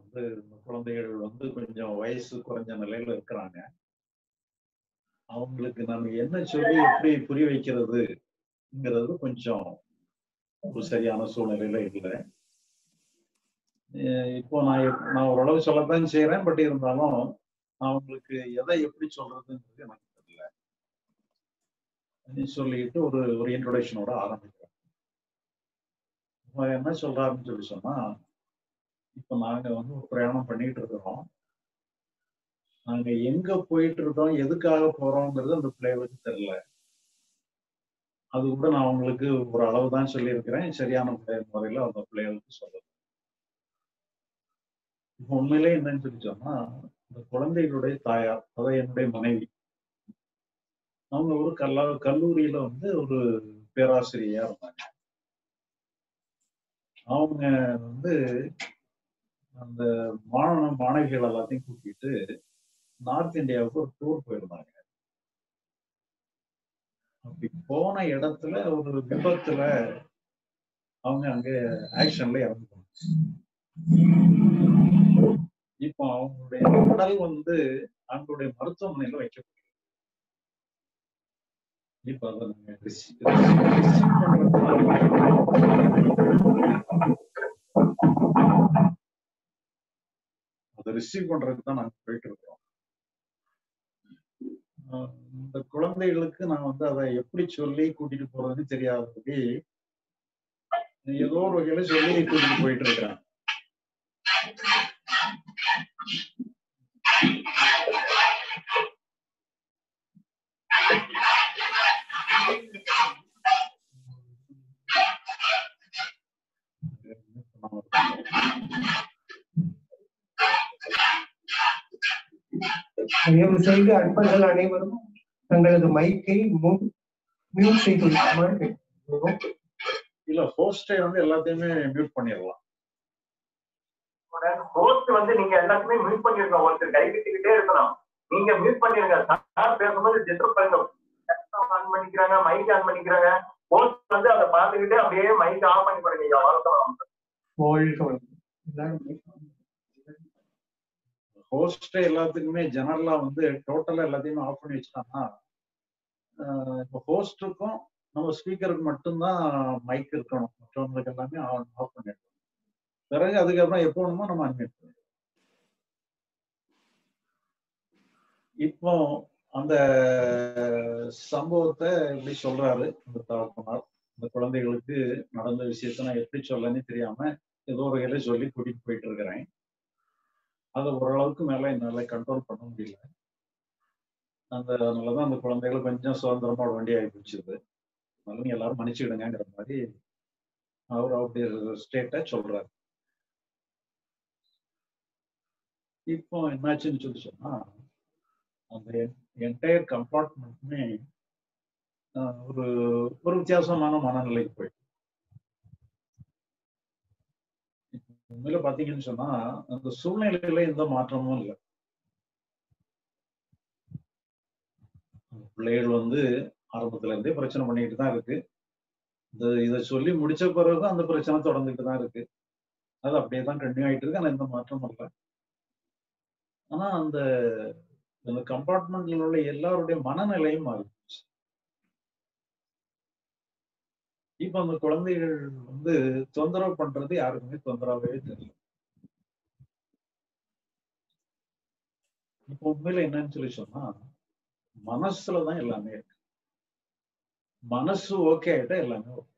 வந்து இந்த குழந்தைகள் வந்து கொஞ்சம் வயசு குறைஞ்ச நிலையில இருக்கிறாங்க. அவங்களுக்கு நம்ம என்ன சொல்லி எப்படி புரிய வைக்கிறதுங்கிறது கொஞ்சம் ஒரு சரியான சூழ்நிலையில இல்லை. இப்போ நான் எப்- நான் ஓரளவு சொல்லத்தான் செய்யறேன் பட் இருந்தாலும் அவங்களுக்கு எதை எப்படி சொல்றதுங்கிறது எனக்கு தெரியல. சொல்லிட்டு ஒரு ஒரு இன்ட்ரொடக்ஷனோட ஆரம்பிக்கிறேன். என்ன சொல்றாருன்னு சொல்லி சொன்னா இப்ப நாங்க வந்து ஒரு பிரயாணம் பண்ணிட்டு இருக்கிறோம். நாங்க எங்க போயிட்டு இருக்கோம் எதுக்காக போறோம்ங்கிறது அந்த பிள்ளைகளுக்கு தெரியல. அது கூட நான் உங்களுக்கு ஒரு அளவு தான் சொல்லியிருக்கிறேன். சரியான பிள்ளை முறையில அந்த பிள்ளைகளுக்கு சொல்லணும். இப்ப உண்மையிலே என்னன்னு சொல்லி சொன்னா இந்த குழந்தைகளுடைய தாயார் அதாவது என்னுடைய மனைவி அவங்க ஒரு கல்லா கல்லூரியில வந்து ஒரு பேராசிரியரா இருந்தாங்க. அவங்க வந்து அந்த மாணவ மாணவிகள் எல்லாத்தையும் கூட்டிட்டு நார்த் இந்தியாவுக்கு ஒரு டூர் போயிருந்தாங்க. அப்படி போன இடத்துல ஒரு விபத்துல அவங்க அங்க ஆக்ஷன்ல இறந்து இப்போ அவங்களுடைய உடல் வந்து அவங்களுடைய மருத்துவமனையில வைக்கப்பட்டது இப்ப அதை நாங்க அதை ரிசீவ் பண்றதுக்கு தான் நாங்க போயிட்டு இருக்கிறோம். இந்த குழந்தைகளுக்கு நான் வந்து அதை எப்படி சொல்லி கூட்டிட்டு போறதுன்னு தெரியாதபடி ஏதோ ஒரு வகையில சொல்லி கூட்டிட்டு போயிட்டு இருக்கிறேன். தயவு செய்து அன்பர்கள் அனைவரும் தங்களது மைக்கை மியூட் செய்து. இல்ல ஹோஸ்டே வந்து எல்லாத்தையுமே மியூட் பண்ணிடலாம். ஹோஸ்ட் வந்து நீங்க எல்லாத்துமே மியூட் பண்ணிருங்க. ஒருத்தர் கை கட்டிக்கிட்டே இருக்கணும். நீங்க மியூட் பண்ணிருங்க. சார் பேசும்போது டிஸ்டர்ப் பண்ணும் ஆன் பண்ணிக்கிறாங்க மைக் ஆன் பண்ணிக்கிறாங்க. ஹோஸ்ட் வந்து அதை பார்த்துக்கிட்டே அப்படியே மைக் ஆஃப் பண்ணி பாருங்க. ஐயா வளர்த்தலாம் வாழ்க வளமுடன். எல்லாரும் mic on. ஹோஸ்டே எல்லாத்துக்குமே ஜெனரலா வந்து டோட்டலா எல்லாத்தையுமே ஆஃப் பண்ணி வச்சுட்டாங்கன்னா இப்போ ஹோஸ்டுக்கும் நம்ம ஸ்பீக்கருக்கு மட்டும்தான் மைக் இருக்கணும். மற்றவங்களுக்கு எல்லாமே ஆஃப் பண்ணிடணும். பிறகு அதுக்கப்புறம் எப்போ வேணுமோ நம்ம அன்மியூட் பண்ணுவோம் இப்போ அந்த சம்பவத்தை எப்படி சொல்றாரு அந்த தகப்பனார் அந்த குழந்தைகளுக்கு நடந்த விஷயத்த நான் எப்படி சொல்லன்னு தெரியாம ஏதோ ஒரு வகையில சொல்லி கூட்டிட்டு போயிட்டு இருக்கிறேன். அதை ஓரளவுக்கு மேல என்னால கண்ட்ரோல் பண்ண முடியல. அந்த அதனாலதான் அந்த குழந்தைகளை கொஞ்சம் சுதந்திரமா வண்டி ஆகி பிடிச்சிருது அதனால நீங்க எல்லாரும் மன்னிச்சுக்கிடுங்கிற மாதிரி அவர் அவருடைய ஸ்டேட்டை சொல்றாரு. இப்போ என்னாச்சுன்னு சொல்லி சொன்னா அந்த என்டையர் கம்பார்ட்மெண்ட்டுமே ஒரு ஒரு வித்தியாசமான மனநிலைக்கு போயிட்டு உண்மையில பாத்தீங்கன்னு சொன்னா அந்த சூழ்நிலையில எந்த மாற்றமும் இல்லை. பிள்ளைகள் வந்து ஆரம்பத்துல இருந்தே பிரச்சனை பண்ணிட்டு தான் இருக்கு. இந்த இதை சொல்லி முடிச்ச பிறகு அந்த பிரச்சனை தொடர்ந்துட்டு தான் இருக்கு. அது அப்படியே தான் கண்டினியூ ஆயிட்டு இருக்கு. ஆனா எந்த மாற்றமும் இல்லை. ஆனா அந்த அந்த கம்பார்ட்மெண்ட்ல உள்ள எல்லாருடைய மனநிலையும் மாறிடுச்சு. இப்ப அந்த குழந்தைகள் வந்து தொந்தரவு பண்றது யாருக்குமே தொந்தரவே தெரியல. இப்ப உண்மையில என்னன்னு சொல்லி சொன்னா மனசுலதான் எல்லாமே இருக்கு. மனசு ஓகே ஆயிட்டா எல்லாமே ஓகே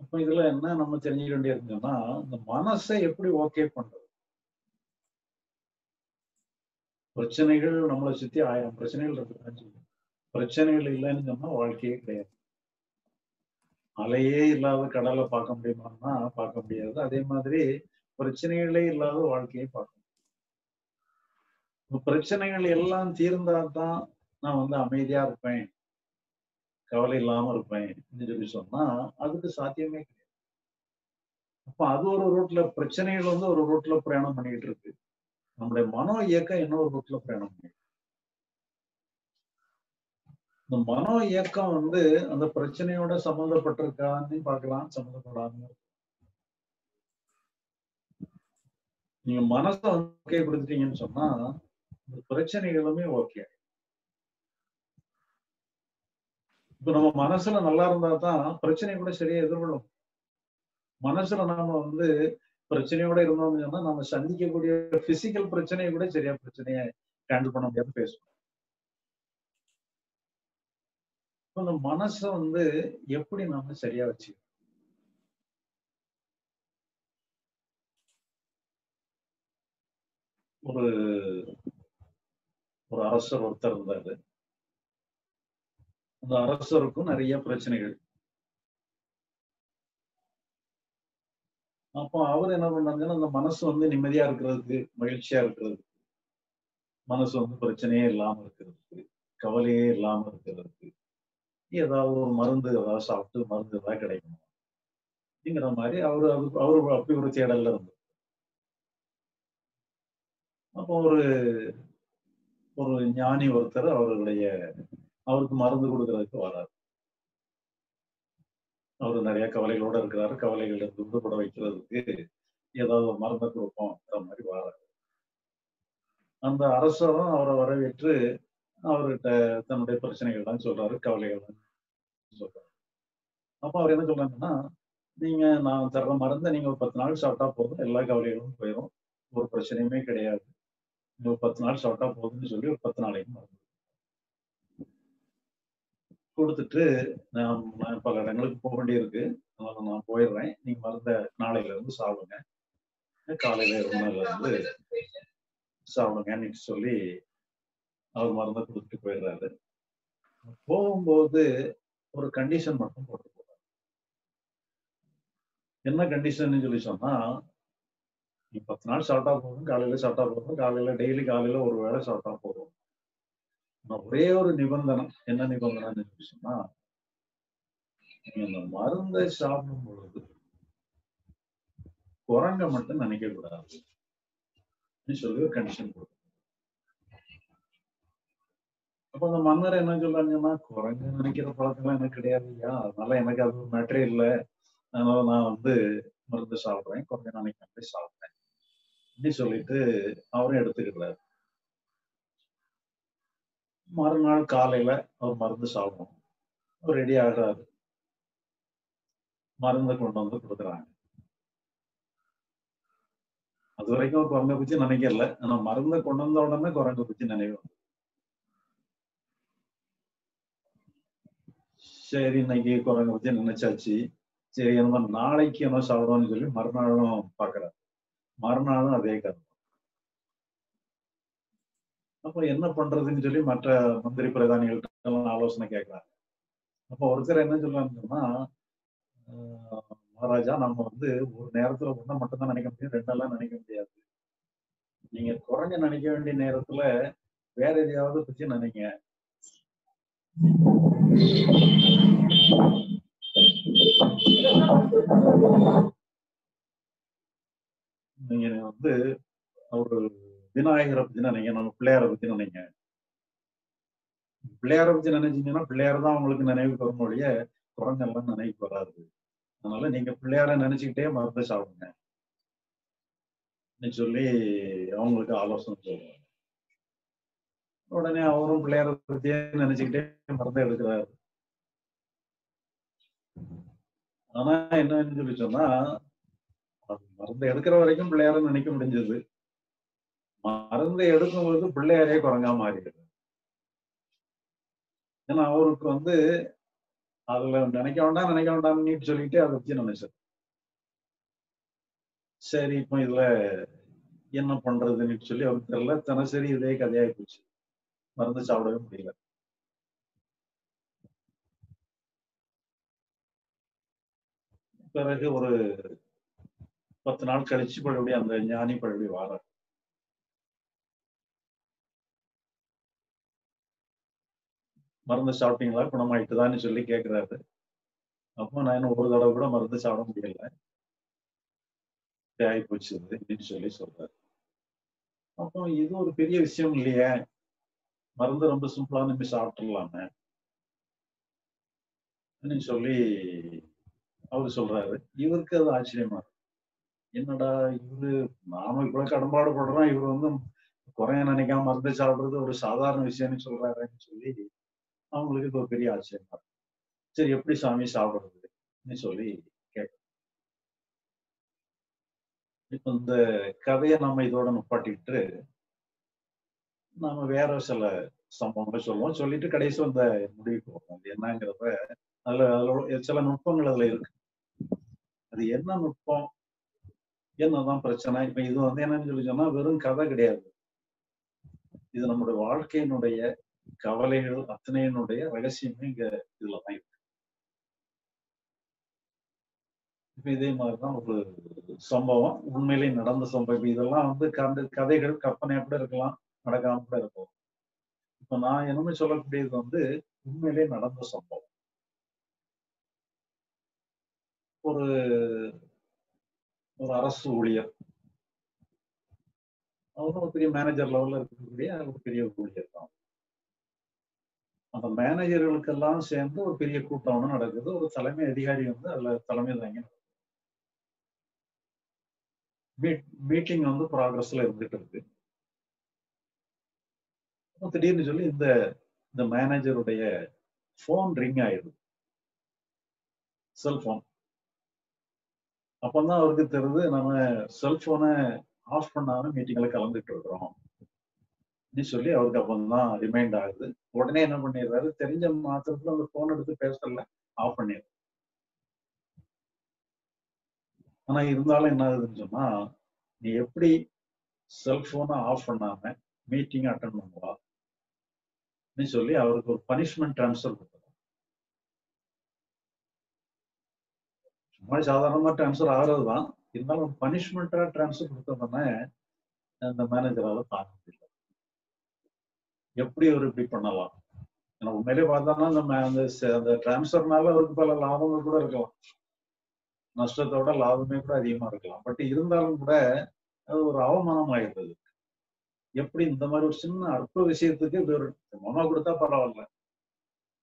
அப்ப இதுல என்ன நம்ம தெரிஞ்சுக்க வேண்டியிருந்தோம்னா இந்த மனசை எப்படி ஓகே பண்றது? பிரச்சனைகள் நம்மளை சுத்தி ஆயிரம் பிரச்சனைகள் இருக்கு பிரச்சனைகள் இல்லைன்னு சொன்னா வாழ்க்கையே கிடையாது. அலையே இல்லாத கடலை பார்க்க முடியுமான்னா பார்க்க முடியாது. அதே மாதிரி பிரச்சனைகளே இல்லாத வாழ்க்கையை பார்க்க முடியும் பிரச்சனைகள் எல்லாம் தீர்ந்தாதான் நான் வந்து அமைதியா இருப்பேன். கவலை இல்லாம இருப்பேன் சொல்லி சொன்னா அதுக்கு சாத்தியமே கிடையாது. அப்ப அது ஒரு ரூட்ல பிரச்சனைகள் வந்து ஒரு ரூட்ல பிரயாணம் பண்ணிக்கிட்டு இருக்கு. நம்முடைய மனோ இயக்கம் இன்னொரு ரூட்ல பிரயாணம் பண்ணிட்டு இந்த மனோ இயக்கம் வந்து அந்த பிரச்சனையோட சம்மந்தப்பட்டிருக்கான்னு பார்க்கலாம் சம்மந்தப்படாம நீங்க மனச வந்து ஓகே கொடுத்துட்டீங்கன்னு சொன்னா இந்த பிரச்சனைகளுமே ஓகே இப்ப நம்ம மனசுல நல்லா இருந்தா தான் பிரச்சனை கூட சரியா எதிர்கொள்ளும் மனசுல நாம வந்து பிரச்சனையோட இருந்தோம்னு சொன்னா நம்ம சந்திக்கக்கூடிய பிசிக்கல் பிரச்சனையை கூட சரியா பிரச்சனையை ஹேண்டில் பண்ண முடியாது பேசுவோம். இந்த மனசை வந்து எப்படி நாம சரியா வச்சு ஒரு ஒரு அரசர் ஒருத்தர் இருந்தாரு. அந்த அரசருக்கும் நிறைய பிரச்சனைகள். அப்போ அவர் என்ன பண்ணாங்கன்னா அந்த மனசு வந்து நிம்மதியா இருக்கிறதுக்கு மகிழ்ச்சியா இருக்கிறதுக்கு மனசு வந்து பிரச்சனையே இல்லாம இருக்கிறதுக்கு கவலையே இல்லாம இருக்கிறதுக்கு ஏதாவது ஒரு மருந்து ஏதாவது சாப்பிட்டு மருந்து ஏதாவது கிடைக்கணும். அப்படிங்கிற மாதிரி அவரு அது அவரு அப்படி ஒரு தேடல்ல இருந்து. அப்போ ஒரு ஒரு ஞானி ஒருத்தர் அவருடைய அவருக்கு மருந்து கொடுக்கறதுக்கு வராரு. அவர் நிறைய கவலைகளோட இருக்கிறாரு. கவலைகள் இருந்து விடுபட வைக்கிறதுக்கு ஏதாவது மருந்து கொடுப்போம் கொடுப்போம்ங்கிற மாதிரி வராரு. அந்த அரசரும் அவரை வரவேற்று அவர்கிட்ட தன்னுடைய பிரச்சனைகள் தான் சொல்றாரு கவலைகள் சொல்றாரு. அப்ப அவர் என்ன சொல்றாங்கன்னா நீங்க நான் தர்ற மருந்தை நீங்க ஒரு பத்து நாள் சாப்பிட்டா போதும் எல்லா கவலைகளும் போயிடும் ஒரு பிரச்சனையுமே கிடையாது. நீங்க ஒரு பத்து நாள் சாப்பிட்டா போதும்னு சொல்லி ஒரு பத்து நாளைக்கு மருந்து கொடுத்துட்டு நான் பல இடங்களுக்கு போக வேண்டியிருக்கு. அதனால நான் போயிடுறேன். நீங்க மருந்த நாளையில இருந்து சாப்பிடுங்க. காலையில இருந்து சாப்பிடுங்கன்னு சொல்லி அவர் மருந்தை கொடுத்துட்டு போயிடுறாரு. போகும்போது ஒரு கண்டிஷன் மட்டும் போட்டு போறாரு. என்ன கண்டிஷன் சொல்லி சொன்னா நீ பத்து நாள் சாப்பிட்டா போதும் காலையில சாப்பிட்டா போதும் காலையில டெய்லி காலையில ஒரு வேளை சாப்பிட்டா போதும். ஆனா ஒரே ஒரு நிபந்தனை என்ன நிபந்தனைன்னு சொல்லி சொன்னா நீங்க அந்த மருந்தை சாப்பிடும் பொழுது குரங்க மட்டும் நினைக்க கூடாது சொல்லி ஒரு கண்டிஷன் போட்டு அப்ப அந்த மன்னர் என்ன சொல்றாங்கன்னா குரங்கு நினைக்கிற பழக்கம்லாம் எனக்கு கிடையாது ஐயா அதனால எனக்கு அது மேட்டரே இல்லை. அதனால நான் வந்து மருந்து சாப்பிடுறேன். குரங்கு நினைக்க சாப்பிட்றேன். அப்படி சொல்லிட்டு அவரும் எடுத்துக்கிறாரு மறுநாள் காலையில அவர் மருந்து சாப்பிடணும். அவர் ரெடி ஆகிறாரு. மருந்து கொண்டு வந்து கொடுக்குறாங்க. அது வரைக்கும் ஒரு குரங்கை பத்தி நினைக்கல. ஆனா மருந்தை கொண்டு வந்த உடனே குரங்கை பத்தி நினைவு. சரி இன்னைக்கு குரங்கை பத்தி நினைச்சாச்சு? சரி என்ன நாளைக்கு என்ன சாப்பிடுவோம்னு சொல்லி மறுநாளும் பாக்குறாரு மறுநாளும் அதே கதை. அப்போ என்ன பண்றதுன்னு சொல்லி மற்ற மந்திரி பிரதானிகள்கிட்ட ஆலோசனை கேட்கிறாங்க அப்ப ஒருத்தர் என்ன சொல்றாங்கன்னா மகாராஜா நம்ம வந்து ஒரு நேரத்துல ஒன்றை மட்டும்தான் நினைக்க முடியும் ரெண்டெல்லாம் நினைக்க முடியாது. நீங்க குறைஞ்ச நினைக்க வேண்டிய நேரத்துல வேற எதையாவது பத்தி நினைங்க. நீங்க வந்து ஒரு விநாயகரை பத்தி நினைங்க நம்ம பிள்ளையார பத்தி நினைங்க. பிள்ளையார பத்தி நினைச்சீங்கன்னா பிள்ளையார் தான் உங்களுக்கு நினைவு வரும் ஒழிய குரங்கெல்லாம் நினைவுக்கு வராது. அதனால நீங்க பிள்ளையார நினைச்சுக்கிட்டே மருந்து சாப்பிடுங்க சொல்லி அவங்களுக்கு ஆலோசனை சொல்லுவாங்க. உடனே அவரும் பிள்ளையார பத்தியே நினைச்சுக்கிட்டே மருந்து எடுக்கிறாரு. ஆனா என்னன்னு சொல்லி சொன்னா மருந்து எடுக்கிற வரைக்கும் பிள்ளையார நினைக்க முடிஞ்சது. மருந்து எடுக்கும்போது பிள்ளையாரே குரங்கா மாறிடுது. ஏன்னா அவருக்கு வந்து அதுல நினைக்க வேண்டாம் நினைக்க வேண்டாம்னு சொல்லிட்டு அதை பத்தி நினைச்சது சரி இப்ப இதுல என்ன பண்றதுன்னு சொல்லி அவருக்கு தெரியல. தினசரி இதே கதையாகி போச்சு. மருந்து சாப்பிடவே முடியல. பிறகு ஒரு பத்து நாள் கழிச்சு பழபடி அந்த ஞானி பழபடி வாரார். மருந்து சாப்பிட்டீங்களா? குணமாயிட்டுதான்னு சொல்லி கேட்கிறாரு அப்போ நான் இன்னும் ஒரு தடவை கூட மருந்து சாப்பிட முடியல. தேய் போச்சு அப்படின்னு சொல்லி சொல்றாரு. அப்போ இது ஒரு பெரிய விஷயம் இல்லையே. மருந்து ரொம்ப சிம்பிளா நம்பி சாப்பிட்டுடலாமே. சொல்லி அவர் சொல்றாரு இவருக்கு அது ஆச்சரியமா இருக்கு. என்னடா இவரு நாம இவ்வளவு கடம்பாடு படுறோம் இவர் வந்து குறைய நினைக்காம மருந்து சாப்பிடுறது ஒரு சாதாரண விஷயம்னு சொல்றாருன்னு சொல்லி அவங்களுக்கு இது ஒரு பெரிய ஆச்சரியமா இருக்கு. சரி எப்படி சாமி சாப்பிடுறது சொல்லி கேட்க இப்ப இந்த கதையை நம்ம இதோட நிப்பாட்டிட்டு நாம வேற சில சம்பவங்களை சொல்லுவோம். சொல்லிட்டு கடைசி அந்த முடிவுக்கு போவோம். அது என்னங்கிறத அதுல அதுல சில நுட்பங்கள் அதுல இருக்கு. அது என்ன நுட்பம்? என்னதான் பிரச்சனை? இப்ப இது வந்து என்னன்னு சொல்லி சொன்னா வெறும் கதை கிடையாது. இது நம்முடைய வாழ்க்கையினுடைய கவலைகள் அத்தனையினுடைய ரகசியமே இங்க இதுலதான் இருக்கு. இப்ப இதே மாதிரிதான் ஒரு சம்பவம் உண்மையிலேயே நடந்த சம்பவம். இதெல்லாம் வந்து கண்டு கதைகள் கற்பனையா கூட இருக்கலாம் நடக்காம கூட இருக்கும் இப்ப நான் என்னமே சொல்லக்கூடியது வந்து உண்மையிலேயே நடந்த சம்பவம். ஒரு ஒரு அரசு ஊழியர். அவர் ஒரு பெரிய மேனேஜர் லெவலில் இருக்கக்கூடிய ஒரு பெரிய ஊழியர் தான். அந்த மேனேஜர்களுக்கெல்லாம் சேர்ந்து ஒரு பெரிய கூட்டம் ஒன்று நடக்குது. ஒரு தலைமை அதிகாரி வந்து அதுல தலைமை தாங்க மீட்டிங் வந்து ப்ராக்ரஸ்ல இருந்துட்டு இருக்கு. திடீர்னு சொல்லி இந்த இந்த மேனேஜருடைய ஃபோன் ரிங் ஆயிடுது. செல்போன் அப்பதான் அவருக்கு தெரியுது நம்ம செல்போனை ஆஃப் பண்ணாம மீட்டிங்ல கலந்துட்டு இருக்கிறோம். சொல்லி அவருக்கு அப்பந்தான் ரிமைண்ட் ஆகுது. உடனே என்ன பண்ணிடுறாரு? தெரிஞ்ச மாத்திரத்துல அந்த போன் எடுத்து பேசல ஆஃப் பண்ணிடுறாரு. ஆனா இருந்தாலும் என்ன ஆகுதுன்னு சொன்னா நீ எப்படி செல்போனை ஆஃப் பண்ணாம மீட்டிங் அட்டன் பண்ணுவா? சொல்லி அவருக்கு ஒரு பனிஷ்மெண்ட் ட்ரான்ஸ்ஃபர் கொடுத்தாரு மாதிரி சாதாரணமா டிரான்ஸ்ஃபர் ஆகிறது தான் இருந்தாலும் பனிஷ்மெண்ட்டாக டிரான்ஸ்ஃபர் கொடுத்தோம்னா அந்த மேனேஜரால் பார்க்க முடியல. எப்படி அவர் இப்படி பண்ணலாம்? ஏன்னா உண்மையிலே பார்த்தோம்னா நம்ம அந்த அந்த டிரான்ஸ்ஃபர்னால அவருக்கு பல லாபங்கள் கூட இருக்கலாம். நஷ்டத்தோட லாபமே கூட அதிகமா இருக்கலாம். பட் இருந்தாலும் கூட அது ஒரு அவமானம் ஆயிடுறது எப்படி இந்த மாதிரி ஒரு சின்ன அற்ப விஷயத்துக்கு இது ஒரு மமா கொடுத்தா பரவாயில்ல.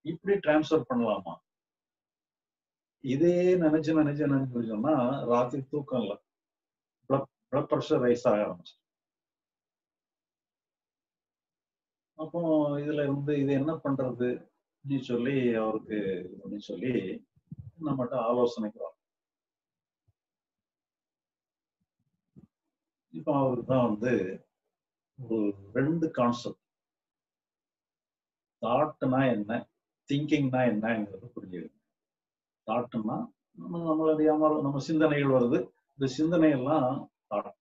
இப்படி டிரான்ஸ்ஃபர் பண்ணலாமா? இதே நினைச்சு நினைச்சு நினைச்சு சொன்னா ராத்திரி தூக்கம் இல்லை. பிளட் ப்ரெஷர் ரைஸ் ஆக ஆரம்பிச்சு அப்போ இதுல இருந்து இது என்ன பண்றது நீ சொல்லி அவருக்கு அப்படின்னு சொல்லி நம்மகிட்ட ஆலோசனைக்கிறோம் இப்போ அவருக்கு தான் வந்து ஒரு ரெண்டு கான்செப்ட் தாட்னா என்ன திங்கிங்னா என்னங்கிறது புரிஞ்சுக்கணும் தாட்டுனா நம்ம நம்மளுடைய நம்ம சிந்தனைகள் வருது. இந்த சிந்தனையெல்லாம் தாட்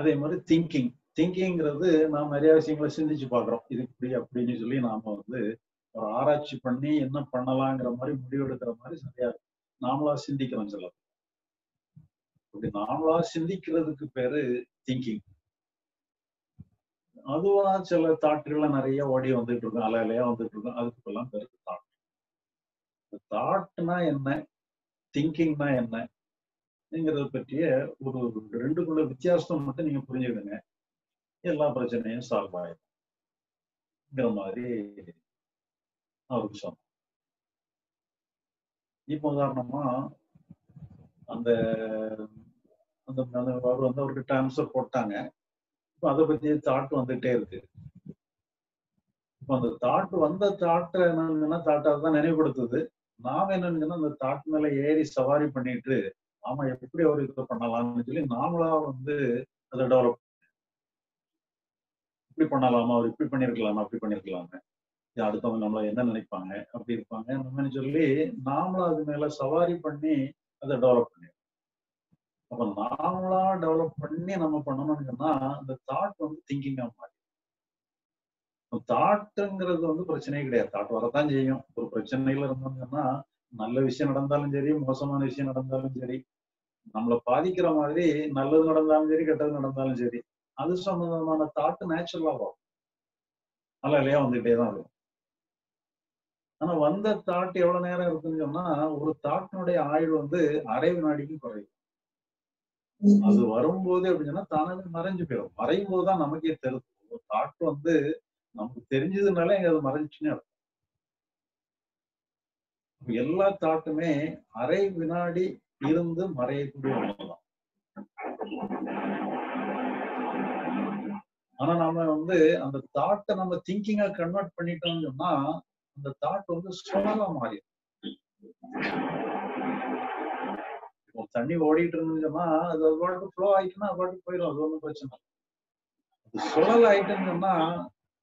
அதே மாதிரி திங்கிங் திங்கிங்கிறது நாம் நிறைய விஷயங்களை சிந்திச்சு பார்க்குறோம். இது இப்படி அப்படின்னு சொல்லி நாம வந்து ஒரு ஆராய்ச்சி பண்ணி என்ன பண்ணலாங்கிற மாதிரி முடிவெடுக்கிற மாதிரி சரியா நாமளா சிந்திக்கிறோம் சில அப்படி நாமளா சிந்திக்கிறதுக்கு பேரு திங்கிங் அதுவா சில தாட்டுகள்லாம் நிறைய ஓடி வந்துட்டு இருக்கும். அலையிலையா வந்துட்டு இருக்கும். அதுக்கெல்லாம் பேருக்கு தாட். தாட்னா என்ன? திங்கிங்னா என்னங்கிறத பற்றிய ஒரு ரெண்டுக்குள்ள வித்தியாசம் மட்டும் நீங்க புரிஞ்சுக்கிடுங்க. எல்லா பிரச்சனையும் சால்வ் ஆயிடும்ங்கிற மாதிரி அவருக்கு சொன்னோம் இப்போ உதாரணமா அந்த அந்த அவர் வந்து அவருக்கு டிரான்ஸ்ஃபர் போட்டாங்க. இப்போ அதை பத்தி தாட் வந்துட்டே இருக்கு. இப்போ அந்த தாட் வந்த தாட்டை என்னன்னா தாட்டை தான் நினைவுபடுத்துது. நாம என்னன்னு அந்த தாட் மேல ஏறி சவாரி பண்ணிட்டு ஆமா எப்படி அவர் இது பண்ணலாம்னு சொல்லி நாமளா வந்து அதை டெவலப் இப்படி பண்ணலாமா? அவர் இப்படி பண்ணிருக்கலாமா? அப்படி பண்ணிருக்கலாமே அடுத்தவங்க நம்மள என்ன நினைப்பாங்க? அப்படி இருப்பாங்க. நம்மன்னு சொல்லி நாமளும் அது மேல சவாரி பண்ணி அதை டெவலப் பண்ணி அப்ப நாமளா டெவலப் பண்ணி நம்ம பண்ணணும்னு சொன்னா அந்த தாட் வந்து திங்கிங்கா மாறி தாட்டுங்கிறது வந்து பிரச்சனையே கிடையாது. தாட் வரத்தான் செய்யும். ஒரு பிரச்சனையில இருந்தோம்னா நல்ல விஷயம் நடந்தாலும் சரி மோசமான விஷயம் நடந்தாலும் சரி நம்மளை பாதிக்கிற மாதிரி நல்லது நடந்தாலும் சரி கெட்டது நடந்தாலும் சரி அது சம்பந்தமான தாட்டு நேச்சுரலா வரும். நல்ல இல்லையா வந்துகிட்டே தான் இருக்கும். ஆனா வந்த தாட் எவ்வளவு நேரம் இருக்குன்னு சொன்னா ஒரு தாட்டினுடைய ஆயுள் வந்து அரை வினாடிக்கு குறையும். அது வரும்போது அப்படின்னு சொன்னா தானாவே மறைஞ்சு போயிடும். மறையும் போதுதான் நமக்கே தெரியும். ஒரு தாட் வந்து நமக்கு தெரிஞ்சதுனால எங்க அது மறைஞ்சுன்னு அர்த்தம். எல்லா தாட்டுமே அரை வினாடி இருந்து மறையக்கூடிய ஒண்ணுதான். ஆனா நாம வந்து அந்த தாட்டை நம்ம திங்கிங்கா கன்வெர்ட் பண்ணிட்டோம்னு சொன்னா அந்த தாட் வந்து சுழலா மாறிடும். இப்போ தண்ணி ஓடிட்டு இருந்துன்னு சொன்னா அது அது பாட்டு ஃப்ளோ ஆயிட்டுன்னா அது பாட்டு போயிடும் அது ஒன்றும் பிரச்சனை அது சுழல் ஆயிட்டுன்னு சொன்னா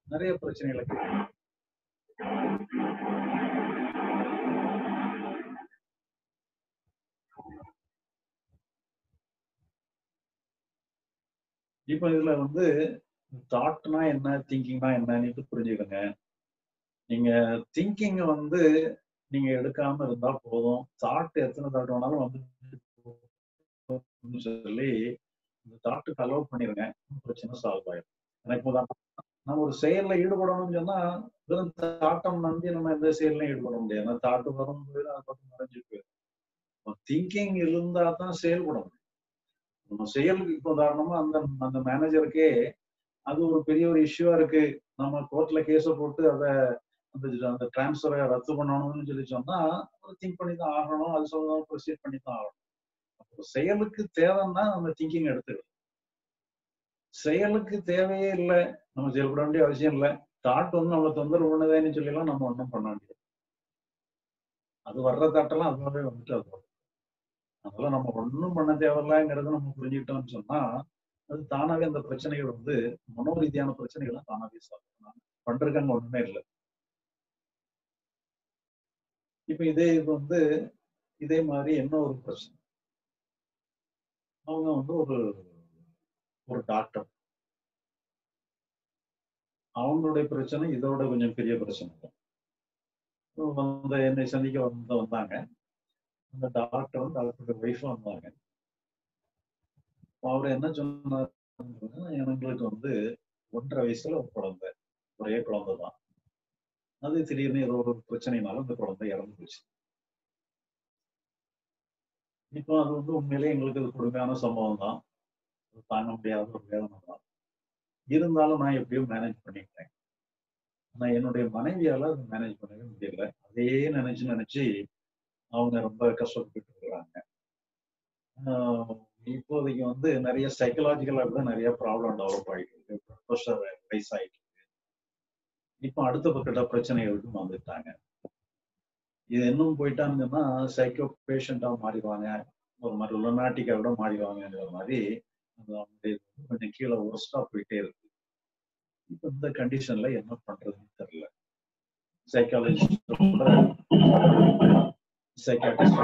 நிறைய பிரச்சனைகளுக்கு இப்போ இதுல வந்து தாட்னா என்ன திங்கிங்னா என்னன்னு புரிஞ்சுக்கோங்க. நீங்க திங்கிங் வந்து நீங்க எடுக்காம இருந்தா போதும். தாட் எத்தனை தாட் வேணாலும் வந்து சொல்லி இந்த தாட்டுக்கு அலோவ் பண்ணிருங்க. பிரச்சனை சால்வ் ஆயிடும் எனக்கு உதாரணம், நம்ம ஒரு செயல்ல ஈடுபடணும்னு சொன்னா வெறும் தாட்டம் நம்பி நம்ம எந்த செயல்லையும் ஈடுபட முடியாது. ஏன்னா தாட்டு வரும் போயிடும் அதை பத்தி மறைஞ்சிட்டு போயிடும். திங்கிங் இருந்தா தான் செயல்பட முடியும் நம்ம செயலுக்கு இப்போ உதாரணமா அந்த அந்த மேனேஜருக்கே அது ஒரு பெரிய ஒரு இஷ்யூவா இருக்கு. நம்ம கோர்ட்ல கேஸ போட்டு அதை அந்த அந்த டிரான்ஸ்ஃபரை ரத்து பண்ணணும்னு சொல்லி சொன்னா திங்க் பண்ணி தான் ஆகணும். அது சொல்லணும் ப்ரொசீட் பண்ணி தான் ஆகணும். செயலுக்கு தேவைன்னா நம்ம திங்கிங் எடுத்துக்கலாம் செயலுக்கு தேவையே இல்லை. நம்ம செயல்பட வேண்டிய அவசியம் இல்லை. தாட் வந்து நம்ம தொந்தரவு பண்ணதேன்னு சொல்லிலாம் நம்ம ஒன்றும் பண்ண வேண்டியது அது வர்ற தாட்டெல்லாம் அதுவாகவே வந்துட்டு அது அதெல்லாம் அதனால நம்ம ஒன்றும் பண்ண தேவையில்லைங்கிறத நம்ம புரிஞ்சுக்கிட்டோம்னு சொன்னா அது தானாவே அந்த பிரச்சனைகள் வந்து மனோரீதியான பிரச்சனைகள்லாம் தானாவே சால்வ் பண்றதுக்கு ஒண்ணுமே இல்லை. இப்ப இதே இது வந்து இதே மாதிரி என்ன ஒரு பிரச்சனை? அவங்க வந்து ஒரு ஒரு டாக்டர் அவங்களுடைய பிரச்சனை இதோட கொஞ்சம் பெரிய பிரச்சனை. தான் வந்து என்னை சந்திக்க வந்து வந்தாங்க. அந்த டாக்டரும் டாக்டருடைய ஒய்ஃபும் வந்தாங்க. அவர் என்ன சொன்னார் எங்களுக்கு வந்து ஒன்றரை வயசுல ஒரு குழந்தை. ஒரே குழந்தை தான். அது திடீர்னு ஏதோ ஒரு பிரச்சனைனால அந்த குழந்தை இறந்து போச்சு. இப்போ அது வந்து உண்மையிலேயே எங்களுக்கு அது கொடுமையான சம்பவம் தான். தாங்க முடியாத ஒரு வேதனை தான். இருந்தாலும் நான் எப்படியும் மேனேஜ் பண்ணிக்கிட்டேன் ஆனா என்னுடைய மனைவியால அதை மேனேஜ் பண்ணவே முடியல. அதே நினைச்சு நினைச்சு அவங்க ரொம்ப கஷ்டப்பட்டு இருக்கிறாங்க. இப்போதைக்கு வந்து நிறைய சைக்கலாஜிக்கலா கூட நிறைய ப்ராப்ளம் டெவலப் ஆகிட்டு இருக்கு. ப்ரெஷர் ரைஸ் ஆகிட்டு இருக்கு. இப்போ அடுத்த பக்கத்த பிரச்சனைகளுக்கும் வந்துட்டாங்க. இது இன்னும் போயிட்டாங்கன்னா சைக்கோ பேஷண்டா மாறிடுவாங்க. ஒரு மாதிரி லுனாட்டிக்கா கூட மாறிடுவாங்கங்கிற மாதிரி அது அவங்களுடைய கொஞ்சம் கீழே ஒர்ஸ்டா போயிட்டே இருக்கு. இப்போ இந்த கண்டிஷன்ல என்ன பண்றதுன்னு தெரியல. சைக்காலஜிஸ்ட் சைக்காட்டிஸ்ட்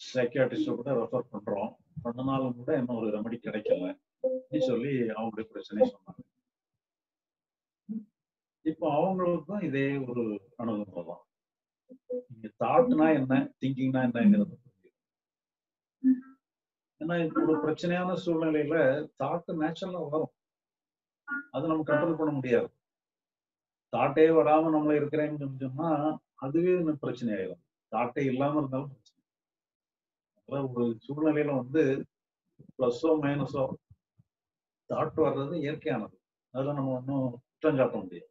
சைக்காட்டிஸ்ட கூட ரெஃபர் பண்றோம். பண்ணனாலும் கூட என்ன ஒரு ரெமடி கிடைக்கல. சொல்லி அவங்களுடைய பிரச்சனை சொன்னாங்க. இப்போ அவங்களுக்கும் இதே ஒரு அணுகுமுறை தான். நீங்க தாட்னா என்ன திங்கிங்னா என்னங்கிறது ஏன்னா இப்போ ஒரு பிரச்சனையான சூழ்நிலையில தாட்டு நேச்சுரலா வரும். அது நம்ம கண்ட்ரோல் பண்ண முடியாது. தாட்டே வராம நம்மள இருக்கிறேன்னு சொன்னா அதுவே இன்னும் பிரச்சனை ஆயிடும் தாட்டே இல்லாம இருந்தாலும் பிரச்சனை. அதாவது ஒரு சூழ்நிலையில வந்து பிளஸோ மைனஸோ தாட் வர்றது இயற்கையானது. அதெல்லாம் நம்ம ஒன்றும் குற்றம் சாட்ட முடியாது.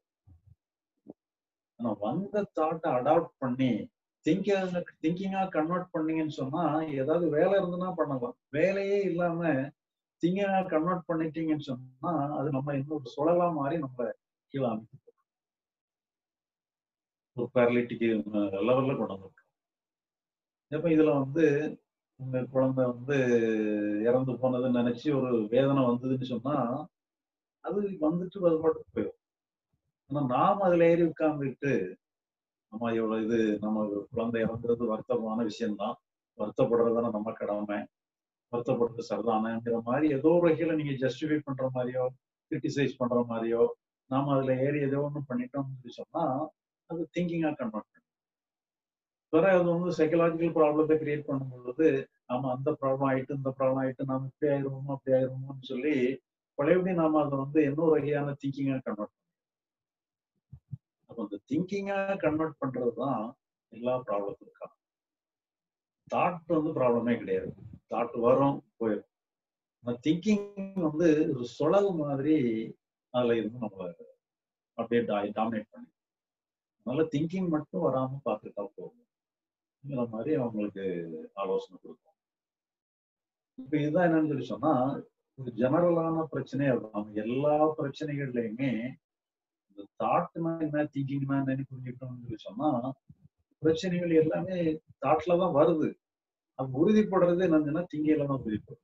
ஆனா வந்த தாட்டை அடாப்ட் பண்ணி திங்கிங் திங்கிங்கா கன்வெர்ட் பண்ணீங்கன்னு சொன்னா ஏதாவது வேலை இருந்ததுன்னா பண்ணலாம். வேலையே இல்லாம திங்கிங்கா கன்வெர்ட் பண்ணிட்டீங்கன்னு சொன்னா அது நம்ம இன்னொரு சுழலா மாறி நம்மள கீழே அமைத்து ஒரு பேரலிட்டிக்கு லெவல்ல கொண்டு வந்திருக்கோம். அப்ப இதுல வந்து உங்க குழந்தை வந்து இறந்து போனதுன்னு நினைச்சு ஒரு வேதனை வந்ததுன்னு சொன்னா அது வந்துட்டு அது மட்டும் போயிடும். ஆனா நாம அதுல ஏறி உட்கார்ந்துட்டு நம்ம இவ்வளவு இது நம்ம குழந்தை இறந்தது வருத்தமான விஷயம்தான். வருத்தப்படுறதுதான நம்ம கடமை. வருத்தப்படுறது சரிதானங்கிற மாதிரி ஏதோ ஒரு வகையில நீங்க ஜஸ்டிஃபை பண்ற மாதிரியோ கிரிட்டிசைஸ் பண்ற மாதிரியோ நாம அதுல ஏறி ஏதோ ஒன்று பண்ணிட்டோம்னு சொல்லி சொன்னா அது திங்கிங்கா கன்வெர்ட் பண்ணும் வேற அது வந்து சைக்கலாஜிக்கல் ப்ராப்ளத்தை கிரியேட் பண்ணும் பொழுது ஆமா அந்த ப்ராப்ளம் ஆயிட்டு இந்த ப்ராப்ளம் ஆயிட்டு நாம இப்படி ஆயிருவோமோ அப்படி ஆயிருவோமோன்னு சொல்லி பழையபடி நாம அதை வந்து என்ன ஒரு வகையான திங்கிங்கா கன்வெர்ட் அப்போ அந்த திங்கிங்கா கன்வெர்ட் பண்றதுதான் எல்லா ப்ராப்ளத்துக்கும் தாட் வந்து ப்ராப்ளமே கிடையாது. தாட் வரும் போயிடும் அந்த திங்கிங் வந்து ஒரு சுழல் மாதிரி அதுல இருந்து நம்மள அப்படியே டாமினேட் பண்ணி. அதனால திங்கிங் மட்டும் வராம பார்த்துட்டா போதும். மாதிரி அவங்களுக்கு ஆலோசனை கொடுக்கும். இப்ப இதுதான் என்னன்னு சொல்லி சொன்னா ஒரு ஜெனரலான பிரச்சனையே அதுதான். எல்லா பிரச்சனைகள்லயுமே தாட்னா என்ன திங்கிங்னா என்னன்னு புரிஞ்சுக்கணும்னு சொல்லி சொன்னா பிரச்சனைகள் எல்லாமே தாட்ல தான் வருது. அது உறுதிப்படுறது என்னதுன்னா திங்கையில தான் உறுதிப்படும்.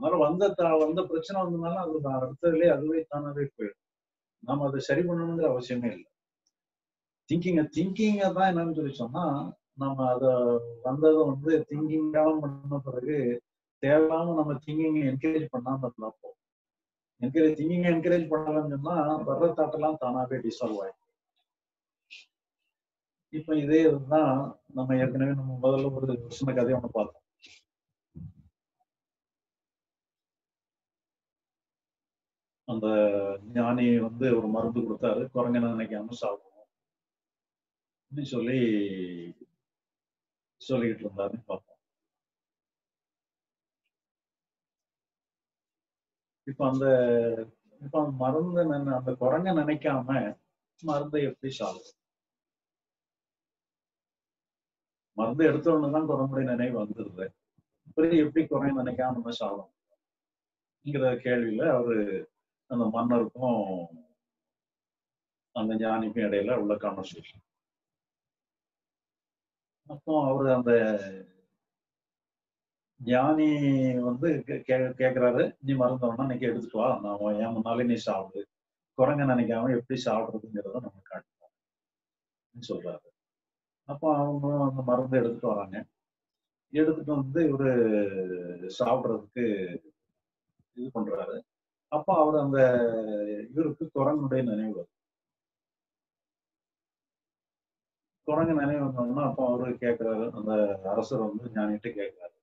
அதனால வந்த தா வந்த பிரச்சனை வந்ததுனால அது அடுத்ததுலேயே அதுவே தானாவே போயிடும். நாம அதை சரி பண்ணணுங்கிற அவசியமே இல்லை. திங்கிங்க திங்கிங்க தான் என்னன்னு சொல்லி சொன்னா நம்ம அதை வந்ததை வந்து திங்கிங்காக பண்ண பிறகு தேவையில்லாம நம்ம திங்கிங்க என்கரேஜ் பண்ணாம இருக்கலாம் என்கரேஜ் திங்கிங் என்கரேஜ் பண்ணலாம்னு சொன்னா வர்ற தாட்டெல்லாம் தானாவே டிசால்வ் ஆயிடும் இப்ப இதே இதுதான் நம்ம ஏற்கனவே நம்ம முதல்ல ஒரு சின்ன கதையை ஒண்ணு பார்த்தோம். அந்த ஞானி வந்து ஒரு மருந்து கொடுத்தாரு குரங்க நினைக்காம சாப்பிடணும் அப்படின்னு சொல்லி சொல்லிக்கிட்டு இருந்தாருன்னு பார்ப்போம். இப்ப அந்த இப்ப அந்த மருந்து அந்த குரங்க நினைக்காம மருந்தை எப்படி சாப்பிடும்? மருந்து எடுத்த தான் குரங்குடைய நினைவு வந்துருது. இப்படி எப்படி குரங்கு நினைக்காம நம்ம சாப்பிடும் கேள்வியில அவரு அந்த மன்னருக்கும் அந்த ஞானிக்கும் இடையில உள்ள கான்வர்சேஷன் அப்போ அவரு அந்த ஞானி வந்து கே- கே- நீ மருந்து வேணா இன்னைக்கு எடுத்துட்டு வா. நான் என் முன்னாலே நீ சாப்பிடு குரங்க நினைக்காம எப்படி சாப்பிடுறதுங்கிறத நம்ம காட்டுவோம் சொல்றாரு. அப்போ அவங்களும் அந்த மருந்து எடுத்துட்டு வராங்க. எடுத்துட்டு வந்து இவரு சாப்பிடுறதுக்கு இது பண்றாரு. அப்ப அவர் அந்த இவருக்கு குரங்குடைய நினைவு வருது குரங்கு நினைவு வந்தோம்னா அப்போ அவரு கேட்கிறாரு அந்த அரசர் வந்து ஞானிட்டு கேட்கிறாரு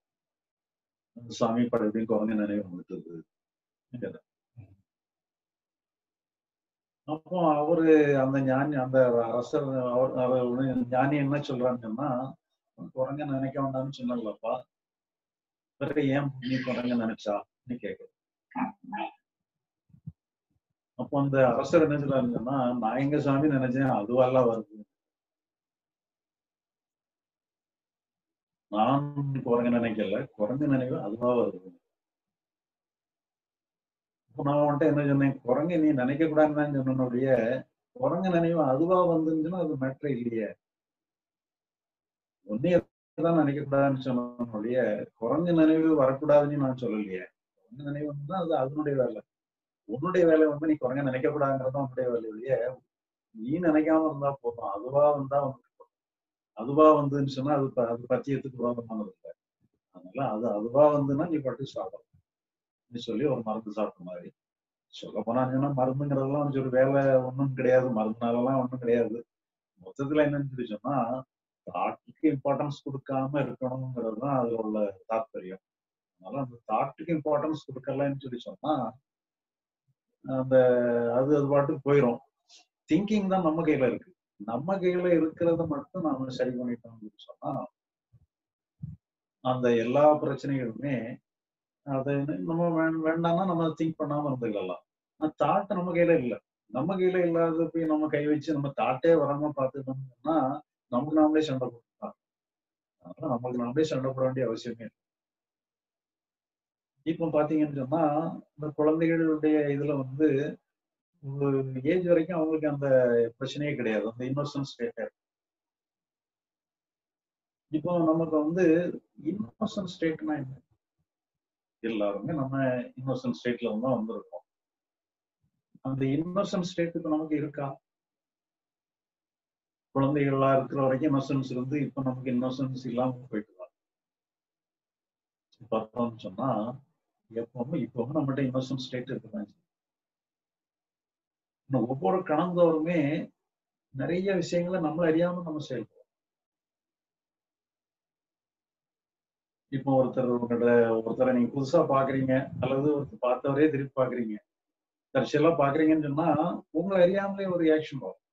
சாமி படைப்படி குரங்கு நினைவு வந்துட்டு அப்போ அவரு அந்த ஞானி அந்த அரசர் அவர் அவர் ஞானி என்ன சொல்றாங்கன்னா குரங்க நினைக்க வேண்டாம்னு சொன்னல்லப்பா பிறகு ஏன் நீ குரங்க நினைச்சா நீ கேட்க அப்போ அந்த அரசர் என்ன சொல்றாருன்னா நான் எங்க சாமி நினைச்சேன் அதுவெல்லாம் வருது நான் குரங்கு நினைக்கல. குரங்கு நினைவு அதுவா வருது. இப்போ நான் வந்துட்டு என்ன சொன்னேன்? குரங்கு நீ நினைக்க கூடாதுன்னு சொன்னனுடைய குரங்கு நினைவு அதுவா வந்துருந்துச்சுன்னா அது மேட்ரே இல்லையே. ஒன்னே தான் நினைக்க கூடாதுன்னு சொன்னனுடைய குரங்கு நினைவு வரக்கூடாதுன்னு நான் சொல்லலையே. குரங்கு நினைவு வந்து அது அதனுடைய வேலை. உன்னுடைய வேலை வந்து நீ குரங்க நினைக்க கூடாதுங்கிறது உன்னுடைய வேலை இல்லையே நீ நினைக்காம இருந்தா போதும். அதுவா வந்தா உனக்கு அதுவா வந்துன்னு சொன்னா அது ப- அது பத்தியத்துக்கு விரோதமானது இல்லை. அதனால அது அதுவா வந்துன்னா நீ பட்டு சாப்பிடணும் நீ சொல்லி ஒரு மருந்து சாப்பிட்ட மாதிரி. சொல்ல போனாங்கன்னா மருந்துங்கிறதெல்லாம் சொல்லி வேலை ஒன்றும் கிடையாது. மருந்துனாலலாம் ஒன்றும் கிடையாது. மொத்தத்துல என்னன்னு சொல்லி சொன்னா தாட்டுக்கு இம்பார்ட்டன்ஸ் கொடுக்காம இருக்கணுங்கிறது தான் அதுல உள்ள தாற்பயம் அதனால அந்த தாட்டுக்கு இம்பார்ட்டன்ஸ் கொடுக்கலன்னு சொல்லி சொன்னா அந்த அது அது பாட்டுக்கு போயிடும் திங்கிங் தான் நம்ம கையில இருக்கு. நம்ம கையில இருக்கிறத மட்டும் நாம சரி பண்ணிட்டோம்னு சொன்னா அந்த எல்லா பிரச்சனைகளுமே அது நம்ம வேண்டாம்னா நம்ம திங்க் பண்ணாம இருந்துக்கலாம் ஆனா தாட் நம்ம கையில இல்ல. நம்ம கையில இல்லாத போய் நம்ம கை வச்சு நம்ம தாட்டே வராம பாத்துட்டோம்னா நமக்கு நாமளே சண்டை போட்டுக்கலாம். அதனால நமக்கு நாமளே சண்டை போட வேண்டிய அவசியமே இல்லை. இப்போ பாத்தீங்கன்னு சொன்னா இந்த குழந்தைகளுடைய இதுல வந்து ஒரு ஏஜ் வரைக்கும் அவங்களுக்கு அந்த பிரச்சனையே கிடையாது. அந்த இன்னோசன்ஸ் ஸ்டேட் இப்போ நமக்கு வந்து இன்னோசன்ட் ஸ்டேட்னா என்ன? எல்லாருமே நம்ம இன்னோசன்ட் ஸ்டேட்ல தான் வந்திருக்கோம். அந்த இன்னோசன்ட் ஸ்டேட் நமக்கு இருக்கா? குழந்தைகளா இருக்கிற வரைக்கும் இன்னோசன்ஸ் இருந்து இப்ப நமக்கு இன்னோசன்ஸ் இல்லாம போயிட்டு பார்த்தோம்னு சொன்னா எப்பவுமே இப்பவும் நம்மகிட்ட இன்னோசன்ட் ஸ்டேட் இருக்குதான் ஒவ்வொரு கணந்தோறுமே நிறைய விஷயங்களை நம்மள அறியாம நம்ம செயல்படுவோம் இப்போ ஒருத்தர் உங்கள்கிட்ட ஒருத்தரை நீங்க புதுசா பாக்குறீங்க அல்லது ஒருத்தர் பார்த்தவரே திருப்பி பாக்குறீங்க. தற்செயலா பாக்குறீங்கன்னு சொன்னா உங்களை அறியாமலே ஒரு ரியாக்ஷன் வரும்.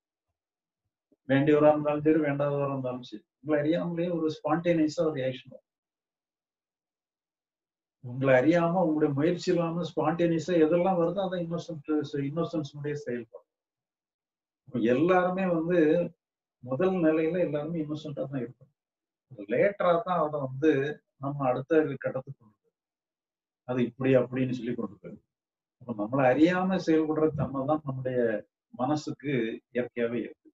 வேண்டியவரா இருந்தாலும் சரி வேண்டாதவரா இருந்தாலும் சரி உங்களை அறியாமலே ஒரு ஸ்பான்டேனியஸா ஒரு ரியாக்ஷன் வரும். உங்களை அறியாம உங்களுடைய முயற்சி இல்லாம ஸ்பான்டேனியஸா எதெல்லாம் வருதோ அதை இன்னோசன்ட் இன்னோசன்ஸ்னுடைய செயல்பாடு எல்லாருமே வந்து முதல் நிலையில எல்லாருமே இன்னோசென்டா தான் இருக்கும் லேட்டரா தான் அதை வந்து நம்ம அடுத்த கட்டத்துக்கு கொண்டு அது இப்படி அப்படின்னு சொல்லி கொண்டு போயிடும் அப்ப நம்மளை அறியாம செயல்படுற தன்மை தான் நம்முடைய மனசுக்கு இயற்கையாவே இருக்கு.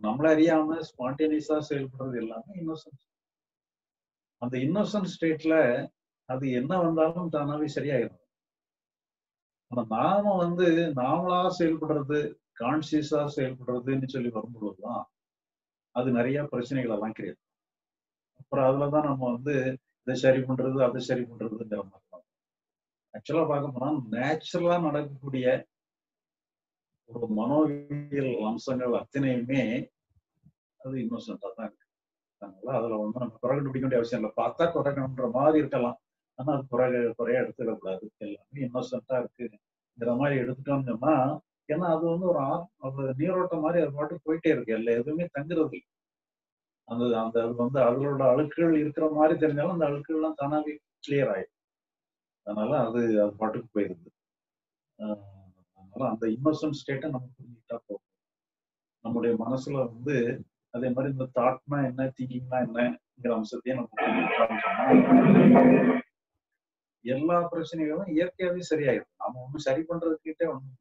நம்மளை அறியாம ஸ்பான்டேனியஸா செயல்படுறது எல்லாமே இன்னோசன்ஸ் அந்த இன்னோசன்ட் ஸ்டேட்ல அது என்ன வந்தாலும் தானாவே சரியாயிடும் ஆனா நாம வந்து நாமளா செயல்படுறது கான்சியஸா செயல்படுறதுன்னு சொல்லி வரும்பொழுதுதான் அது நிறைய பிரச்சனைகள் எல்லாம் கிடையாது அப்புறம் அதுலதான் நம்ம வந்து இதை சரி பண்றது அதை சரி பண்றதுங்கிற மாதிரி ஆக்சுவலா பார்க்க போனா நேச்சுரலா நடக்கக்கூடிய ஒரு மனோவியல் அம்சங்கள் அத்தனையுமே அது இன்னோசென்டா தான் இருக்கு. அதனால அதுல வந்து நம்ம குறை கண்டுபிடிக்க வேண்டிய அவசியம் இல்லை. பார்த்தா குறைக்கணுன்ற மாதிரி இருக்கலாம். ஆனா அது குறை குறையா எடுத்துடக்கூடாது எல்லாமே இன்னோசென்டா இருக்குங்கிற மாதிரி எடுத்துட்டோம்னு சொன்னா ஏன்னா அது வந்து ஒரு ஒரு நீரோட்டம் மாதிரி அது பாட்டு போயிட்டே இருக்கு. எல்லாம் எதுவுமே தங்குறது அந்த அந்த அது வந்து அதோட அழுக்குகள் இருக்கிற மாதிரி தெரிஞ்சாலும் அந்த அழுக்குகள்லாம் தானாவே கிளியர் ஆயிடும். அதனால அது அது பாட்டுக்கு போயிருது. அதனால அந்த இன்னோசன்ட் ஸ்டேட்டை நம்ம புரிஞ்சுக்கிட்டா போகும் நம்முடைய மனசுல வந்து அதே மாதிரி இந்த தாட்னா என்ன திங்கிங்னா என்னங்கிற அம்சத்தையும் நம்ம எல்லா பிரச்சனைகளும் இயற்கையாவே சரியாயிடும் நாம ஒன்றும் சரி பண்றதுக்கிட்டே ஒண்ணும்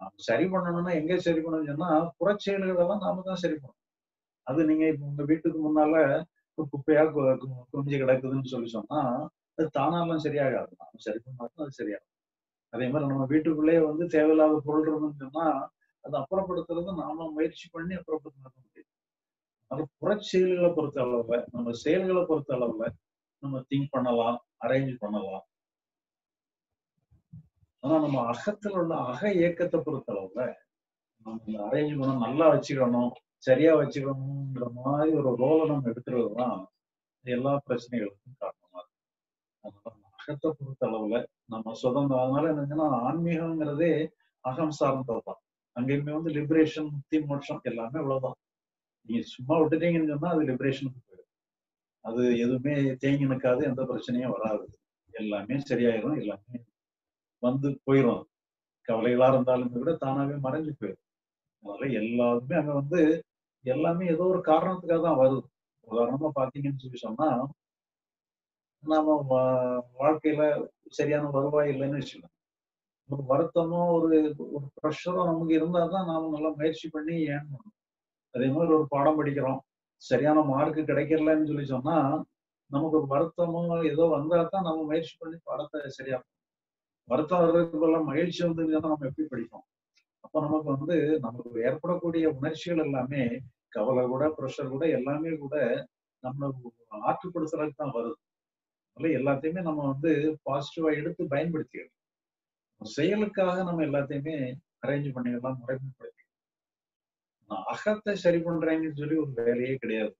நாம சரி பண்ணணும்னா எங்க சரி பண்ணணும்னு சொன்னா புறச்செயல்களெல்லாம் நாம தான் சரி பண்ணணும். அது நீங்க இப்ப உங்க வீட்டுக்கு முன்னால குப்பையா குஞ்சு கிடக்குதுன்னு சொல்லி சொன்னா அது தானாலாம் சரியாகாது. நாம சரி பண்ணாலும் அது சரியாகும் அதே மாதிரி நம்ம வீட்டுக்குள்ளேயே வந்து தேவையில்லாத பொருள் இருந்துன்னு சொன்னா அது அப்புறப்படுத்துறது நாம முயற்சி பண்ணி அப்புறப்படுத்த முடியும். அது புறச்செயல்களை பொறுத்த அளவுல நம்ம செயல்களை பொறுத்த அளவுல நம்ம திங்க் பண்ணலாம். அரேஞ்ச் பண்ணலாம். ஆனா நம்ம அகத்துல உள்ள அக இயக்கத்தை பொறுத்த அளவுல நம்ம அரேஞ்ச் பண்ண நல்லா வச்சுக்கணும் சரியா வச்சுக்கணுங்கிற மாதிரி ஒரு ரோலை நம்ம எடுக்கிறது தான் எல்லா பிரச்சனைகளுக்கும் காரணமா இருக்கு அதனால அகத்தை பொறுத்த அளவுல நம்ம சுதந்திரம் அதனால என்னங்கன்னா ஆன்மீகம்ங்கிறதே அகம் சார்ந்தது தான். அங்கேயுமே வந்து லிபரேஷன் முக்தி மோட்சம் எல்லாமே இவ்வளவுதான். நீங்க சும்மா விட்டுட்டீங்கன்னு சொன்னா அது லிபரேஷன் அது எதுவுமே தேங்கி நிற்காது எந்த பிரச்சனையும் வராது. எல்லாமே சரியாயிரும் எல்லாமே வந்து போயிடும் கவலைகளா இருந்தாலும் கூட தானாவே மறைஞ்சு போயிடும் அதனால எல்லாருமே அங்க வந்து எல்லாமே ஏதோ ஒரு காரணத்துக்காக தான் வருது. உதாரணமா பாத்தீங்கன்னு சொல்லி சொன்னா நாம வாழ்க்கையில சரியான வருவாய் இல்லைன்னு வச்சுக்கலாம் ஒரு வருத்தமோ ஒரு ஒரு ப்ரெஷரோ நமக்கு இருந்தாதான் நாம நல்லா முயற்சி பண்ணி ஏன் பண்ணணும் அதே மாதிரி ஒரு பாடம் படிக்கிறோம். சரியான மார்க் கிடைக்கலன்னு சொல்லி சொன்னா நமக்கு ஒரு வருத்தமோ ஏதோ வந்தா தான் நம்ம முயற்சி பண்ணி பாடத்தை சரியா வருத்தம் வர்றதுக்கு பதிலாக மகிழ்ச்சி வந்து நம்ம எப்படி படிப்போம்? அப்ப நமக்கு வந்து நமக்கு ஏற்படக்கூடிய உணர்ச்சிகள் எல்லாமே கவலை கூட ப்ரெஷர் கூட எல்லாமே கூட நம்ம ஆற்றுப்படுத்துறதுக்கு தான் வருது. அதனால எல்லாத்தையுமே நம்ம வந்து பாசிட்டிவா எடுத்து பயன்படுத்திக்கணும். செயலுக்காக நம்ம எல்லாத்தையுமே அரேஞ்ச் பண்ணிக்கலாம் முறைமைப்படுத்தி அகத்தை சரி பண்றேங்கன்னு சொல்லி ஒரு வேலையே கிடையாது.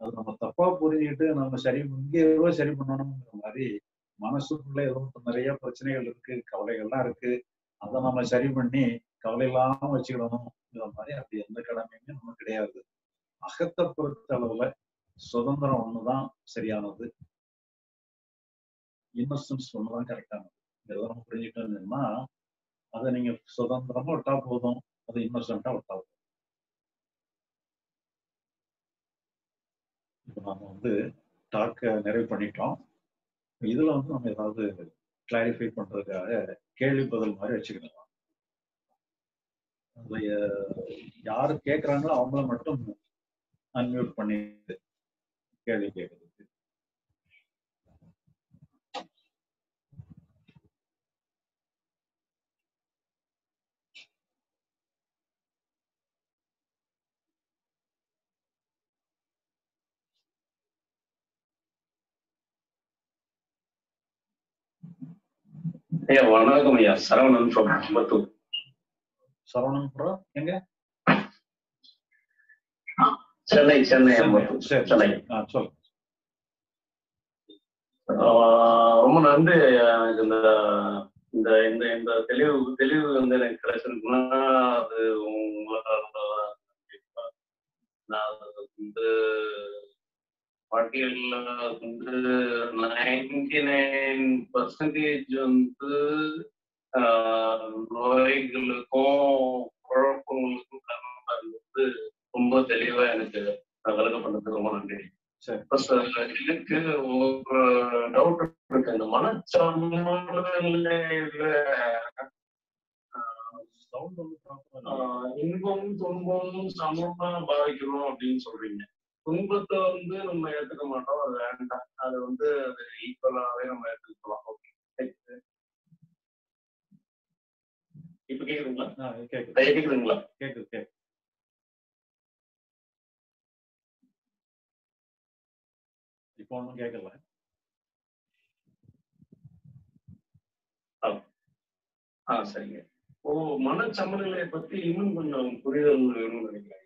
அது நம்ம தப்பா புரிஞ்சுக்கிட்டு நம்ம சரி இங்க சரி பண்ணணுங்கிற மாதிரி மனசுக்குள்ள ஏதோ நிறைய பிரச்சனைகள் இருக்கு கவலைகள்லாம் இருக்கு. அதை நம்ம சரி பண்ணி கவலை இல்லாம வச்சுக்கிடணுங்கிற மாதிரி அப்படி எந்த கடமையுமே நமக்கு கிடையாது. அகத்தை பொறுத்த அளவுல சுதந்திரம் ஒண்ணுதான் சரியானது. இன்னசென்ஸ் ஒண்ணுதான் கரெக்டானது இதெல்லாம் நம்ம புரிஞ்சுக்கிட்டோம்னா அதை நீங்க சுதந்திரமா விட்டா போதும். அது இன்னசென்ட்டா விட்டா போதும். இப்போ நம்ம வந்து டாக்க நிறைவு பண்ணிட்டோம். இதுல வந்து நம்ம ஏதாவது கிளாரிஃபை பண்றதுக்காக கேள்வி பதில் மாதிரி வச்சுக்கலாம் யார் கேட்குறாங்களோ அவங்கள மட்டும் அன்மியூட் பண்ணி கேள்வி கேட்குது ஐயா வணக்கம் ஐயா. சரவணன் from அம்பத்தூர். சரவணன் எங்க? சென்னை சென்னை அம்பத்தூர். சென்னை. ஆஹ் ரொம்ப நன்றி எனக்கு இந்த இந்த இந்த இந்த தெளிவு தெளிவு வந்து எனக்கு கிடைச்சிருக்குன்னா அது உங்களால கண்டிப்பா. நான் வந்து வாழ்க்கையில வந்து நைன்டி நைன் பர்சன்டேஜ் வந்து நோய்களுக்கும் குழப்பங்களுக்கும் காரணமா வந்து ரொம்ப தெளிவா எனக்கு விளக்கம் பண்ணதுக்கு ரொம்ப நன்றி. எனக்கு ஒரு டவுட் இருக்கு. இந்த மனச்சாமல சவுண்ட் வந்து proper ஆ ஆஹ் இன்பம் துன்பம் சமமா பாதிக்கணும் அப்படின்னு சொல்றீங்க. துன்பத்தை வந்து நம்ம எடுத்துக்க மாட்டோம். அது வேண்டாம். அது வந்து அது ஈக்குவலாவே நம்ம எடுத்துக்கலாம் ஓகே இப்ப கேக்குதுங்களா? கேக்குதுங்களா? கேக்குது கேக்குது. இப்போ ஒண்ணும் கேட்கல ஆ. சரிங்க. ஓ மனச்சமநிலையை பத்தி இன்னும் கொஞ்சம் புரிதல் வேணும்னு நினைக்கிறேன்.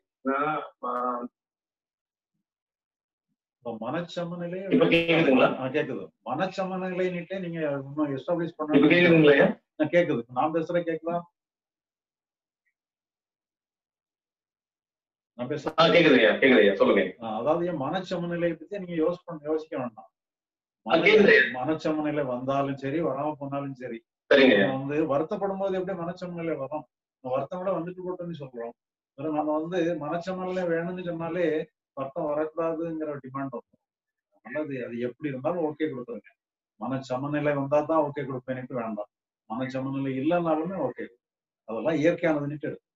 மனச்சமநிலை கேக்குது. மனச்சமநிலைன்னுட்டே நீங்க இன்னும் எஸ்டாப்ளிஷ் பண்ண? கேக்குது. நான் பேசுற கேக்குதா அதாவது மனச்சமநிலையை பத்தி நீங்க யோசி பண்ண யோசிக்க வேண்டாம். மனச்சமநிலை வந்தாலும் சரி வராம போனாலும் சரி. வந்து வருத்தப்படும் போது எப்படி மனச்சமநிலை வரும்? வருத்தம் கூட வந்துட்டு போட்டுன்னு சொல்றோம். நம்ம வந்து மனச்சமநிலை வேணும்னு சொன்னாலே வருத்தம் வரக்கூடாதுங்கிற டிமாண்ட் வரும். அல்லது அது எப்படி இருந்தாலும் ஓகே கொடுத்துருங்க. சமநிலை வந்தா தான் ஓகே கொடுப்பேன்ட்டு வேண்டாம். மன சமநிலை இல்லைனாலுமே ஓகே அதெல்லாம் இயற்கையானதுன்னுட்டு எடுத்து.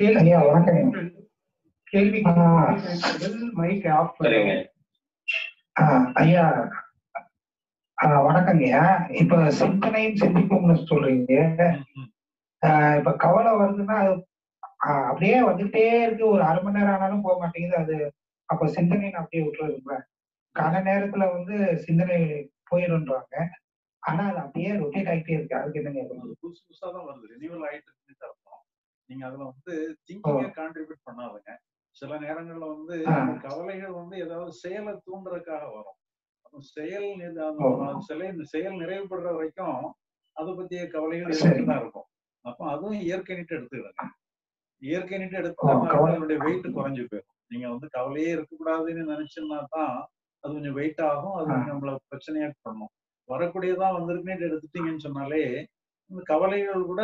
கேள்வி வணக்கம் கேள்வி. மைக் ஆஃப் சரிங்க. ஆ, ஐயா ஐயா இப்ப சிந்தனையும் சிந்திக்கும்னு சொல்றீங்க. இப்ப கவலை வருதுன்னா அது அப்படியே வந்துட்டே இருக்கு. ஒரு அரை மணி நேரம் ஆனாலும் போக மாட்டேங்குது. அது அப்ப சிந்தனைன்னு அப்படியே விட்டுறதுங்களா கன நேரத்துல வந்து சிந்தனை போயிடுன்றாங்க ஆனா அது அப்படியே ரொட்டேட் ஆகிட்டே இருக்கு. அதுக்கு என்னங்க புதுசு புதுசா தான் வருது. ரினியூவல் ஆயிட்டு நீங்க அதுல வந்து திங்கிங்க கான்ட்ரிபியூட் பண்ணாதுங்க. சில நேரங்கள்ல வந்து கவலைகள் வந்து ஏதாவது செயலை தூண்டுறதுக்காக வரும். செயல் சிலை இந்த செயல் நிறைவுபடுற வரைக்கும் அதை பத்திய கவலைகள் தான் இருக்கும். அப்ப அதுவும் இயற்கை நீட்டு எடுத்துக்கிடுங்க இயற்கை நீட்டு கவலை. அதனுடைய வெயிட் குறைஞ்சு போயிடும். நீங்க வந்து கவலையே இருக்கக்கூடாதுன்னு நினைச்சோம்னா தான் அது கொஞ்சம் வெயிட் ஆகும். அது நம்மள பிரச்சனையா பண்ணும். வரக்கூடியதான் வந்திருக்குன்னு எடுத்துட்டீங்கன்னு சொன்னாலே இந்த கவலைகள் கூட.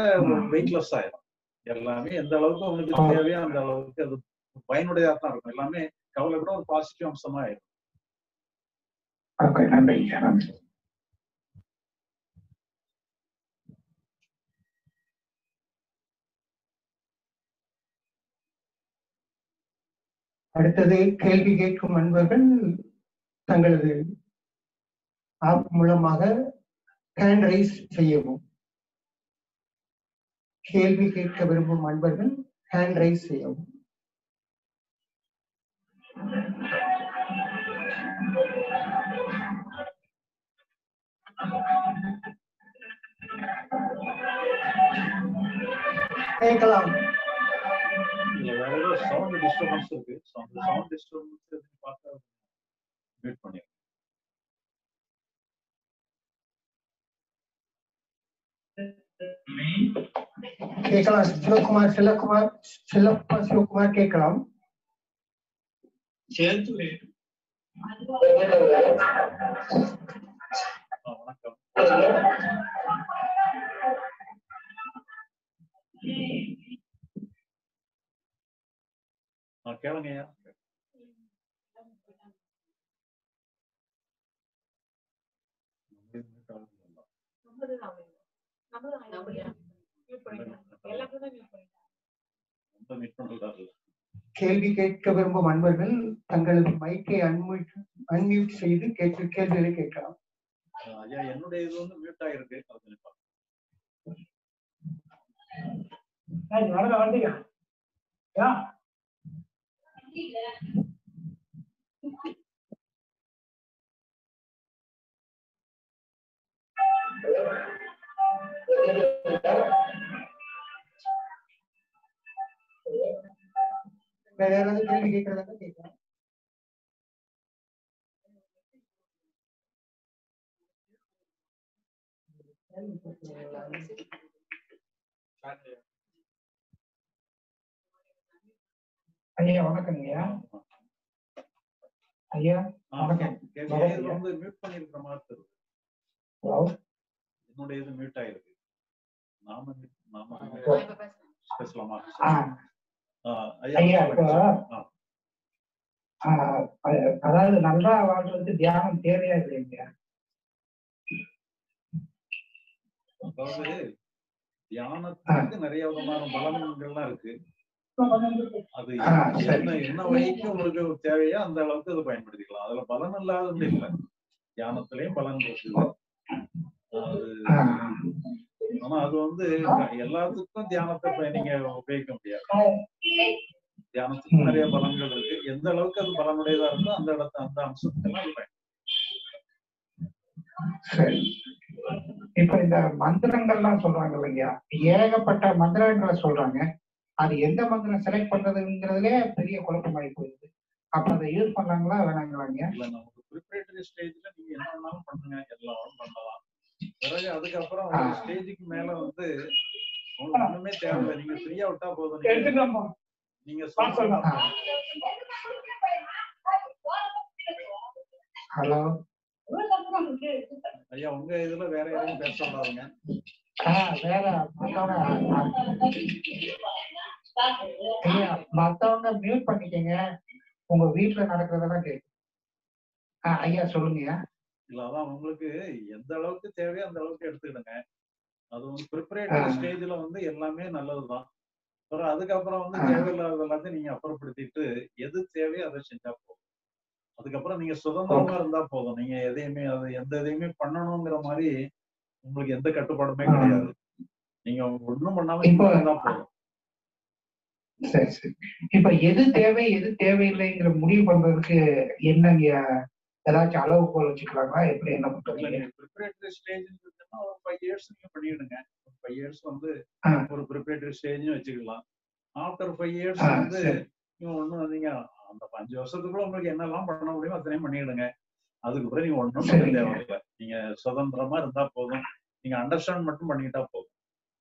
வெயிட்லெஸ் ஆயிடும் எல்லாமே எந்த அளவுக்கு உங்களுக்கு. தேவையோ அந்த அளவுக்கு அது பயனுடையதா தான் இருக்கும். எல்லாமே கவலை கூட ஒரு பாசிட்டிவ் அம்சமா இருக்கும் நன்றி நன்றி. அடுத்தது கேள்வி கேட்கும் அன்பர்கள் தங்களது ஆப் மூலமாக ஹேண்ட் ரைஸ் செய்யவும். கேள்வி கேட்க விரும்பும் அன்பர்கள் ஹேண்ட் ரைஸ் செய்யவும். கேட்கலாம் இதுல வேற ஏதோ சவுண்ட் டிஸ்டர்பன்ஸ் இருக்கு So, அந்த சவுண்ட் டிஸ்டர்பன்ஸ் பார்த்தா மியூட் பண்ணிடுங்க கேட்கலாம் சிவகுமார் செல்லகுமார் செல்லப்பா சிவகுமார் கேட்கலாம் ஆ, வணக்கம் ஆ கேளுங்கய்யா ரொம்ப மீட் பண்றதா கேள்வி கேட்க விரும்பும் அன்பர்கள் தங்களது மைக்கை அன்மியூட் அன்மியூட் செய்து கேட்க கேள்விகளை கேட்கலாம். ஐயா என்னுடைய இது வந்து மியூட் கொஞ்சம் பாருங்க. வேற யாராவது கேள்வி கேட்கறதா கேட்கலாம். ஐயா வணக்கங்க ஐயா. ஐயா வணக்கம். வந்து மியூட் பண்ணிருக்கிற மாதிரி தெரியுது ஹலோ என்னுடைய இது மியூட் ஆயிருக்கு. நாம நாம பேசலாமா. ஐயா, இப்போ- அதாவது நல்லா வாழ்றதுக்கு தியானம் தேவையா இல்லைங்க அதாவது தியானத்துக்கு நிறைய விதமான பலன்கள்லாம் இருக்கு. அது. என்ன என்ன வழிக்கு உங்களுக்கு தேவையோ அந்த அளவுக்கு அதை பயன்படுத்திக்கலாம். அதுல பலன் இல்லாதது இல்லை. தியானத்திலயும் பலன் இருக்குது அது ஆனா அது வந்து எல்லாத்துக்கும் தியானத்தை இப்ப நீங்க உபயோகிக்க முடியாது. தியானத்துக்கு நிறைய பலன்கள் இருக்கு. எந்த அளவுக்கு அது பலனுடையதா இருக்கோ அந்த இடத்த அந்த அம்சத்துக்கெல்லாம். சரி. இப்ப இந்த மந்திரங்கள்லாம் சொல்றாங்க இல்லையா ஏகப்பட்ட மந்திரங்களை சொல்றாங்க. அது எந்த மந்திரம் செலக்ட் பண்றதுங்கிறதுலே பெரிய குழப்பமாயி போயிடுது. அப்ப அதை யூஸ் பண்ணாங்களா வேணாங்களாங்க? இல்ல நமக்கு ப்ரிப்பரேட்டரி ஸ்டேஜ்ல நீங்க என்ன வேணாலும் பண்ணுங்க. எல்லாரும் பண்ணலாம். பிறகு அதுக்கப்புறம். ஸ்டேஜுக்கு மேல வந்து உங்களுக்கு ஒண்ணுமே தேவையில்லை. நீங்க ஃப்ரீயா விட்டா போதும். நீங்க- சொல்லுங்க. ஹலோ. ஐயா உங்க இதுல வேற யாரையும் பேச சொல்லாதுங்க. மத்தவங்க மியூட் பண்ணிக்கங்க. உங்க வீட்டுல நடக்கிறதெல்லாம் கேட்கும் ஐயா சொல்லுங்கய்யா. இல்ல அதான் உங்களுக்கு எந்த அளவுக்கு தேவையோ அந்த அளவுக்கு எடுத்துக்கிடுங்க அது வந்து ப்ரிப்பரேட்டரி. ஸ்டேஜ்ல வந்து எல்லாமே நல்லதுதான். அப்புறம் அதுக்கப்புறம் வந்து. தேவையில்லாத எல்லாத்தையும் நீங்க அப்புறப்படுத்திட்டு எது தேவையோ அதை செஞ்சா போதும். அதுக்கப்புறம் நீங்க சுதந்திரமா இருந்தா போதும். நீங்க எதையுமே அது எந்த எதையுமே பண்ணணுங்கிற மாதிரி உங்களுக்கு எந்த கட்டுப்பாடுமே. கிடையாது. நீங்க ஒண்ணும் பண்ணாம இருந்தா போதும். சரி சரி. இப்ப எது தேவை எது தேவையில்லைங்கிற முடிவு பண்றதுக்கு என்னங்க ஏதாச்சும் அளவுகோல் வச்சுக்கலாங்களா எப்படி என்ன ப்ரிப்பரேட்டரி ஸ்டேஜ் ஒரு ஃபைவ் இயர்ஸ் நீங்க பண்ணிடுங்க. ஃபைவ் இயர்ஸ் வந்து. ஒரு ப்ரிப்பரேட்டரி ஸ்டேஜும் வச்சுக்கலாம். ஆஃப்டர் ஃபைவ் இயர்ஸ் வந்து சரி. நீங்க ஒண்ணும் நீங்க அந்த அஞ்சு வருஷத்துக்குள்ள உங்களுக்கு என்னெல்லாம் பண்ண முடியுமோ அத்தனையும் பண்ணிடுங்க. அதுக்கப்புறம் நீங்க ஒண்ணும் பண்ண சரிங்க. தேவையில்லை. நீங்க சுதந்திரமா இருந்தா போதும். நீங்க அண்டர்ஸ்டாண்ட் மட்டும் பண்ணிக்கிட்டா போதும்.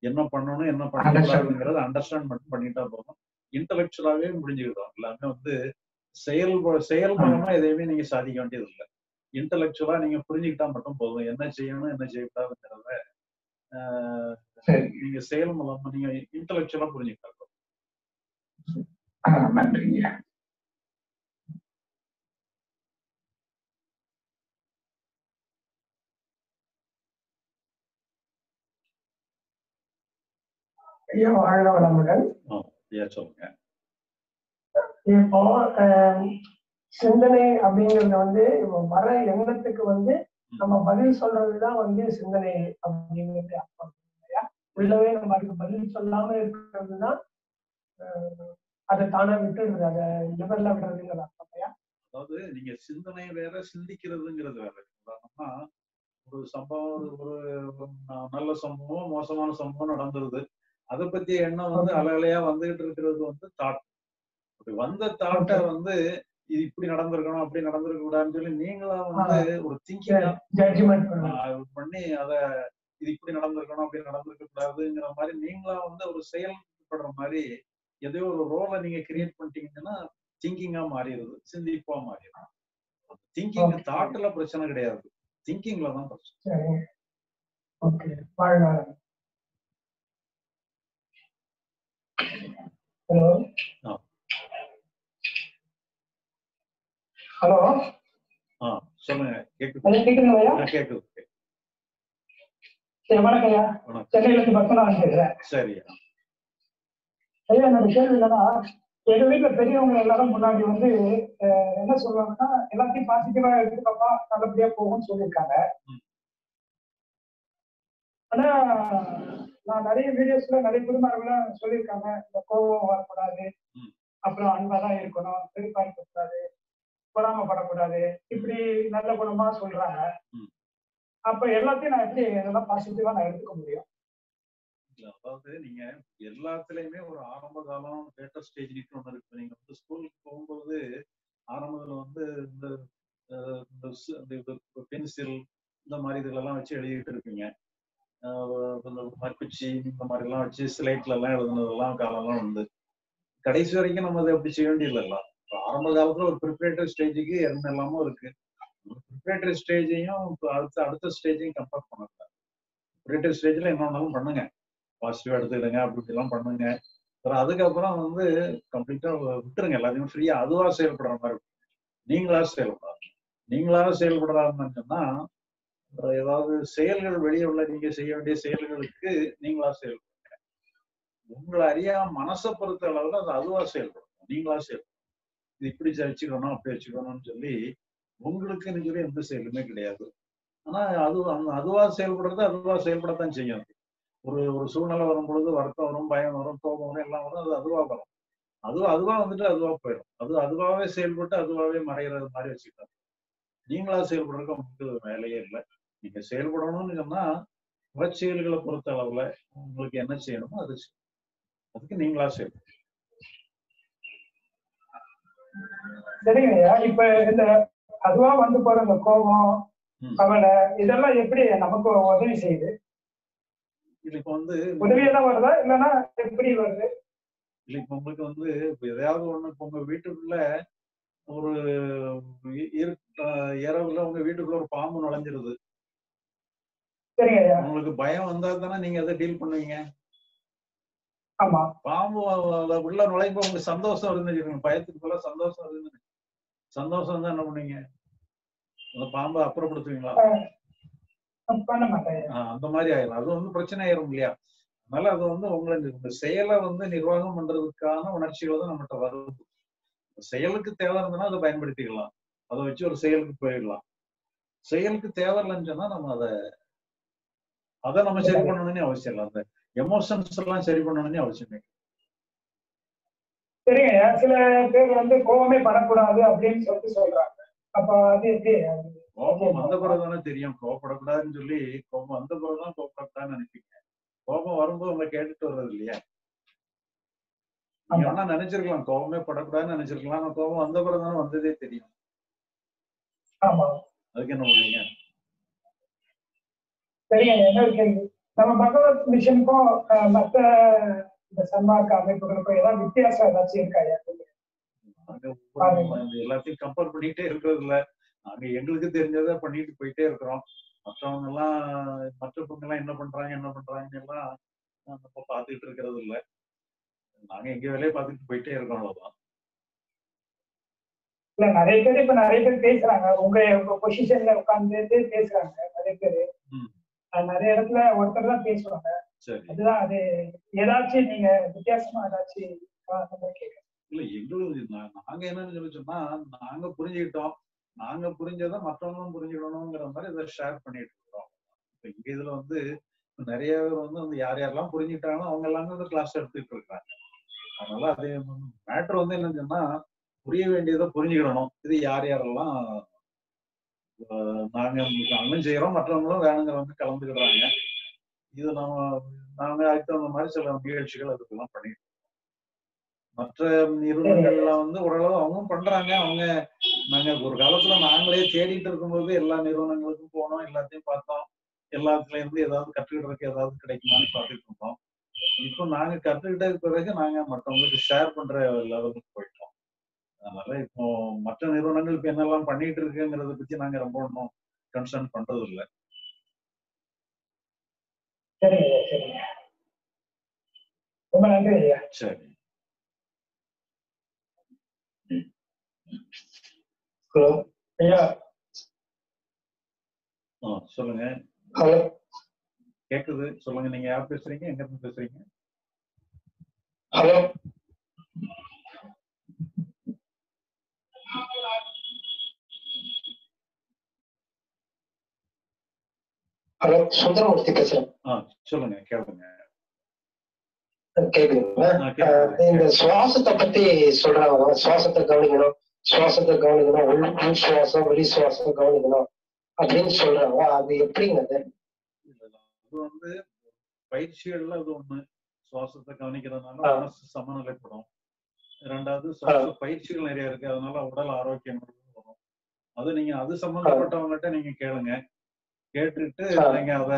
என்ன பண்ணணும் என்ன பண்ணக்கூடாதுங்கிறத அண்டர்ஸ்டாண்ட் மட்டும் பண்ணிக்கிட்டா போதும். இன்டலெக்சுவலாவே முடிஞ்சுக்கிட்டோம் எல்லாமே வந்து செயல் செயல் மூலமா எதையுமே நீங்க சாதிக்க வேண்டியது இல்லை இன்டலெக்சுவலா நீங்க புரிஞ்சுக்கிட்டா மட்டும் போதும். என்ன செய்யணும் என்ன செய்யக்கூடாதுங்கிறத நீங்க செயல் மூலமா நீங்க இன்டலெக்சுவலா புரிஞ்சுக்கிட்டா நன்றிங்க. ஐயா வாழ்க வளமுடன் சொல்லுங்க. இப்போ சிந்தனை அப்படிங்கறது வந்து வர எண்ணத்துக்கு வந்து நம்ம பதில் சொல்றதுதான் வந்து சிந்தனை அப்படிங்கிறது அர்த்தம் இல்லையா? உள்ளவே நம்ம அதுக்கு பதில் சொல்லாம இருக்கிறது தான் அதை தானா விட்டுடுறது அதை லிபர்ல விடுறதுங்கிறது அர்த்தம் இல்லையா? அதாவது நீங்க சிந்தனை வேற சிந்திக்கிறதுங்கிறது வேற. உதாரணமா ஒரு சம்பவம் ஒரு நல்ல சம்பவம் மோசமான சம்பவம் நடந்துருது. அதை பத்தி எண்ணம் வந்து. அலையலையா வந்துகிட்டு இருக்கிறது வந்து தாட் வந்த தாட்டை வந்து இது இப்படி நடந்திருக்கணும் அப்படி நடந்திருக்க கூடாதுன்னு சொல்லி நீங்களா வந்து ஒரு பண்ணணும். பண்ணி அத இது இப்படி நடந்திருக்கணும் அப்படி நடந்திருக்க கூடாதுங்கிற மாதிரி நீங்களா வந்து ஒரு செயல்படுற மாதிரி எதையோ ஒரு ரோலை நீங்க கிரியேட் பண்ணிட்டீங்கன்னா திங்கிங்கா மாறிடுது சிந்திப்பா மாறிடும் திங்கிங். தாட்ல பிரச்சனை கிடையாது. திங்கிங்ல தான் பிரச்சனை. ஓகே. ஹலோ ஆ. ஹலோ? சொல்லுங்க. சரி வணக்கம் ஐயா. வணக்கம். சென்னையில இருந்து பத்மநாபன் பேசுறேன் ஐயா என்னோட கேள்வி என்னன்னா எங்க வீட்டுல பெரியவங்க எல்லாரும் முன்னாடி வந்து என்ன சொல்லுவாங்கன்னா எல்லாத்தையும் பாசிட்டிவா எடுத்துக்கோமா நல்லபடியா போகும்னு சொல்லியிருக்காங்க. ம். ஆனா நான் நிறைய வீடியோஸ்ல நிறைய குடும்பங்கள்லாம் சொல்லியிருக்காங்க இந்த கோபம் வரக்கூடாது. அப்புறம் அன்பா தான் இருக்கணும் பெருப்பா இருக்கக்கூடாது. பொறாமப்படக்கூடாது. இப்படி நல்ல குணமா சொல்றாங்க. அப்ப எல்லாத்தையும் நான் எப்படி இதெல்லாம் பாசிட்டிவா நான் எடுத்துக்க முடியும்? அதாவது நீங்க எல்லாத்துலயுமே ஒரு ஆரம்ப காலம் லேட்டர் ஸ்டேஜ் ஒன்று இருக்கு. நீங்க வந்து ஸ்கூலுக்கு போகும்போது ஆரம்பத்துல வந்து இந்த பென்சில் இந்த மாதிரி இதுலலாம் வச்சு எழுதிட்டு இருப்பீங்க. இந்த மர்குச்சி இந்த மாதிரி எல்லாம் வச்சு ஸ்லேட்ல எல்லாம் எழுதுனதெல்லாம் காலம்லாம் உண்டு. கடைசி வரைக்கும் நம்ம அதை அப்படி செய்ய வேண்டியதில்ல. ஆரம்ப காலத்துல ஒரு ப்ரிப்பரேட்டரி ஸ்டேஜுக்கு என்ன எல்லாமோ இருக்கு. ப்ரிப்பரேட்டரி ஸ்டேஜையும் அடுத்த அடுத்த ஸ்டேஜையும் கம்பேர் பண்ணல ப்ரிப்பரேட்டரி ஸ்டேஜ்ல என்ன வேணாலும் பண்ணுங்க. பாசிட்டிவா எடுத்துக்கிடுங்க அப்படி இப்படிலாம் பண்ணுங்க. அப்புறம் அதுக்கப்புறம் வந்து கம்ப்ளீட்டா விட்டுருங்க. எல்லாத்தையும் ஃப்ரீயா அதுவா செயல்படுற மாதிரி நீங்களா செயல்படாது நீங்களா செயல்படுறாருன்னா ஏதாவது செயல்கள் வெளியே உள்ள நீங்க செய்ய வேண்டிய செயல்களுக்கு நீங்களா செயல்படுங்க. உங்களை அறியாம மனசை பொறுத்த அளவுல அது அதுவா செயல்படும். நீங்களா செயல்படும் இது இப்படி வச்சுக்கணும் அப்படி வச்சுக்கணும்னு சொல்லி உங்களுக்குன்னு சொல்லி எந்த செயலுமே கிடையாது. ஆனா அது அந்த அதுவா செயல்படுறது அதுவா செயல்படத்தான் செய்யும். ஒரு ஒரு சூழ்நிலை வரும் பொழுது வருத்தம் வரும் பயம் வரும் கோபம் வரும் எல்லாம் வரும் அது அதுவா வரும். அது அதுவா வந்துட்டு அதுவா போயிடும். அது அதுவாவே செயல்பட்டு அதுவாவே மறைகிறது மாதிரி வச்சுக்கிட்டாங்க நீங்களா செயல்படுறதுக்கு உங்களுக்கு வேலையே இல்லை. நீங்க செயல்படணும்னு சொன்னா புறச்செயல்களை பொறுத்த அளவுல உங்களுக்கு என்ன செய்யணுமோ அது செய்யணும். அதுக்கு நீங்களா செயல்படணும். சரிங்கய்யா இப்ப இந்த அதுவா வந்து போற இந்த கோபம். கவலை இதெல்லாம் எப்படி நமக்கு உதவி செய்யுது? இப்ப வந்து உதவியெல்லாம் வருதா? இல்லைன்னா எப்படி வருது? இல்ல இப்ப உங்களுக்கு வந்து இப்ப எதையாவது ஒண்ணு இப்ப உங்க வீட்டுக்குள்ள ஒரு இரவுல உங்க வீட்டுக்குள்ள ஒரு பாம்பு நுழைஞ்சிருது. உங்களுக்கு பயம் வந்தா தானே நீங்க அதை டீல் பண்ணுவீங்க? ஆமா. பாம்பு உள்ள நுழைப்ப உங்களுக்கு சந்தோஷம் இருந்துச்சு பயத்துக்கு போல சந்தோஷம் இருந்து சந்தோஷம் இருந்தா என்ன பண்ணுவீங்க? அந்த பாம்பை அப்புறப்படுத்துவீங்களா? அந்த மாதிரி ஆயிரும். அது வந்து பிரச்சனை ஆயிரும் இல்லையா? அதனால அது வந்து உங்களை செயலை வந்து நிர்வாகம் பண்றதுக்கான உணர்ச்சிகள் தான் நம்மகிட்ட வருது செயலுக்கு தேவை இருந்ததுன்னா அதை பயன்படுத்திக்கலாம். அதை வச்சு ஒரு செயலுக்கு போயிடலாம். செயலுக்கு தேவை இல்லைன்னு சொன்னா நம்ம அதை அதை நம்ம சரி பண்ணணும்னு அவசியம் இல்லை. அந்த எமோஷன்ஸ் எல்லாம் சரி பண்ணணும்னு அவசியம் இல்லை சரிங்கய்யா சில பேர் வந்து கோபமே படக்கூடாது அப்படின்னு சொல்லிட்டு சொல்றாங்க. அப்ப அது எப்படி? கோபம் வந்த பிறகுதானே தெரியும். கோபப்படக்கூடாதுன்னு சொல்லி கோபம் வந்த பிறகுதான் கோபப்படக்கூடாதுன்னு நினைப்பீங்க. கோபம் வரும்போது உங்களை கேட்டுட்டு வர்றது இல்லையா? நீங்க வேணா நினைச்சிருக்கலாம். கோபமே படக்கூடாதுன்னு நினைச்சிருக்கலாம். கோபம் வந்த பிறகுதானே வந்ததே தெரியும். ஆமா. அதுக்கு என்ன பண்ணுவீங்க? சரிங்க நம்ம பகவத் மிஷனுக்கும் மத்த இந்த சன்மார்க்க அமைப்புகளுக்கும் ஏதாவது வித்தியாசம் ஏதாச்சும் இருக்கா ஐயா? நாங்க ஒவ்வொரு- இந்த எல்லாத்தையும் கம்பேர் பண்ணிட்டே இருக்கிறது இல்ல நாங்க எங்களுக்கு தெரிஞ்சதை பண்ணிட்டு போயிட்டே இருக்கிறோம். மற்றவங்க எல்லாம் மற்றவங்க எல்லாம் என்ன பண்றாங்க என்ன பண்றாங்க எல்லாம் நம்ம பார்த்துக்கிட்டு இருக்கிறது இல்ல. நாங்க எங்க வேலையை பார்த்துட்டு போயிட்டே இருக்கோம் அவ்வளவுதான். இல்ல நிறைய பேர் இப்ப நிறைய பேர் பேசுறாங்க. உங்க உங்க பொசிஷன்ல உட்கார்ந்து பேசுறாங்க நிறைய பேர். நிறைய இடத்துல ஒருத்தர் தான் பேசுவாங்க சரி. அதுதான் அது ஏதாச்சும் நீங்க வித்தியாசமா ஏதாச்சும். இல்ல எங்களுக்கு நாங்க என்னன்னு சொல்லி சொன்னா நாங்க புரிஞ்சுக்கிட்டோம். நாங்க புரிஞ்சதை மற்றவங்களும் புரிஞ்சுக்கணுங்கிற மாதிரி இதை ஷேர் பண்ணிட்டு இருக்கிறோம் இப்ப இங்க இதுல வந்து நிறைய பேர் வந்து வந்து யார் யாரெல்லாம் புரிஞ்சுக்கிட்டாங்களோ அவங்க எல்லாமே வந்து கிளாஸ் எடுத்துட்டு இருக்காங்க. அதனால அது மேட்ரு வந்து என்னன்னு சொன்னா புரிய வேண்டியதை புரிஞ்சுக்கிடணும் இது யார் யாரெல்லாம் நாங்க நாங்களும் செய்யறோம் மற்றவங்களும் வேணுங்கிறவங்க கலந்துக்கிடுறாங்க. இது நம்ம நாங்க அதுக்கு தகுந்த மாதிரி சில நிகழ்ச்சிகள் அதுக்கெல்லாம் பண்ணிட்டு மற்ற நிறுவனங்கள்ல வந்து ஓரளவு அவங்களும் பண்றாங்க. அவங்க நாங்க ஒரு காலத்துல நாங்களே தேடிட்டு இருக்கும்போது எல்லா நிறுவனங்களுக்கும் போனோம் எல்லாத்தையும் பார்த்தோம். எல்லாத்துல இருந்து ஏதாவது கற்றுக்கிட்டதுக்கு ஏதாவது கிடைக்குமான்னு பார்த்துட்டு இருந்தோம். இப்போ நாங்க கற்றுக்கிட்டதுக்கு பிறகு நாங்க மற்றவங்களுக்கு ஷேர் பண்ற லெவலுக்கு போயிட்டோம். அதனால இப்போ மற்ற நிறுவனங்கள் இப்ப என்னெல்லாம் பண்ணிட்டு இருக்குங்கிறத பத்தி நாங்க ரொம்ப ஒன்றும் கன்சர்ன் பண்றது இல்ல. ரொம்ப நன்றி ஐயா. சரி. ஹலோ ஐயா. ஆ சொல்லுங்க. ஹலோ. கேக்குது. சொல்லுங்க நீங்க யார் பேசுறீங்க? எங்க இருந்து பேசுறீங்க? ஹலோ. ஹலோ சுந்தரமூர்த்தி பேசுறேன். சொல்லுங்க கேளுங்க. கேக்குதுங்களா. இந்த சுவாசத்தை பத்தி சொல்றாங்க சுவாசத்தை கவனிக்கணும். சுவாசத்தை கவனிக்கணும். உள் உள் சுவாசம் வெளி சுவாசம் கவனிக்கணும் அப்படின்னு சொல்றாங்க அது எப்படிங்க அது? வந்து பயிற்சிகள்ல அது ஒண்ணு. சுவாசத்தை கவனிக்கிறதுனால. மனசு சமநிலைப்படும். ரெண்டாவது பயிற்சிகள் நிறைய இருக்கு. அதனால உடல் ஆரோக்கியம் வரும். அது நீங்க அது சம்பந்தப்பட்டவங்ககிட்ட நீங்க கேளுங்க. கேட்டுட்டு. நீங்க அத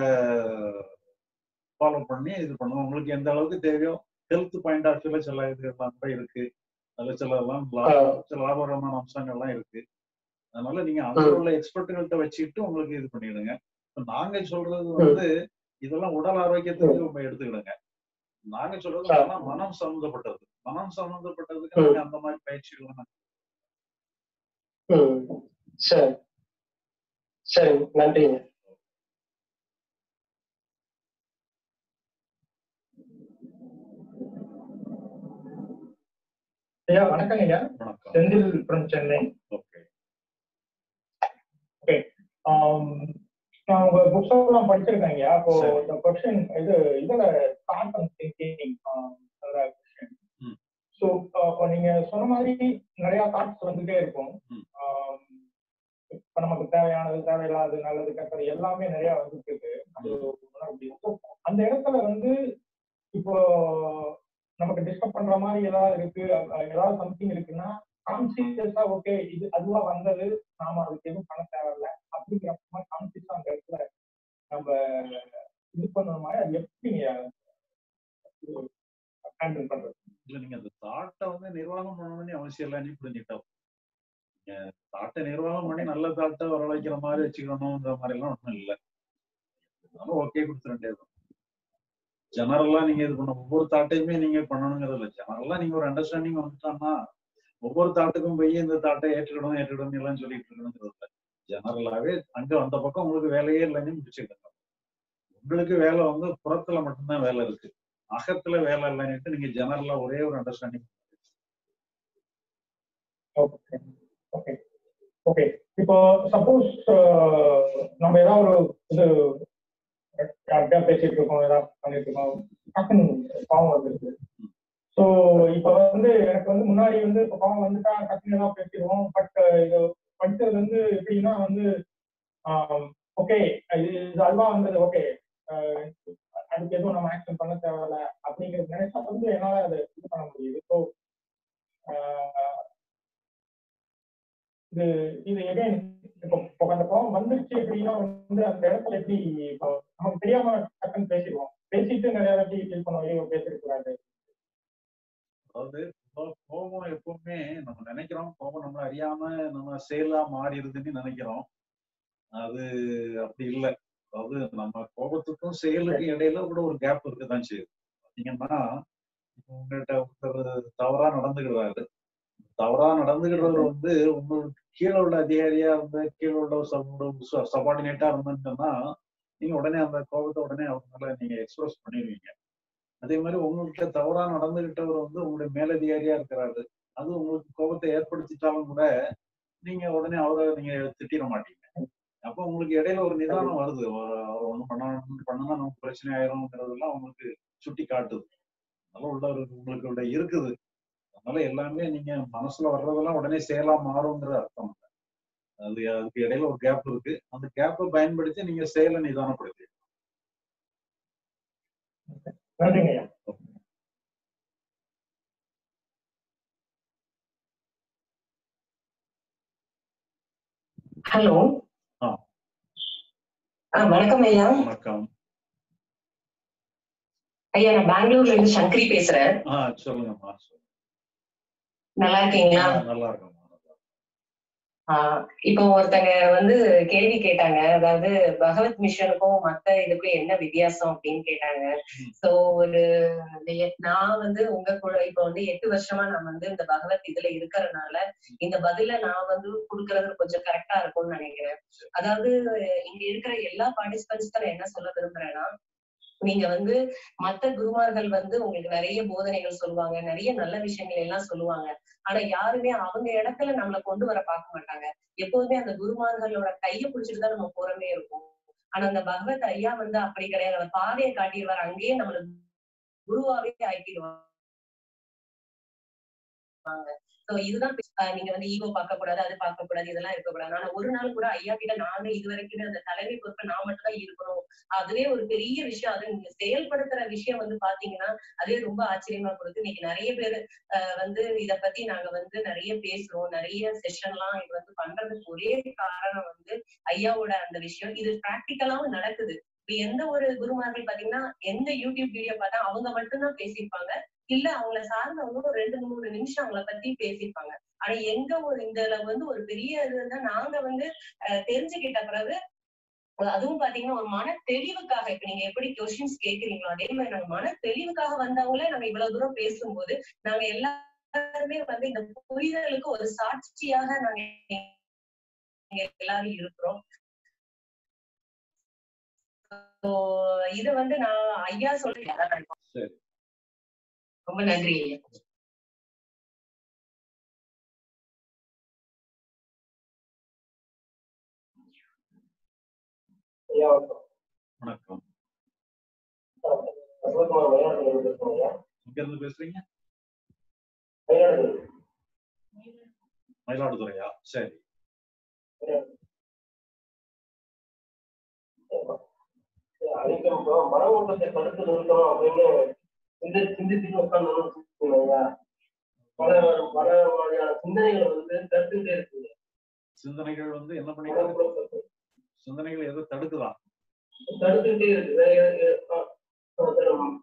ஃபாலோ பண்ணி இது பண்ணுங்க. உங்களுக்கு எந்த அளவுக்கு தேவையோ ஹெல்த் பாயிண்ட் ஆஃப் வியூல சில இதுகள்லாம் கூட இருக்கு. அதுல சில எல்லாம் சில லாபகரமான அம்சங்கள்லாம் இருக்கு. அதனால நீங்க அங்க உள்ள எக்ஸ்பர்ட்டுகள்கிட்ட வச்சுக்கிட்டு உங்களுக்கு இது பண்ணிடுங்க. இப்ப நாங்க சொல்றது வந்து இதெல்லாம் உடல் ஆரோக்கியத்துக்கு நம்ம எடுத்துக்கிடுங்க. நாங்க சொல்றது மனம் மனம் சம்பந்தப்பட்டது. மனம் சம்பந்தப்பட்டதுக்கு அந்த மாதிரி பயிற்சிகள் சரி. சரி நன்றிங்க. ஐயா வணக்கம் ஐயா. வணக்கம். செந்தில் from சென்னை. ஓகே. நான் உங்க புக்ஸ் எல்லாம் படிச்சிருக்கேன் ஐயா. அப்போ. இந்த கொஸ்டின் இது இதுல தாட் அண்ட் திங்கிங். ஸோ நீங்க சொன்ன மாதிரி நிறைய தாட்ஸ் வந்துட்டே இருக்கும். இப்ப நமக்கு தேவையானது தேவையில்லாதது நல்லது கெட்டது எல்லாமே நிறைய வந்துட்டு அது உணர முடியும் So, அந்த இடத்துல வந்து இப்போ நமக்கு டிஸ்டர்ப் பண்ற மாதிரி ஏதாவது இருக்கு ஏதாவது சம்திங் இருக்குன்னா கான்சியஸா ஓகே இது அதுவா வந்தது நாம அதுக்கு எதுவும் பண்ண தேவையில்ல அப்படிங்கிற மாதிரி கான்சியஸா அந்த இடத்துல நம்ம இது பண்ண மாதிரி அது எப்படி ஹேண்டில் பண்றது? இல்ல நீங்க அந்த தாட்டை வந்து நிர்வாகம் பண்ணணும்னு அவசியம் இல்லைன்னு புரிஞ்சுக்கிட்டோம். நீங்க தாட்டை நிர்வாகம் பண்ணி நல்ல தாட்டை வர வைக்கிற மாதிரி வச்சுக்கணும்ன்ற மாதிரி எல்லாம் ஒண்ணும் இல்லை. ஓகே கொடுத்துட வேண்டியது ஜெனரலா நீங்க இது பண்ண ஒவ்வொரு தாட்டையுமே நீங்க பண்ணணுங்கிறது இல்லை. ஜெனரலா நீங்க ஒரு அண்டர்ஸ்டாண்டிங் வந்துட்டான்னா ஒவ்வொரு தாட்டுக்கும் போய் இந்த தாட்டை ஏற்றுக்கணும் ஏற்றுக்கணும் எல்லாம் சொல்லிட்டு இருக்கணுங்கிறது இல்லை. ஜெனரலாவே அங்க அந்த பக்கம் உங்களுக்கு வேலையே இல்லைன்னு முடிச்சுக்கணும் உங்களுக்கு வேலை வந்து புறத்துல மட்டும்தான் வேலை இருக்கு. அகத்துல வேலை இல்லைன்னு நீங்க ஜெனரலா ஒரே ஒரு அண்டர்ஸ்டாண்டிங் ஓகே ஓகே ஓகே இப்போ சப்போஸ் uh, நம்ம ஏதாவது ஒரு இது கரெக்டா பேசிட்டு இருக்கோம் ஏதாவது பண்ணிட்டு இருக்கோம். டக்குன்னு பாவம் வந்துருக்கு ஸோ இப்போ வந்து எனக்கு வந்து முன்னாடி வந்து இப்போ பாவம் வந்துட்டா டக்குன்னு ஏதாவது பேசிடுவோம். பட் uh, இது படிச்சது வந்து எப்படின்னா வந்து um, ஓகே இது இது அதுவா வந்தது ஓகே uh, பண்ண தேவையில்ல. அப்படிங்கிறது நினைச்சா வந்து என்னால அதை இது பண்ண முடியுது. ஸோ இது இது எகைன் இப்போ அந்த கோபம் வந்துருச்சு அப்படின்னா வந்து அந்த இடத்துல எப்படி இப்போ நமக்கு தெரியாம டக்குன்னு பேசிடுவோம். பேசிட்டு நிறைய வாட்டி ஃபீல் பண்ணுவோம் ஐயோ பேசிருக்கூடாது அதாவது கோபம் எப்பவுமே நம்ம நினைக்கிறோம். கோபம் நம்ம அறியாம நம்ம செயலா மாறிடுதுன்னு நினைக்கிறோம். அது அப்படி இல்லை. அதாவது நம்ம கோபத்துக்கும் செயலுக்கும் இடையில கூட ஒரு கேப் இருக்கதான் செய்யுது. பாத்தீங்கன்னா உங்கள்கிட்ட ஒருத்தர் தவறா நடந்துக்கிறாரு தவறா நடந்துக்கிறவர் வந்து உங்களுக்கு கீழே உள்ள அதிகாரியா இருந்த கீழே உள்ள சபார்டினேட்டா இருந்துன்னா நீங்க உடனே அந்த கோபத்தை உடனே அவர் நீங்க எக்ஸ்பிரஸ் பண்ணிடுவீங்க. அதே மாதிரி உங்கள்கிட்ட தவறா நடந்துகிட்டவர் வந்து உங்களுடைய மேலதிகாரியா இருக்கிறாரு. அது உங்களுக்கு கோபத்தை ஏற்படுத்திட்டாலும் கூட நீங்க உடனே அவரை நீங்க திட்டிட மாட்டீங்க. அப்போ உங்களுக்கு இடையில ஒரு நிதானம் வருது. அவர் அவர் பண்ண பண்ணா நமக்கு பிரச்சனை ஆயிரும்ங்கிறதெல்லாம் உங்களுக்கு சுட்டி காட்டுது அதனால உள்ள உங்களுக்கு உள்ள இருக்குது. அதனால எல்லாமே நீங்க மனசுல வர்றதெல்லாம் உடனே செயலா மாறுங்கிற அர்த்தம். அது அதுக்கு இடையில ஒரு கேப் இருக்கு. அந்த கேப்பை பயன்படுத்தி நீங்க செயலை நிதானப்படுத்தி நன்றிங்க ஐயா. ஹலோ. வணக்கம் ஐயா. வணக்கம். ஐயா நான் பெங்களூர்ல இருந்து சங்கரி பேசுறேன். நல்லா இருக்கீங்களா? நல்லா ஆ, இப்போ ஒருத்தங்க வந்து கேள்வி கேட்டாங்க. அதாவது பகவத் மிஷனுக்கும் மத்த இதுக்கும் என்ன வித்தியாசம் அப்படின்னு கேட்டாங்க. சோ ஒரு நான் வந்து உங்க கூட இப்போ வந்து எட்டு வருஷமா நான் வந்து இந்த பகவத் இதுல இருக்கறனால இந்த பதில நான் வந்து கொடுக்கறது கொஞ்சம் கரெக்டா இருக்கும்னு நினைக்கிறேன். அதாவது இங்க இருக்கிற எல்லா பார்ட்டிசிபென்ட்ஸ்க்கு நான் என்ன சொல்ல விரும்புறேன்னா நீங்க வந்து மத்த குருமார்கள் வந்து உங்களுக்கு நிறைய போதனைகள் சொல்லுவாங்க நிறைய நல்ல விஷயங்கள் எல்லாம் சொல்லுவாங்க. ஆனா யாருமே அவங்க இடத்துல நம்மளை கொண்டு வர பார்க்க மாட்டாங்க. எப்போதுமே அந்த குருமார்களோட கையை பிடிச்சிட்டு தான் நம்ம போறமே இருக்கும் ஆனா அந்த பகவத் ஐயா வந்து அப்படி கிடையாது. அந்த பாதையை காட்டிடுவார். அங்கேயே நம்மளுக்கு குருவாவே ஆக்கிடுவாங்க. இதுதான் நீங்க வந்து ஈகோ பார்க்க கூடாது அது பார்க்க கூடாது இதெல்லாம் இருக்கக்கூடாது. ஆனா ஒரு நாள் கூட ஐயா கிட்ட நாங்க இது வரைக்குமே அந்த தலைமை பொறுப்பை நான் மட்டும் தான் இருக்கணும். அதுவே ஒரு பெரிய விஷயம். அது நீங்க செயல்படுத்துற விஷயம் வந்து பாத்தீங்கன்னா அதே ரொம்ப ஆச்சரியமா கொடுத்து இன்னைக்கு நிறைய பேர் வந்து இத பத்தி நாங்க வந்து நிறைய பேசுறோம். நிறைய செஷன்லாம் இது வந்து பண்றதுக்கு ஒரே காரணம் வந்து ஐயாவோட அந்த விஷயம். இது பிராக்டிக்கலாவும் நடக்குது. இப்ப எந்த ஒரு குருமார்கள் பாத்தீங்கன்னா எந்த யூடியூப் வீடியோ பார்த்தா அவங்க மட்டும்தான் பேசியிருப்பாங்க. இல்ல அவங்கள சார்ந்தவங்க ஒரு ரெண்டு மூணு நிமிஷம் அவங்கள பத்தி பேசியிருப்பாங்க ஆனா எங்க ஒரு இதுல வந்து ஒரு பெரிய இதுதான் நாங்க வந்து அஹ், தெரிஞ்சுக்கிட்ட பிறகு அதுவும் பாத்தீங்கன்னா ஒரு மன தெளிவுக்காக இப்ப நீங்க எப்படி கொஸ்டின்ஸ் கேக்குறீங்களோ அதே மாதிரி நாங்க மன தெளிவுக்காக வந்தவங்களே நாங்க இவ்வளவு தூரம் பேசும்போது நாங்க எல்லாருமே வந்து இந்த புரிதலுக்கு ஒரு சாட்சியாக நாங்க எல்லாரும் இருக்கிறோம். இத இது வந்து நான் ஐயா சொல்றேன். ரொம்ப நன்றி ஐயா. வணக்கம். பேசுறீங்க? மயிலாடுதுறை மயிலாடுதுறையா? சரி. அழிக்கும் இப்போ மன ஓட்டத்தை தடுத்து நிறுத்தணும் அப்படின்னு சிந்திச்சுட்டு உட்கார்ந்து பல பல மாதிரியான சிந்தனைகள் வந்து தடுத்துட்டே இருக்குங்க. சிந்தனைகள் வந்து என்ன பண்ணிக்கிறது சிந்தனைகள் எதை தடுக்குதா? தடுத்துட்டே இருக்கு.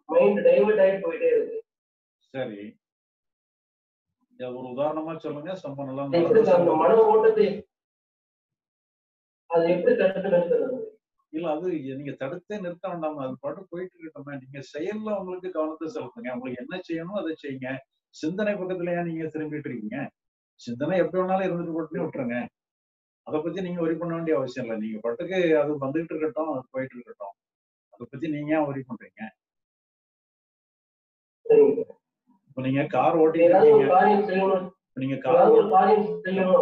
மைண்ட் டைவர்ட் ஆகி போயிட்டே இருக்கு. சரி. ஒரு உதாரணமா சொல்லுங்க. சம்ப நல்லா. மன ஓட்டத்தை அது எப்படி தடுத்து நிறுத்துறது இல்ல அது நீங்க தடுத்தே நிறுத்த வேண்டாம். அது பாட்டு போயிட்டு இருக்கட்டுமே நீங்க செயல்ல உங்களுக்கு கவனத்தை செலுத்துங்க. உங்களுக்கு என்ன செய்யணும் அதை செய்யுங்க. சிந்தனை பக்கத்துல ஏன் நீங்க திரும்பிட்டு இருக்கீங்க. சிந்தனை எப்படி வேணாலும் இருந்துட்டு போட்டு விட்டுருங்க. அதை பத்தி நீங்க ஒரி பண்ண வேண்டிய அவசியம் இல்லை. நீங்க பாட்டுக்கு அது வந்துகிட்டு இருக்கட்டும் அது போயிட்டு இருக்கட்டும். அதை பத்தி நீங்க ஏன் ஒரி பண்றீங்க? இப்ப நீங்க கார் ஓட்டிட்டு இப்ப நீங்க கார் ஏதாவது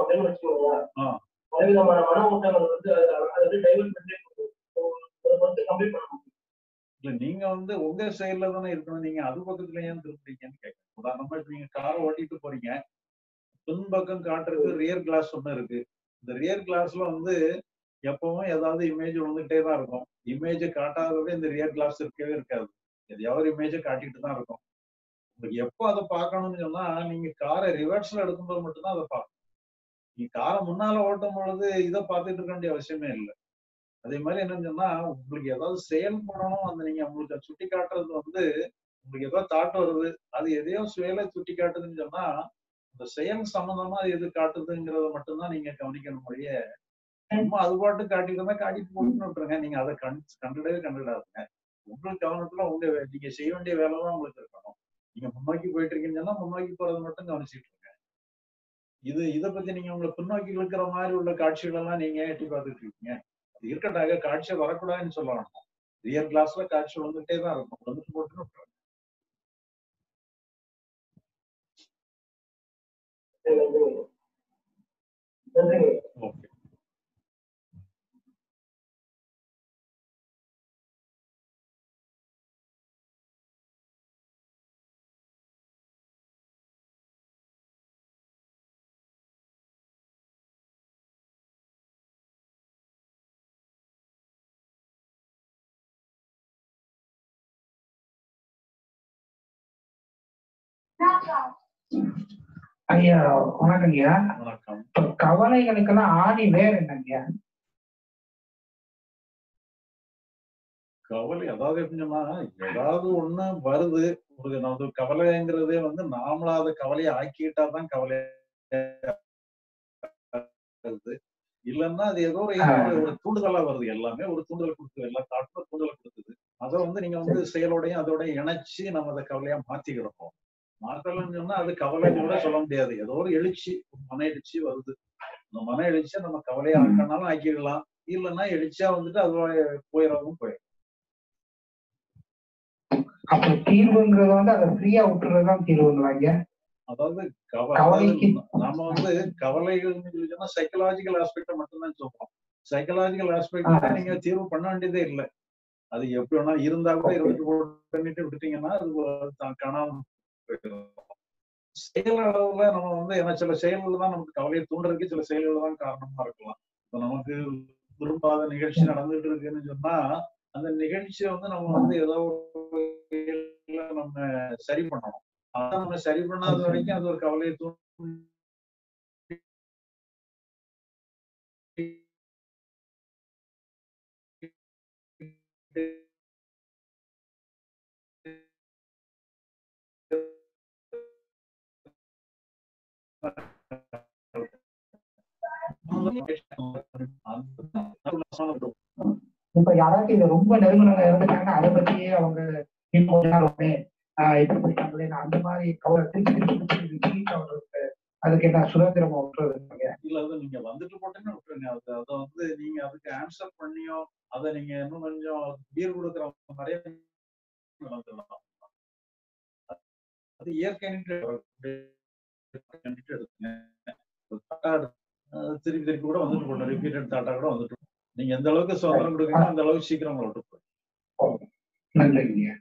ஒரு வந்து கம்ப்ளீட் பண்ண முடியும். இல்ல நீங்க வந்து உங்க செயல்ல தானே இருக்கணும். நீங்க அது பக்கத்துல ஏன் திரும்புறீங்கன்னு கேட்கறேன். உதாரணமா இப்ப நீங்க காரை ஓட்டிட்டு போறீங்க. பின்பக்கம் காட்டுறதுக்கு ரியர் கிளாஸ் ஒண்ணு இருக்கு. இந்த ரியர் கிளாஸ்ல வந்து எப்பவும் ஏதாவது இமேஜ் வந்துகிட்டே தான் இருக்கும். இமேஜ காட்டாததே இந்த ரியர் கிளாஸ் இருக்கவே இருக்காது. எதையாவது இமேஜை காட்டிட்டு தான் இருக்கும். உங்களுக்கு எப்போ அதை பார்க்கணும்னு சொன்னா நீங்க காரை ரிவர்ஸ்ல எடுக்கும்போது மட்டும்தான் அதை பார்க்கணும். நீங்க காரை முன்னால ஓட்டும் பொழுது இதை பார்த்துட்டு இருக்க வேண்டிய அவசியமே இல்லை. அதே மாதிரி என்னன்னு சொன்னா உங்களுக்கு ஏதாவது செயல்படணும் அந்த நீங்க உங்களுக்கு அதை சுட்டி காட்டுறது வந்து உங்களுக்கு ஏதோ தாட் வருது. அது எதையோ சுயலை சுட்டி காட்டுதுன்னு சொன்னா அந்த செயல் சம்பந்தமா அது எது காட்டுதுங்கிறத மட்டும்தான் நீங்க கவனிக்கணும் மொழிய சும்மா அது பாட்டு காட்டிட்டு இருந்தா காட்டிட்டு போட்டுன்னு விட்டுருங்க. நீங்க அதை கண் கண்டுடவே கண்டுடாதுங்க. உங்களுக்கு கவனத்துல உங்க வே- நீங்க செய்ய வேண்டிய வேலை தான் உங்களுக்கு இருக்கணும். நீங்க முன்னோக்கி போயிட்டு இருக்கீங்கன்னு சொன்னா முன்னோக்கி போறதை மட்டும் கவனிச்சிட்டு இருங்க. இது இதை பத்தி நீங்க உங்களை பின்னோக்கி இருக்கிற மாதிரி உள்ள காட்சிகள் எல்லாம் நீங்க எட்டி பார்த்துட்டு இருக்கீங்க. இருக்கட்டாக காட்சியை வரக்கூடாதுன்னு சொல்ல வேண்டாம் ரியல் கிளாஸ்ல காட்சி வந்துட்டே தான் இருக்கும் வந்துட்டு போட்டுன்னு விட்டுருங்க. சரி, நன்றிங்க நன்றிங்க ஓகே ஐயா வணக்கம் ஐயா. வணக்கம். கவலைகளுக்கெல்லாம் ஆணி வேற என்னங்கய்யா கவலை அதாவது எப்படின்னா ஏதாவது ஒண்ணு வருது ஒரு நமது கவலைங்கிறதே வந்து நாமளா அதை கவலையை ஆக்கிட்டா தான் கவலை வருது. இல்லைன்னா அது ஏதோ ஒரு தூண்டுதலா வருது எல்லாமே ஒரு தூண்டுதல் கொடுக்குது எல்லா தாட்டும் தூண்டுதல் கொடுக்குது. அதை வந்து நீங்க வந்து செயலோடையும் அதோட இணைச்சு நம்ம அதை கவலையா மாத்திக்கிறோம் மாத்தலன்னு சொன்னா அது கவலைன்னு கூட சொல்ல முடியாது. ஏதோ ஒரு எழுச்சி மன எழுச்சி வருது. அந்த மன எழுச்சியை நம்ம கவலையா ஆக்கனாலும் ஆக்கிடலாம். இல்லைன்னா எழுச்சியா வந்துட்டு அது போயிடவும் போயிடும். அப்ப தீர்வுங்கிறது வந்து அதை ஃப்ரீயா விட்டுறதுதான் தீர்வுங்களா ஐயா அதாவது கவ கவலைக்கு- அதாவது நாம வந்து கவலைகள்னு சொல்லி சொன்னா சைக்கலாஜிக்கல் ஆஸ்பெக்ட மட்டும்தான் சொல்றோம். சைக்கலாஜிக்கல் ஆஸ்பெக்ட் நீங்க தீர்வு பண்ண வேண்டியதே இல்லை. அது எப்படி வேணா இருந்தா கூட இருந்துட்டு பண்ணிட்டு விட்டுட்டீங்கன்னா அது காணாம. செயல் அளவுல நம்ம வந்து ஏன்னா சில செயல்கள் தான் நமக்கு கவலையை தூண்டுறதுக்கு சில செயல்கள் தான் காரணமா இருக்கலாம். இப்ப நமக்கு விரும்பாத நிகழ்ச்சி நடந்துட்டு இருக்குன்னு சொன்னா அந்த நிகழ்ச்சியை வந்து நம்ம வந்து ஏதோ நம்ம சரி பண்ணணும். அதான் நம்ம சரி பண்ணாத வரைக்கும் அது ஒரு கவலையை தூண்டும் இப்ப யாராவது இந்த ரொம்ப நெருங்கினவங்க இருந்துட்டாங்கன்னா அதை பத்தியே அவங்க இன்னும் கொஞ்ச நேரமே ஆஹ் இப்படி போயிட்டாங்களே அந்த மாதிரி கவலை திருப்பி திருப்பி திருப்பி அவங்களுக்கு அதுக்கு என்ன சுதந்திரமா விட்டுறது இல்ல அது நீங்க வந்துட்டு போட்டேன்னு விட்டுருங்க. அது அதை வந்து நீங்க அதுக்கு ஆன்சர் பண்ணியோ அதை நீங்க இன்னும் கொஞ்சம் பீர் கொடுக்குற நிறைய அது இயற்கை எடுத்துங்க திருப்பி திருப்பி கூட வந்துட்டு போட்டோம் ரிப்பீட்டட் தாட்டா கூட வந்துட்டு நீங்க எந்த அளவுக்கு சுதந்திரம் கொடுக்குறீங்களோ அந்த அளவுக்கு சீக்கிரம் உங்களை விட்டு போயிடும். நன்றிங்க.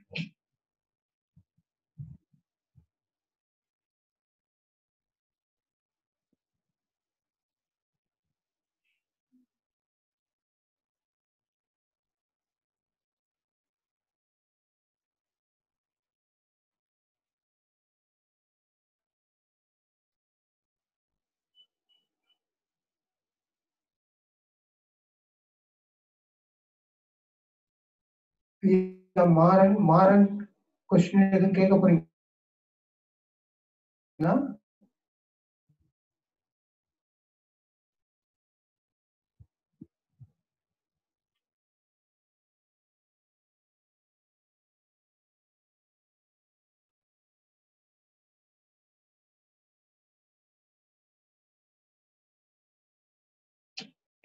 மாறன் மாறன் கொஸ்டின் எதுவும் கேட்க போறீங்களா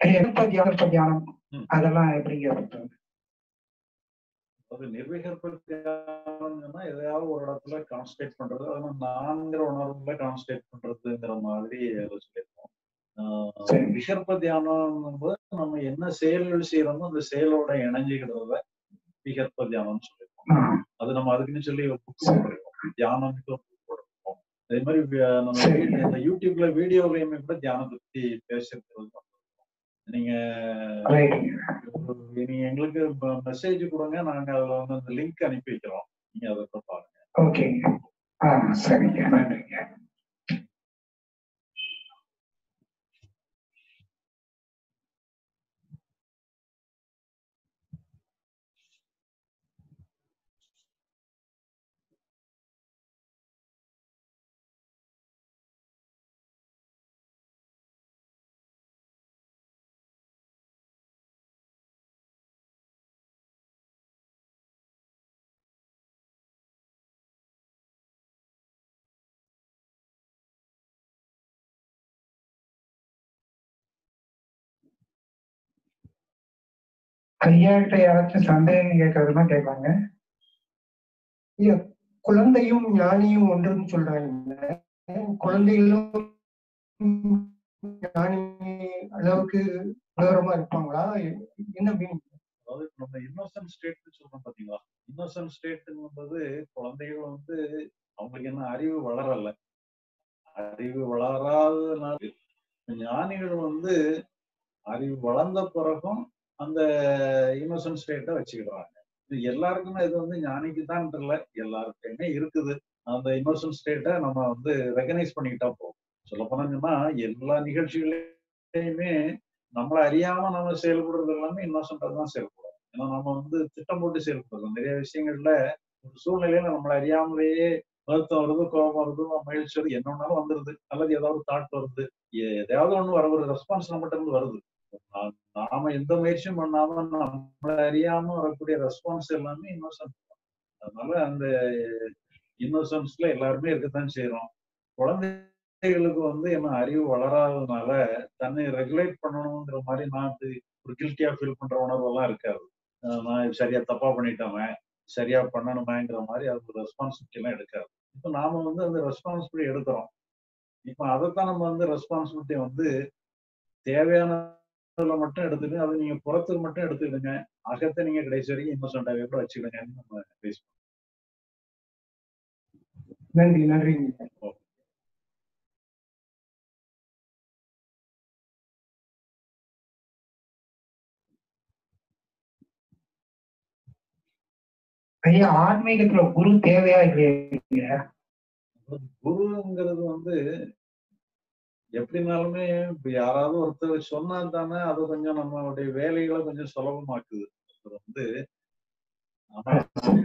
எப்ப தியானம். அதெல்லாம் எப்படிங்க? அது நிர்விகற்ப தியானம்னா எதையாவது ஒரு இடத்துல கான்சன்ட்ரேட் பண்றது அதனால நான்கிற உணர்வுல கான்சன்ட்ரேட் பண்றதுங்கிற மாதிரி அதை சொல்லியிருக்கோம். விகற்ப தியானம் போது நம்ம என்ன செயல்கள் செய்யறோமோ அந்த செயலோட இணைஞ்சுக்கிறத விகற்ப தியானம்னு சொல்லியிருக்கோம் அது நம்ம அதுக்குன்னு சொல்லி புக் போட்டிருக்கோம். தியானம் போட்டிருக்கோம். அதே மாதிரி நம்ம யூடியூப்ல வீடியோலயுமே கூட தியானத்தை பத்தி பேசுறது நீங்க. நீங்க எங்களுக்கு மெசேஜ் கொடுங்க நாங்க அதுல வந்து அந்த லிங்க் அனுப்பி வைக்கிறோம். நீங்க அதை பாருங்க. ஆ சரிங்க. நன்றிங்க. ஐயாட்ட யாராச்சும் சந்தேகம் கேட்கறதுன்னா கேட்பாங்க. ஐயா, குழந்தையும் ஞானியும் ஒன்றுன்னு சொல்றாங்க குழந்தைகளும் ஞானி அளவுக்கு உலகரமா இருப்பாங்களா? என்ன மீனிங் அதாவது நம்ம இன்னோசன்ட் ஸ்டேட் சொல்றோம் பாத்தீங்களா? இன்னோசன்ட் ஸ்டேட்ங்கும்போது குழந்தைகள் வந்து அவங்களுக்கு என்ன அறிவு வளரல. அறிவு வளராததுனால ஞானிகள் வந்து அறிவு வளர்ந்த பிறகும் அந்த இன்னோசன்ட் ஸ்டேட்டை வச்சுக்கிடுறாங்க இது எல்லாருக்குமே இது வந்து ஞானிக்கு தான் எல்லாருக்குமே இருக்குது. அந்த இன்னோசன்ட் ஸ்டேட்டை நம்ம வந்து ரெகனைஸ் பண்ணிக்கிட்டா போகும் சொல்ல போனா எல்லா நிகழ்ச்சிகளையுமே நம்மளை அறியாம நம்ம செயல்படுறது எல்லாமே இன்னோசென்டா தான் செயல்படும். ஏன்னா நம்ம வந்து திட்டம் போட்டு செயல்படுறோம் நிறைய விஷயங்கள்ல ஒரு சூழ்நிலையில நம்மளை அறியாமலேயே வருத்தம் வருது கோபம் வருது மகிழ்ச்சி வருது. என்ன ஒன்னாலும் வந்துருது. அல்லது ஏதாவது தாட் வருது. எதையாவது ஒண்ணு வர ஒரு ரெஸ்பான்ஸ் நம்மகிட்ட இருந்து வருது. நாம எந்த முயற்சியும் பண்ணாம நம்மள அறியாம வரக்கூடிய ரெஸ்பான்ஸ் எல்லாமே இன்னோசன்ட் அதனால அந்த இன்னோசன்ஸ்ல எல்லாருமே இருக்கத்தான் செய்யறோம் குழந்தைகளுக்கு வந்து என்ன அறிவு வளராததுனால தன்னை ரெகுலேட் பண்ணணுங்கிற மாதிரி நான் ஒரு கில்ட்டியா ஃபீல் பண்ற உணர்வெல்லாம் இருக்காது. நான் சரியா தப்பா பண்ணிட்டவன் சரியா பண்ணணுமேங்கிற மாதிரி அது ஒரு ரெஸ்பான்சிபிலிட்டி எல்லாம் எடுக்காது. இப்போ நாம வந்து அந்த ரெஸ்பான்சிபிலிட்டி எடுக்கிறோம். இப்போ அதைத்தான் நம்ம வந்து ரெஸ்பான்சிபிலிட்டி வந்து தேவையான மட்டும் எடுத்துட்டு அதை நீங்க புறத்துக்கு மட்டும் எடுத்துக்கிடுங்க அகத்தை நீங்க கடைசி வரைக்கும் இன்னோசென்டாவே கூட வச்சுக்கிடுங்கன்னு நம்ம பேசுவோம் நன்றி நன்றிங்க ஐயா ஆன்மீகத்துல குரு தேவையா இல்லையா? குருங்கிறது வந்து எப்படினாலுமே இப்ப யாராவது ஒருத்தர் சொன்னா தானே அது கொஞ்சம் நம்மளுடைய வேலைகளை கொஞ்சம் சுலபமாக்குது. வந்து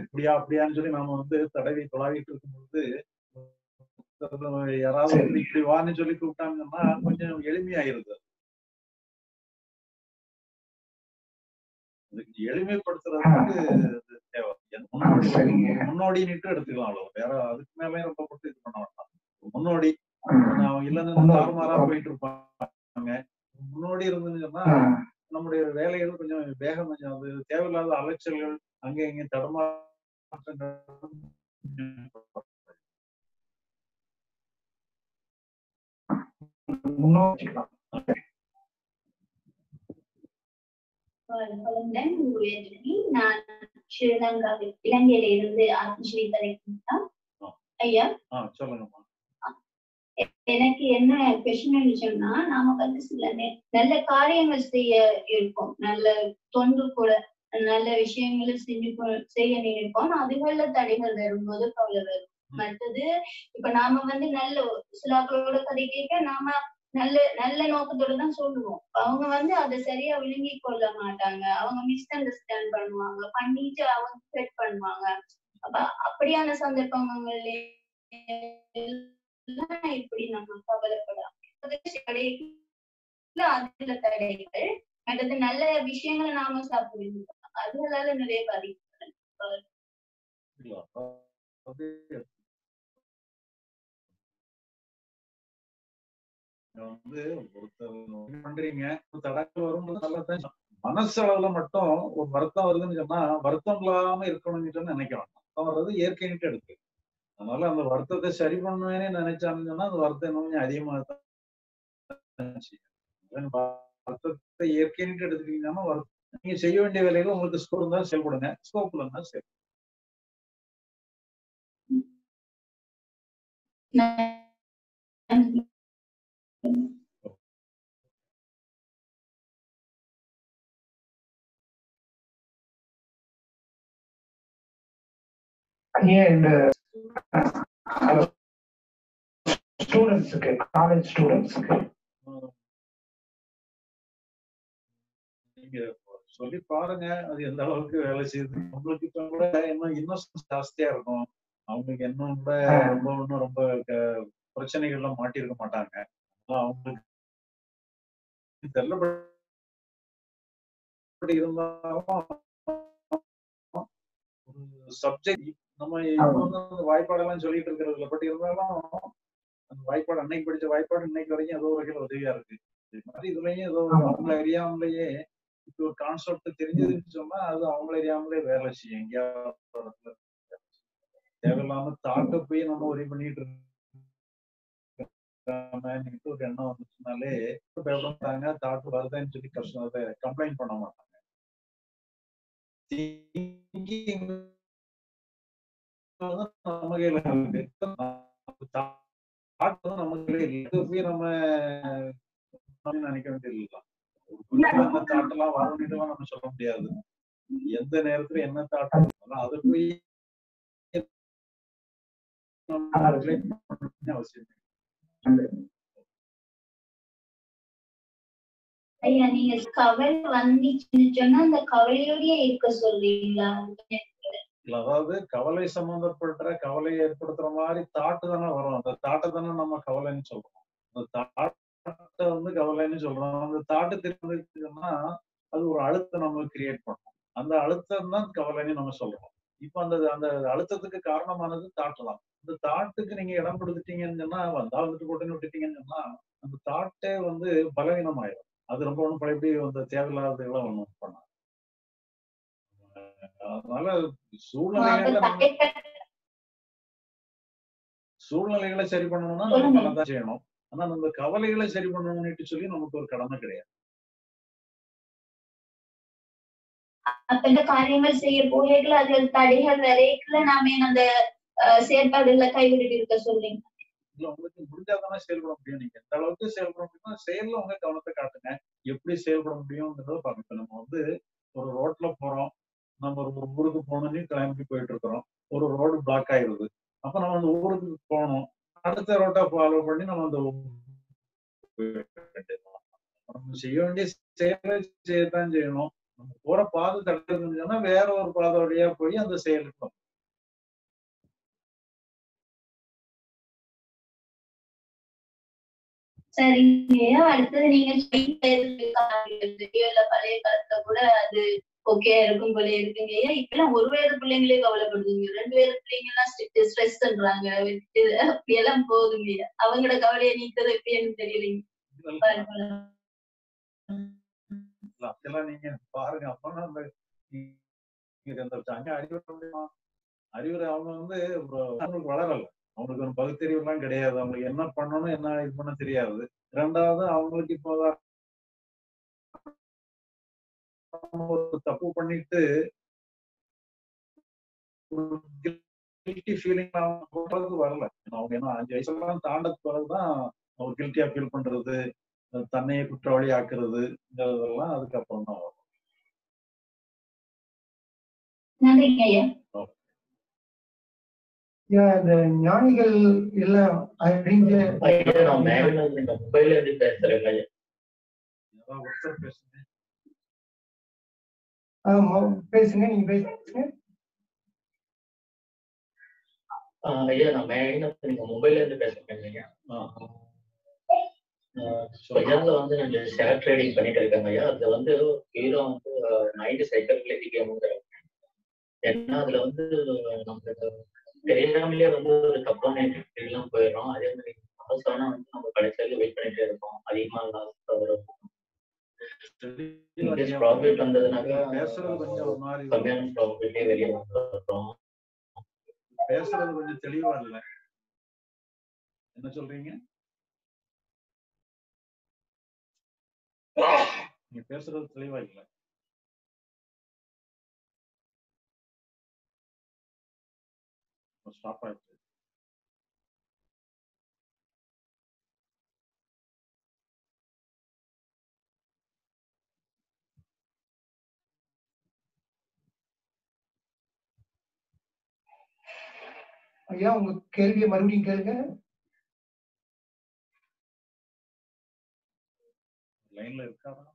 இப்படியா அப்படியான்னு சொல்லி நாம வந்து தடவி தொலாவிட்டு இருக்கும்போது யாராவது. வந்து இப்படி வான்னு சொல்லி கூப்பிட்டாங்கன்னா கொஞ்சம் எளிமையாயிருது அதுக்கு எளிமைப்படுத்துறதுக்கு இது தேவை. முன்னோடி. முன்னோடின்னுட்டு எடுத்துக்கலாம் அவ்வளவு வேற அதுக்கு மேலே ரொம்ப போட்டு இது பண்ண வேண்டாம். முன்னோடி நான் இல்லைன்னு. தாறுமாறா போயிட்டு இருப்பாங்க முன்னோடி இருந்துன்னு சொன்னா நம்முடைய வேலைகள் கொஞ்சம் வேகம் கொஞ்சம் அது தேவையில்லாத அலைச்சல்கள் அங்கே இங்கே தடமாற்றங்கள். முன்னோக்கிக்கலாம் நான் இலங்கையில இருந்து ஆத்மஸ்ரீ கதைக்கின்றேன் ஐயா? சொல்லுங்கம்மா. எனக்கு என்ன கொஸ்டின் சொன்னா நாம வந்து சில நல்ல காரியங்கள் செய்ய இருப்போம். நல்ல தொண்டு கூட நல்ல விஷயங்களை செஞ்சு செய்ய நினைப்போம். அதுகள்ல தடைகள் வரும்போது கவலை வரும். மற்றது இப்ப நாம வந்து நல்ல சிலாக்களோட கதை கேட்க நாம நல்ல நல்ல நோக்கத்தோட தான் சொல்லுவோம். அவங்க வந்து அதை சரியா விளங்கி கொள்ள மாட்டாங்க. அவங்க மிஸ் அண்டர்ஸ்டாண்ட் பண்ணுவாங்க. பண்ணிட்டு அவங்க செட் பண்ணுவாங்க. அப்ப அப்படியான சந்தர்ப்பங்கள்ல இப்படி நம்ம கவலைப்படலாம். அதுல தடைகள் அடுத்து நல்ல விஷயங்களை நாம சாப்பிடுவோம் அதனால நிறைய பாதிப்பு வந்து ஒருத்தர் பண்றீங்க. தடங்கள் வரும்போது மனசளவுல மட்டும் ஒரு வருத்தம் வருதுன்னு சொன்னா வருத்தம் இல்லாம இருக்கணும்னு நினைக்க வேண்டாம் வர்றது இயற்கைன்ட்டு எடுக்கு அதனால அந்த வருத்தத்தை சரி பண்ணுவேனே நினைச்சான்னு சொன்னா அந்த வருத்தம் இன்னும் கொஞ்சம் அதிகமாக தான் வருத்தத்தை இயற்கைன்ட்டு எடுத்துக்கிட்டீங்கன்னா வருத்தம் நீங்க செய்ய வேண்டிய வேலைகள் உங்களுக்கு ஸ்கோர் இருந்தா செயல்படுங்க. ஸ்கோப்ல இருந்தா செயல் Thank you. இந்த ஸ்டூடெண்ட்ஸுக்கு காலேஜ் ஸ்டூடெண்ட்ஸுக்கு நீங்க சொல்லி பாருங்க அது எந்த அளவுக்கு வேலை செய்யுது. உங்களுக்கு இப்ப கூட இன்னும் இன்னும் ஜாஸ்தியா இருக்கும். அவங்களுக்கு இன்னும் கூட ரொம்ப இன்னும் ரொம்ப க- பிரச்சனைகள்ல மாட்டியிருக்க மாட்டாங்க. அவங்களுக்கு தெரியல இருந்தாலும் ஒரு சப்ஜெக்ட் நம்ம அந்த வாய்ப்பாடெல்லாம் சொல்லிட்டு இருக்கிறதுல. பட் இருந்தாலும் அந்த வாய்ப்பாடு அன்னைக்கு படிச்ச வாய்ப்பாடு இன்னைக்கு வரைக்கும் ஏதோ வகையில் உதவியா இருக்கு. இது மாதிரி இதுலயும் ஏதோ. அவங்கள அறியாமலேயே இப்போ ஒரு கான்செப்ட் தெரிஞ்சதுன்னு சொன்னா அது அவங்கள அறியாமலே வேலை செய்யும். எங்கேயாவது. தேவையில்லாம தாக்க போய் நம்ம ஒரே பண்ணிட்டு இருக்கோம் ஒரு எண்ணம் வந்துச்சுனாலே பயப்பட மாட்டாங்க தாட்டு வருதுன்னு சொல்லி கஷ்டம் கம்ப்ளைண்ட் பண்ண மாட்டாங்க. நம்ம கையில நம்ம கையில நம்ம நினைக்க வேண்டியது எல்லாம் வரணும்னு நம்ம சொல்ல முடியாது எந்த நேரத்துல என்ன தாட்டம் அது போய் அவசியம் ஐயா நீங்க கவலை வந்துச்சுன்னு சொன்னா அந்த கவலையோடய இருக்க சொல்றீங்களா? அதாவது கவலை சம்பந்தப்பட்ட கவலை ஏற்படுத்துற மாதிரி தாட்டு தானே வரும். அந்த தாட்டை தானே நம்ம கவலைன்னு சொல்றோம். அந்த தாட்டை வந்து கவலைன்னு சொல்றோம். அந்த தாட்டு தெரிஞ்சுன்னா அது ஒரு அழுத்தம் நம்ம கிரியேட் பண்ணும். அந்த அழுத்தம் தான் கவலைன்னு நம்ம சொல்றோம். இப்ப அந்த அந்த அழுத்தத்துக்கு காரணமானது தாட்டு தான். அந்த தாட்டுக்கு நீங்க இடம் கொடுத்துட்டீங்கன்னு சொன்னா வந்தா வந்துட்டு போட்டுன்னு விட்டுட்டீங்கன்னு சொன்னா அந்த தாட்டே வந்து பலவீனமாயிடும் அது ரொம்ப ஒன்றும் பழையபடி அந்த தேவையில்லாததெல்லாம் ஒன்றும் பண்ணாது. அதனால சூழ்நிலைகளை நம்ம சூழ்நிலைகளை சரி பண்ணணும்னா நம்ம சொல்லுங்க. பண்ணதான் செய்யணும். ஆனா நம்ம கவலைகளை சரி பண்ணணும்னு சொல்லி நமக்கு ஒரு கடமை கிடையாது. அப்ப இந்த காரியங்கள் செய்ய போகைகள் அதில் தடைகள் வரைக்குள்ள நாம அந்த அஹ், செயற்பாடுகளை கைவிட்டு இருக்க சொல்றீங்க? இல்ல உங்களுக்கு முடிஞ்சாதானே செயல்பட முடியும். நீங்க எந்த அளவுக்கு செயல்பட முடியுமோ செயல்ல உங்க கவனத்தை காட்டுங்க. எப்படி செயல்பட முடியும்ன்றத பாருங்க நம்ம வந்து ஒரு ரோட்ல போறோம். நம்ம ஒரு ஊருக்கு போகணும்னு கிளம்பி போயிட்டு இருக்கிறோம். ஒரு ரோடு பிளாக் ஆயிடுது அப்ப நம்ம அந்த ஊருக்கு போகணும் அடுத்த ரோட்டை ஃபாலோ பண்ணி நம்ம அந்த நம்ம செய்ய வேண்டிய செயலை செய்யத்தான் செய்யணும். நம்ம போற பாதை தடுக்கிறதுன்னு சொன்னா வேற ஒரு பாதை வழியா போய் அந்த செயலுக்கு சரிங்க அடுத்தது நீங்க பழைய காலத்துல கூட அது ஓகே இருக்கும் போல இருக்குங்க. ஏன் இப்ப எல்லாம் ஒரு வயது பிள்ளைங்களே கவலைப்படுதுங்க. ரெண்டு வயது பிள்ளைங்க எல்லாம் ஸ்ட்ரெஸ் பண்றாங்க. இது அப்படியெல்லாம் அவங்களோட கவலையை நீக்கிறது எப்படின்னு தெரியலைங்க. அப்படியெல்லாம் நீங்க பாருங்க. அப்பதான் அந்த அறிவுரை அறிவுரை அவங்க வந்து அவங்களுக்கு வளரல. அவங்களுக்கு ஒரு பகுத்தறிவு எல்லாம் கிடையாது. அவங்களுக்கு என்ன பண்ணணும் என்ன இது பண்ண தெரியாது. ரெண்டாவது அவங்களுக்கு இப்போ ஒரு தப்பு பண்ணிட்டு கில்ட்டி ஃபீலிங் போடுறது வரல. அவங்க ஏன்னா அஞ்சு வயசுலாம் தாண்ட பிறகுதான் அவங்க கில்ட்டியா ஃபீல் பண்றது தன்னையே குற்றவாளி ஆக்குறதுங்கிறதெல்லாம் அதுக்கப்புறம் தான் வரும். இந்த ஞானிகள் எல்லாம் அறிஞ்ச இருந்து பேசுறேன் ஒருத்தர் ஆமா, பேசுங்க நீங்க பேசுங்க. ஆஹ் ஐயா நான் மெயினா நீங்க மொபைல்ல இருந்து பேசுறேன் ஐயா பஜார்ல வந்து நான் ஷேர் ட்ரேடிங் பண்ணிட்டு இருக்கேங்க ஐயா. அதுல வந்து ஹீரோ வந்து நைன்டி சைக்கிள் கேமுங்கிற ஏன்னா அதுல வந்து நமக்கு தெரியாமலே வந்து ஒரு தப்பான எல்லாம் போயிடும். அதே மாதிரி வந்து நம்ம கடைசியில வெயிட் பண்ணிட்டே இருப்போம். அதிகமா லாஸ் வரும். ப்ராஃபிட் வந்ததுனாக்கா பேசுறது கொஞ்சம் ஒரு மாதிரி கம்மியான ப்ராஃபிட்டே வெளியே பேசுறது கொஞ்சம் தெளிவா இல்ல. என்ன சொல்றீங்க? நீங்க பேசுறது தெளிவா இல்ல. ஸ்டாப் ஆயிடுச்சு. ஐயா உங்க கேள்வியை மறுபடியும் கேளுங்க. லைன்ல இருக்காரா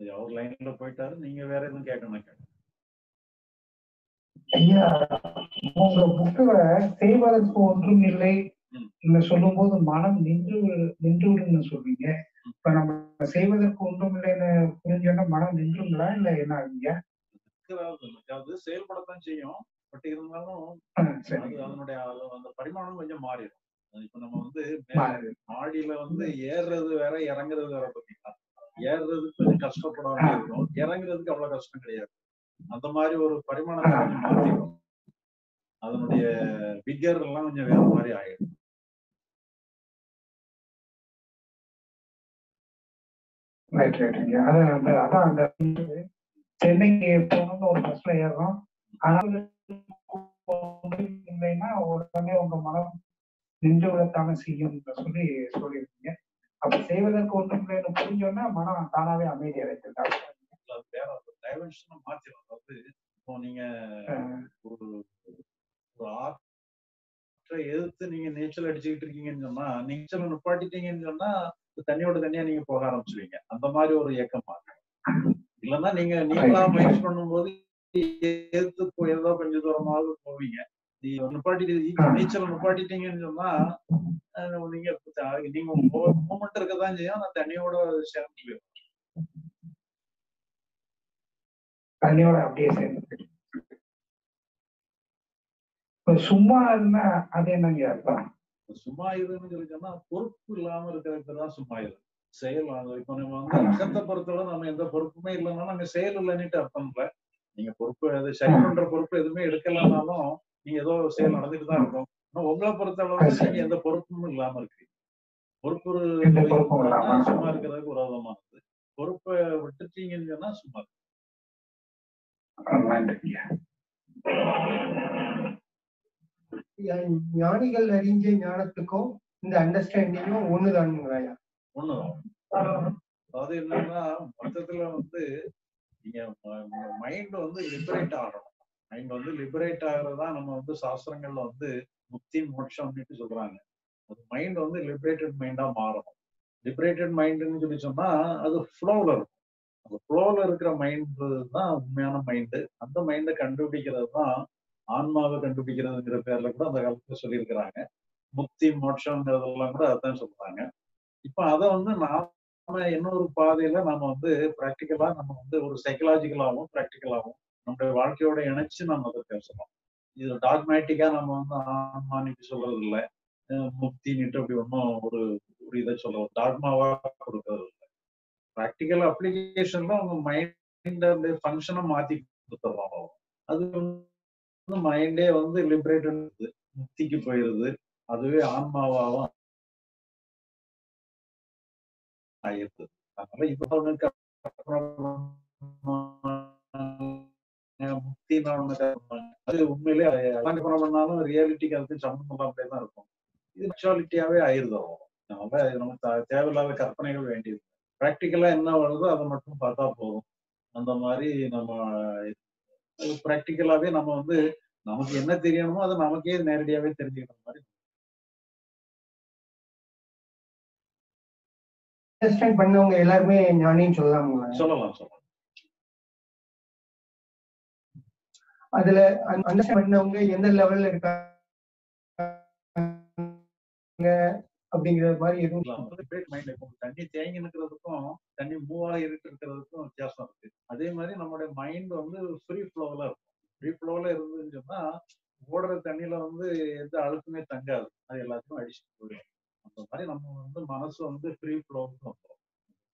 அவர் லைன்ல போயிட்டாரு. நீங்க வேற எதுவும் கேட்கணும் கேட்க ஐயா உங்க புக்குல செய்வதற்கு ஒன்றும் இல்லை. சொல்லும் போது மனம் நின்று நின்று விடுன்னு சொல்றீங்க. இப்ப நம்ம செய்வதற்கு ஒன்றும் இல்லைன்னு புரிஞ்சோன்னா மனம் நின்றுங்களா இல்ல என்ன ஆகுங்க? இருக்கிறது அது செயல்படத்தான் செய்யும். பட் இருந்தாலும் அதனுடைய அது- அந்த பரிமாணம் கொஞ்சம் மாறிடும். இப்ப நம்ம வந்து. மாடியில வந்து ஏறுறது வேற இறங்குறது வேற பாத்தீங்களா ஏறுறதுக்கு கொஞ்சம் கஷ்டப்படாம இருக்கும் இறங்குறதுக்கு அவ்வளவு கஷ்டம் கிடையாது. அந்த மாதிரி ஒரு பரிமாணத்தை கொஞ்சம் மாத்திடும் அதனுடைய பிகர் எல்லாம் கொஞ்சம் வேற மாதிரி ஆயிடும். ரைட் ரைட்டுங்க அது அந்த அதான் அந்த சென்னைக்கு போகணும்னு ஒரு பஸ்ல ஏறுறோம் ஆனால் இல்லைன்னா உடனே உங்க மனம் நின்று விடத்தானே செய்யும் சொல்லி சொல்லியிருக்கீங்க. அப்ப செய்வதற்கு ஒன்றும் இல்லைன்னு புரிஞ்சோன்னா மனம் தானாவே அமைதி அடைஞ்சிருக்காங்க அது வேற டைமென்ஷனை மாத்திரும் அதாவது இப்போ நீங்க ஒரு ஒரு ஆற்றை எதிர்த்து நீங்க நீச்சல் அடிச்சுக்கிட்டு இருக்கீங்கன்னு சொன்னா நீச்சல் நிப்பாட்டிட்டீங்கன்னு சொன்னா தண்ணியோட தண்ணியா நீங்க போக ஆரம்பிச்சிருவீங்க அந்த மாதிரி ஒரு இயக்கம் இல்லைன்னா நீங்க நீங்களா முயற்சி பண்ணும்போது எதிர்த்து போய் ஏதோ கொஞ்சம் தூரமாவது போவீங்க நீங்க நிப்பாட்டிட்டு நீச்சல் நிப்பாட்டிட்டீங்கன்னு சொன்னா நீங்க நீங்க மூமெண்ட் இருக்கதான் செய்யும் ஆனா தண்ணியோட சேர்ந்து தண்ணியோட அப்படியே சேர்ந்து இப்ப சும்மா இருந்தா அது என்னங்க அர்த்தம்? சும்மா இதுன்னு சொல்லி சொன்னா பொறுப்பு இல்லாம இருக்கிறதுக்கு தான் சும்மா இது செயல் இப்போ நம்ம வந்து அகத்தை பொறுத்தவரை நம்ம எந்த பொறுப்புமே இல்லைன்னா நாங்க செயல் இல்லைன்னுட்டு அர்த்தம் இல்ல. நீங்க பொறுப்பு அது சரி பண்ற பொறுப்பு எதுவுமே எடுக்கலனாலும் நீங்க ஏதோ செயல் நடந்துட்டு தான் இருக்கும் ஆனா உங்களை பொறுத்தளவு நீங்க எந்த பொறுப்பும் இல்லாம இருக்கீங்க. பொறுப்பு சும்மா இருக்கிறதுக்கு உரதமானது பொறுப்பை விட்டுட்டீங்கன்னு சொன்னா சும்மா இருக்கு. ஞானிகள் அறிஞ்ச ஞானத்துக்கும் இந்த அண்டர்ஸ்டாண்டிங்கும் ஒண்ணுதானுங்கய்யா ஒண்ணுதான் அதாவது என்னன்னா மொத்தத்துல வந்து நீங்க மைண்ட் வந்து லிபரேட் ஆகணும். மைண்ட் வந்து லிபரேட் ஆகிறதா நம்ம வந்து சாஸ்திரங்கள்ல வந்து முக்தி மோட்சம்னு சொல்றாங்க. அது மைண்ட் வந்து லிபரேட்டட் மைண்டா மாறணும். லிபரேட்டட் மைண்டுன்னு சொல்லி சொன்னா அது ஃப்ளோவில் இருக்கும். அந்த ஃப்ளோவில் இருக்கிற மைண்ட் தான் உண்மையான மைண்டு அந்த மைண்டை கண்டுபிடிக்கிறது தான் ஆன்மாவை கண்டுபிடிக்கிறதுங்கிற பேர்ல கூட அந்த காலத்துல சொல்லியிருக்கிறாங்க. முக்தி மோட்சம்ங்கிறதெல்லாம் கூட அதான் சொல்றாங்க. இப்ப அதை வந்து நாம இன்னொரு பாதையில நம்ம வந்து ப்ராக்டிக்கலா நம்ம வந்து ஒரு சைக்கலாஜிக்கலாகவும் ப்ராக்டிக்கலாகவும் நம்முடைய வாழ்க்கையோட இணைச்சு நம்ம அதை பேசணும். இது டாக்மேட்டிக்கா நம்ம வந்து ஆன்மானிக்கு சொல்றது இல்லை முக்தின்ட்டு அப்படி ஒன்றும் ஒரு ஒரு இதை சொல்ல டாக்மாவா கொடுக்கறது இல்லை ப்ராக்டிக்கல் அப்ளிகேஷன்ல அவங்க மைண்ட் அந்த ஃபங்க்ஷனை மாத்தி கொடுத்துட்றோம் அது வந்து மைண்டே வந்து லிபரேட்டட் முக்திக்கு போயிருது. அதுவே ஆன்மாவாவும் ஆயிருது அதனால இப்ப ஒண்ணு முக்தி அது உண்மையிலே பண்ணாலும் ரியாலிட்டிக்கு அதுக்கு சம்மந்தம் இல்லாமலே தான் இருக்கும். இது மெச்சுவாலிட்டியாவே ஆயிருது அதனால நமக்கு தேவையில்லாத கற்பனைகள் வேண்டியது. ப்ராக்டிக்கலா என்ன வருதோ அதை மட்டும் பார்த்தா போதும். அந்த மாதிரி நம்ம ப்ராக்டிக்கலாவே நம்ம வந்து நமக்கு என்ன தெரியணுமோ அதை நமக்கே நேரடியாவே தெரிஞ்சுக்கிற மாதிரி. அண்டர்ஸ்டாண்ட் பண்ணவங்க எல்லாருமே ஞானின்னு சொல்லலாங்களா சொல்லலாம் சொல்லலாம். அதுல அண்டர்ஸ்டாண்ட் பண்ணவங்க எந்த லெவல்ல இருக்காங்க? அப்படிங்கிற மாதிரி எதுவும் தண்ணி தேங்கி நிற்கிறதுக்கும் தண்ணி மூவ் ஆகி இருக்கிறதுக்கும் வித்தியாசம் இருக்கு. அதே மாதிரி நம்மளுடைய மைண்ட் வந்து ஃப்ரீ ஃப்ளோவில் இருக்கும். ஃப்ரீ ஃப்ளோவில் இருந்ததுன்னு சொன்னா ஓடுற தண்ணியில வந்து எந்த அழுக்குமே தங்காது. அது எல்லாத்தையும் அடிச்சுட்டு போயிடும். அந்த மாதிரி நம்ம வந்து மனசு வந்து ஃப்ரீ ஃப்ளோவுக்கு வந்துடும்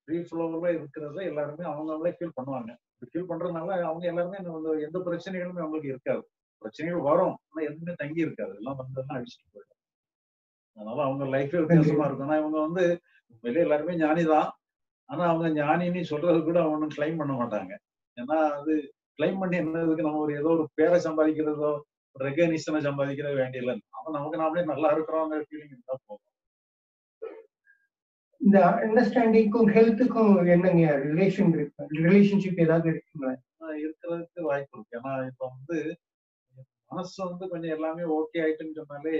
ஃப்ரீ ஃப்ளோவில் இருக்கிறத எல்லாருமே அவங்களே ஃபீல் பண்ணுவாங்க. ஃபீல் பண்றதுனால அவங்க எல்லாருமே எந்த பிரச்சனைகளுமே அவங்களுக்கு இருக்காது. பிரச்சனைகள் வரும் ஆனா எதுவுமே தங்கி இருக்காது. எல்லாம் வந்ததெல்லாம் அடிச்சுட்டு போயிடும். அதனால அவங்க லைஃபே வித்தியாசமா இருக்கும். ஆனா இவங்க வந்து உண்மையிலே எல்லாருமே ஞானி தான். ஆனா அவங்க ஞானின்னு சொல்றது கூட அவங்க கிளைம் பண்ண மாட்டாங்க. ஏன்னா அது கிளைம் பண்ணி என்னதுக்கு? நம்ம ஒரு ஏதோ ஒரு பேரை சம்பாதிக்கிறதோ ரெகனிஷனை சம்பாதிக்கிறதோ வேண்டியதில்லை. அவன் நமக்கு நாமளே நல்லா இருக்கிறோங்கிற ஃபீலிங் இருந்தா போதும். இந்த அண்டர்ஸ்டாண்டிங்க்கும் ஹெல்த்துக்கும் என்னங்க ரிலேஷன் இருக்கு? ரிலேஷன்ஷிப் ஏதாவது இருக்குங்களா? இருக்கிறதுக்கு வாய்ப்பு இருக்கு. ஏன்னா இப்ப வந்து மனசு வந்து கொஞ்சம் எல்லாமே ஓகே ஆயிட்டுன்னு சொன்னாலே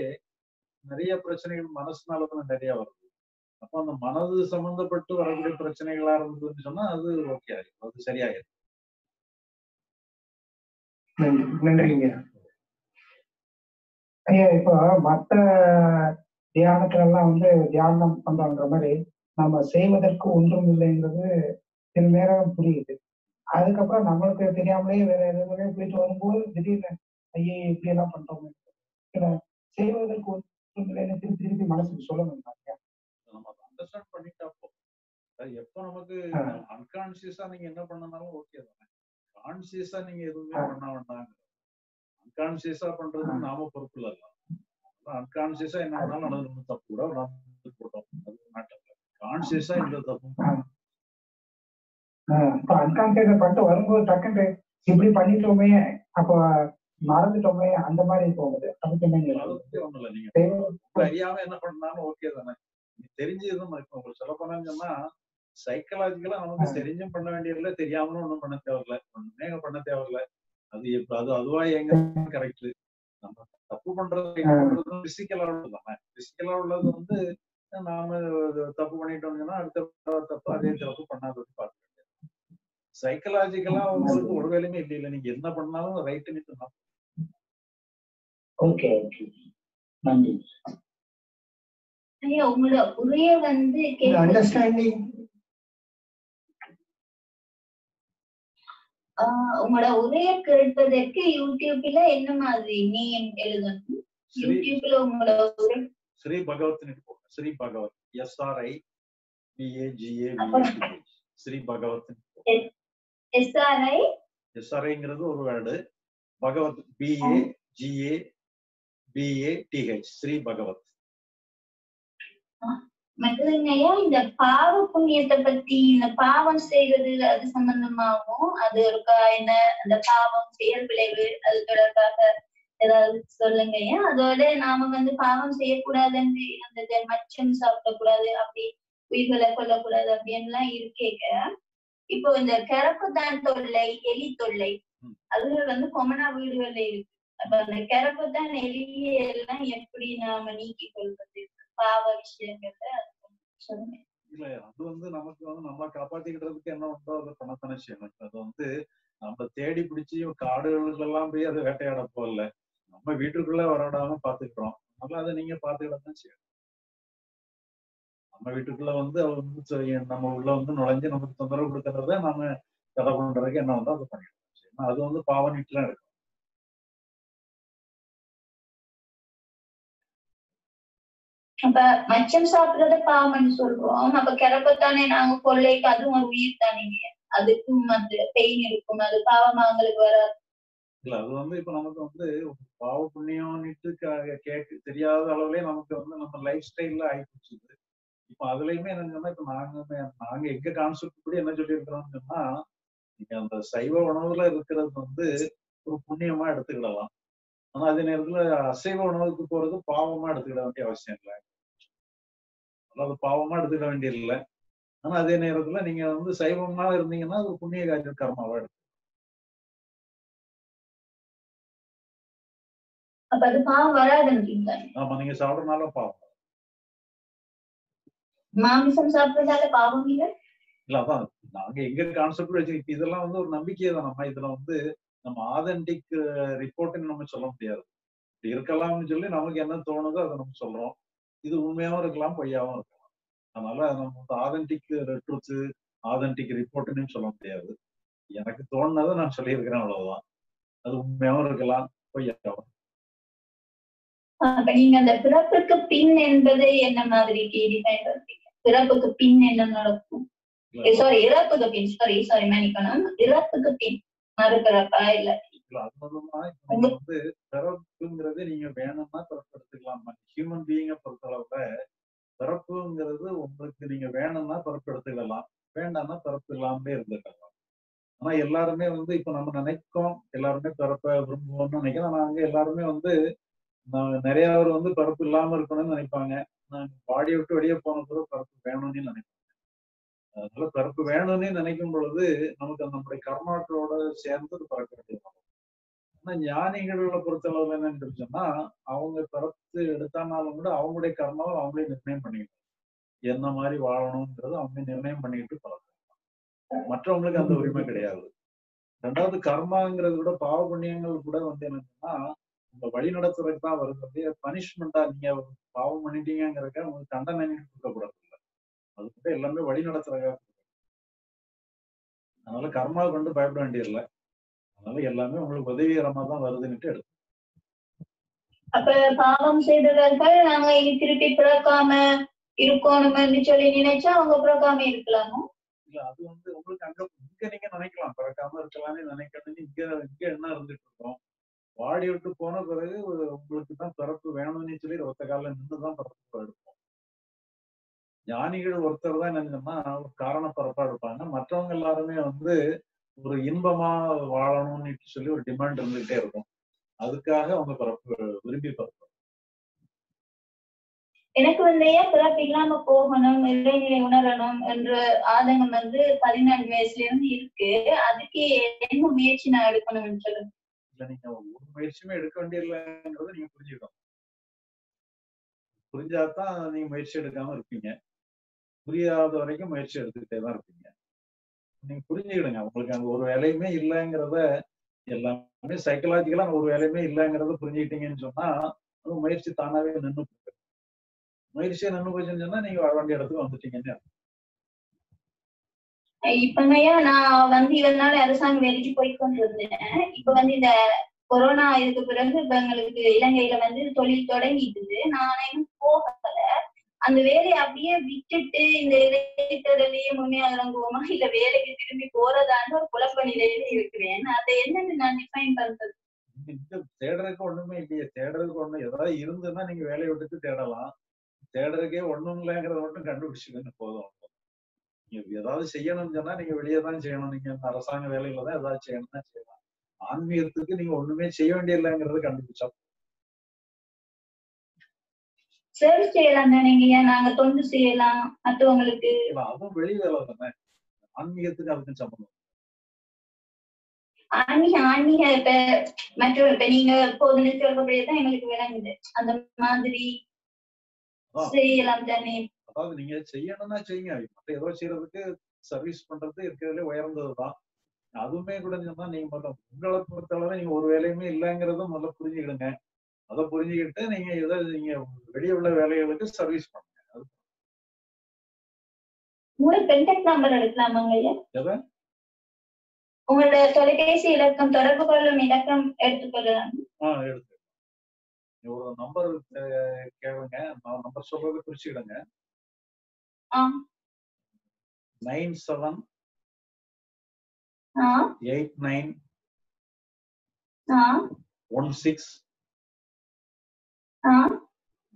நிறைய பிரச்சனைகள் மனசுனால தான் நிறைய வருது. அப்போ அந்த மனது சம்பந்தப்பட்டு வரக்கூடிய பிரச்சனைகளா இருந்ததுன்னு சொன்னா அது ஓகே ஆகிடும் அது சரியாயிடும் நன்றி நன்றிங்க. ஐயா இப்போ மத்த தியானத்துல எல்லாம் வந்து தியானம் பண்றோன்ற மாதிரி நம்ம செய்வதற்கு ஒன்றும் இல்லைங்கிறது சில நேரம் புரியுது. அதுக்கப்புறம் நம்மளுக்கு தெரியாமலே வேற எதுவுமே போயிட்டு வரும்போது திடீர்னு ஐயே இப்படி எல்லாம் பண்றோம் செய்வதற்கு திருப்பி திருப்பி மனசுக்கு சொல்லணும் அண்டர்ஸ்டாண்ட் பண்ணிட்டா போதும். எப்போ நமக்கு. அன்கான்சியஸா நீங்க என்ன பண்ணனாலும் ஓகே தானே. கான்சியஸா நீங்க எதுவுமே. பண்ண வேண்டாங்க அன்கான்சியஸா பண்றது நாம பொறுப்பு இல்லை அன்கான்சியஸா என்ன பண்ணாலும் நடந்து தப்பு கூட நடந்து போட்டோம். அது மேட்டர் கான்சியஸா ஆஹ் இப்ப அன்கான்சியஸ் பண்ணிட்டு வரும்போது டக்குன்னு இப்படி பண்ணிட்டோமே அப்ப மறந்துட்டோமே அந்த மாதிரி போகுது அதுக்கு அதை என்ன என்ன பண்ணாலும் ஓகே தானே. நீ தெரிஞ்சதும் உங்களுக்கு சொல்ல போனான்னு சொன்னா சைக்கலாஜிக்கலா நமக்கு. தெரிஞ்சும் பண்ண வேண்டியதில்லை தெரியாமலும் ஒண்ணும் பண்ண தேவையில்ல. ஒண்ணுமே பண்ண தேவையில்ல. அது எப்ப அது அதுவா எங்க கரெக்ட் நம்ம தப்பு பண்றது. பிசிக்கலா உள்ளது பிசிக்கலா உள்ளது வந்து நாம தப்பு பண்ணிட்டோம்னு சொன்னா அடுத்த தப்பு அதே தப்பு பண்ணாதது பார்க்க சைக்கலாஜிக்கலா உங்களுக்கு ஒரு வேலையுமே இல்லை இல்ல நீங்க என்ன பண்ணாலும் ரைட்டு நிட்டு ஓகே ஓகே நன்றி. ஐயா உங்களோட உரைய வந்து அண்டர்ஸ்டாண்டிங் ஆஹ் உங்களோட உரைய கேட்பதற்கு யூடியூப்ல என்ன மாதிரி நேம் எழுதணும்? ஸ்ரீ யூடியூப்ல உங்களோட உரை ஸ்ரீ பகவத் போடுங்க Sri Bhagavat SRI BAGA Sri Bhagavad S R I எஸ்ஆர்ஐங்கிறது ஒரு word. Bhagavad B A G A B A D H Sri Bhagavad மற்றதுங்கய்யா இந்த பாவ புண்ணியத்தை பத்தி இந்த பாவம் செய்யறது அது சம்பந்தமாகவும் அது இருக்கா என்ன அந்த பாவம் செயல் விளைவு அது தொடர்பாக ஏதாவது சொல்லுங்கய்யா அதோட நாம வந்து பாவம் செய்யக்கூடாதுன்னு அந்த மச்சம் சாப்பிடக்கூடாது அப்படி உயிர்களை கொல்லக்கூடாது அப்படின்லாம் இருக்கேக்க இப்போ இந்த கரப்பு தான் தொல்லை எலி தொல்லை. அதுகள் வந்து கொமனா வீடுகள்ல இருக்கு. அப்ப அந்த கிறப்பு தான் எளிய எல்லாம் எப்படி நாம நீக்கி கொள்வது பாவ விஷயங்கள்ல அது சொல்லுங்க. இல்ல அது வந்து நமக்கு வந்து நம்ம காப்பாத்திக்கிட்டதுக்கு என்ன உண்டோ அது தனத்தன விஷயம் அது வந்து நம்ம தேடி பிடிச்சி காடுகளுக்கு எல்லாம் போய் அதை வேட்டையாட போகல. நம்ம வீட்டுக்குள்ள வரவிடாம பாத்துக்கிறோம் அதனால அதை நீங்க பாத்துக்கிட தான் செய்யணும். நம்ம வீட்டுக்குள்ள வந்து அவர் வந்து நம்ம உள்ள வந்து நுழைஞ்சு நமக்கு தொந்தரவு கொடுக்கறத நம்ம தடை பண்றதுக்கு என்ன உண்டோ அதை பண்ணிடுறோம் அது வந்து பாவ நீட்டுலாம் அப்ப மச்சம் சாப்பிடுறத பாவம்னு சொல்றோம். அப்ப கிறப்பத்தானே நாங்க கொள்ளைக்கு அதுவும் ஒரு உயிர் தானே அதுக்கும் அந்த பெயின் இருக்கும். அது பாவமாங்களுக்கு வராது. இல்ல அது வந்து இப்ப நமக்கு வந்து பாவ புண்ணியம்னுட்டு கேட்க கேட்டு தெரியாத அளவுலயே நமக்கு வந்து நம்ம லைஃப் ஸ்டைல்ல ஆயிப்போச்சு இப்ப அதுலயுமே என்னன்னா இப்ப நாங்க நாங்க எங்க கான்செப்ட் படி என்ன சொல்லியிருக்கிறோம்னு சொன்னா நீங்க அந்த சைவ உணவுல இருக்கிறது வந்து ஒரு புண்ணியமா எடுத்துக்கிடலாம். ஆனா அதே நேரத்துல அசைவ உணவுக்கு போறது பாவமா எடுத்துக்கிட வேண்டிய அவசியம் இல்லை. அதாவது பாவமா எடுத்துக்கிட வேண்டியது இல்லை ஆனா அதே நேரத்துல நீங்க வந்து சைவமா இருந்தீங்கன்னா அது புண்ணிய காரிய கர்மாவா எடுத்து ஆமா நீங்க சாப்பிடறதுனால பாவம் மாமிசம் சாப்பிடுறதால பாவம் இல்லை? இல்ல அதான் நாங்க எங்க கான்செப்ட் வச்சு இதெல்லாம் வந்து ஒரு நம்பிக்கையை தான். நம்ம இதுல வந்து நம்ம ஆதென்டிக் ரிப்போர்ட்னு நம்ம சொல்ல முடியாது. இருக்கலாம்னு சொல்லி நமக்கு என்ன தோணுதோ அதை நம்ம சொல்றோம். இது உண்மையாவும் இருக்கலாம் பொய்யாவும் இருக்கலாம். அதனால நம்ம வந்து ஆதென்டிக் ட்ரூத் ஆதென்டிக் ரிப்போர்ட்னு சொல்ல முடியாது. எனக்கு தோணுனதை நான் சொல்லியிருக்கிறேன் அவ்வளவுதான். அது உண்மையாவும் இருக்கலாம் பொய்யாவும். நீங்க அந்த பிறப்புக்கு பின் என்பதை என்ன மாதிரி பிறப்புக்கு பின் என்ன நடக்கும்? சாரி இறப்புக்கு பின். சாரி சாரி மன்னிக்கணும். இறப்புக்கு பின். மறுபிறப்பா? இல்ல. இல்ல அது மூலமா நீங்க வந்து பிறப்புங்கிறது நீங்க வேணும்னா பிறப்பு எடுத்துக்கலாம் ஹியூமன் பீயிங்க பொறுத்தளவுல பிறப்புங்கிறது உங்களுக்கு நீங்க வேணும்னா பிறப்பு எடுத்துக்கலாம் வேண்டாம்னா பிறப்பு இல்லாமலே இருந்துக்கலாம். ஆனா எல்லாருமே வந்து இப்ப நம்ம நினைக்கோம். எல்லாருமே பிறப்ப விரும்புவோம்னு நினைக்கிறோம் நாங்க எல்லாருமே வந்து நிறைய பேர் வந்து பிறப்பு இல்லாம இருக்கணும்னு நினைப்பாங்க. நான் பாடியை விட்டு வெளியே போன பிறகு பிறப்பு வேணும்னு நினைப்பாங்க. அதனால பிறப்பு வேணும்னு நினைக்கும் பொழுது நமக்கு நம்முடைய கர்மாக்களோட சேர்ந்து பிறக்க வேண்டியது. ஆனா ஞானிகளை பொறுத்தளவு என்னன்னு சொன்னா அவங்க பிறத்து எடுத்தானாலும் கூட அவங்களுடைய கர்மாவை அவங்களே நிர்ணயம் பண்ணிக்கிட்டு என்ன மாதிரி வாழணும்ன்றது அவங்க நிர்ணயம் பண்ணிக்கிட்டு பழக்கம் மற்றவங்களுக்கு அந்த உரிமை கிடையாது. ரெண்டாவது கர்மாங்கிறது கூட பாவ புண்ணியங்கள் கூட வந்து என்னன்னா உங்க வழி நடத்துறதுக்கு தான் வருது. பனிஷ்மெண்டா நீங்க பாவம் பண்ணிட்டீங்கிறக்க உங்களுக்கு தண்டனை கொடுக்கக்கூடாது இல்லை அது கூட எல்லாமே வழி நடத்துறதுக்காக அதனால கர்மா கொண்டு பயப்பட வேண்டியதில்லை. அதனால எல்லாமே உங்களுக்கு உதவிகரமா தான் வருதுன்னுட்டு எடுத்து. அப்ப பாவம் செய்தவர்கள் நாங்க இனி திருப்பி பிறக்காம இருக்கணும்னு சொல்லி நினைச்சா அவங்க பிறக்காம இருக்கலாமோ? இல்ல அது வந்து உங்களுக்கு அங்க இங்க நீங்க நினைக்கலாம். பிறக்காம இருக்கலாம்னு நினைக்கணும்னு இங்க இங்க என்ன இருந்துட்டு இருக்கோம்? வாடி விட்டு போன பிறகு உங்களுக்கு தான் பிறப்பு வேணும்னு சொல்லி ஒத்த காலில் நின்று தான் பிறப்பு எடுப்போம். ஞானிகள் ஒருத்தர் தான் என்னங்கன்னா ஒரு காரண பிறப்பா எடுப்பாங்க. மற்றவங்க எல்லாருமே வந்து ஒரு இன்பமா வாழணும்னு சொல்லி ஒரு டிமாண்ட் இருந்துகிட்டே இருக்கும். அதுக்காக அவங்க பிறப்பு விரும்பி பிறப்பு எனக்கு வந்து ஏன் பிறப்பு இல்லாம போகணும் இறைநிலை உணரணும் என்ற ஆதங்கம் வந்து பதினான்கு வயசுல இருந்து இருக்கு. அதுக்கு என்ன முயற்சி நான் எடுக்கணும்னு சொல்லுங்க. இல்ல நீங்க ஒரு முயற்சியுமே எடுக்க வேண்டியதில்லைங்கிறத நீங்க புரிஞ்சுக்கணும். புரிஞ்சாதான் நீங்க முயற்சி எடுக்காம இருப்பீங்க. புரியாத வரைக்கும் முயற்சி எடுத்துக்கிட்டே தான் இருப்பீங்க. நீங்க புரிஞ்சுக்கிடுங்க. உங்களுக்கு அங்க ஒரு வேலையுமே இல்லைங்கிறத எல்லாமே சைக்கலாஜிக்கலா ஒரு வேலையுமே இல்லைங்கிறத புரிஞ்சுக்கிட்டீங்கன்னு சொன்னா அது முயற்சி தானாவே நின்று போயிருக்கு முயற்சியை நின்று போச்சுன்னு சொன்னா நீங்க வர வேண்டிய இடத்துக்கு வந்துட்டீங்கன்னு இப்பங்கய்யா நான் வந்து இவ்வளவு நாள் அரசாங்க வேலைக்கு போய்கொண்டு இருந்தேன் இப்ப வந்து இந்த கொரோனா இதுக்கு பிறகு இப்ப எங்களுக்கு இலங்கையில வந்து தொழில் தொடங்கிட்டு நான் இன்னும் போகல. அந்த வேலையை அப்படியே விட்டுட்டு இந்த இடைத்தடலையே முன்னே இறங்குவோமா இல்ல வேலைக்கு திரும்பி போறதான்னு ஒரு குழப்ப நிலையில இருக்கிறேன். அதை என்னன்னு நான் டிஃபைன் பண்றது? தேடுறதுக்கு ஒண்ணுமே இல்லையே. தேடுறதுக்கு ஒண்ணு ஏதாவது இருந்ததுன்னா நீங்க வேலையை விட்டுட்டு தேடலாம். தேடுறதுக்கே ஒண்ணும் இல்லைங்கிறத மட்டும் கண்டுபிடிச்சுக்கணும் போதும். நீங்க ஏதாவது செய்யணும்னு சொன்னா நீங்க வெளியே தான் செய்யணும். நீங்க இந்த அரசாங்க வேலையில தான் ஏதாவது செய்யணும்னா செய்யலாம். ஆன்மீகத்துக்கு நீங்க ஒண்ணுமே செய்ய வேண்டியதில்லைங்கிறத கண்டுபிடிச்சா சேவை செய்யலாம் தானேங்கய்யா நாங்க தொண்டு செய்யலாம். மற்றவங்களுக்கு. அதுவும் வெளி வேலை தானே ஆன்மீகத்துக்கு அதுக்கும் சம்பந்தம்? ஆன்மீக ஆன்மீக இப்ப மற்ற இப்ப நீங்க போதுன்னு சொல்றபடியேதான் எங்களுக்கு விளங்குது. அந்த மாதிரி. செய்யலாம் தானே. அதாவது நீங்க செய்யணும்னா செய்யுங்க. மத்த ஏதோ செய்யறதுக்கு சர்வீஸ் பண்றது இருக்கிறதுல உயர்ந்ததுதான் அதுவுமே கூட சொன்னா நீங்க முதல்ல உங்களை பொறுத்தளவு நீங்க ஒரு வேலையுமே இல்லைங்கிறத முதல்ல புரிஞ்சுக்கிடுங்க. அதை புரிஞ்சுக்கிட்டு நீங்க ஏதோ நீங்க வெளியே உள்ள வேலைகளுக்கு சர்வீஸ் பண்ணுங்க. அது உங்களோட பென்டெக்ட் நம்பர் எடுக்கலாமாங்க ஐயா? எதை? உங்களோட தொலைபேசி இலக்கம் தொடர்பு கொள்ளும் இலக்கம் எடுத்துக்கொள்ளலாம் ஒரு நம்பர் கேளுங்க. நம்பர் சொல்றது குறிச்சுக்கிடுங்க nine seven eight nine one six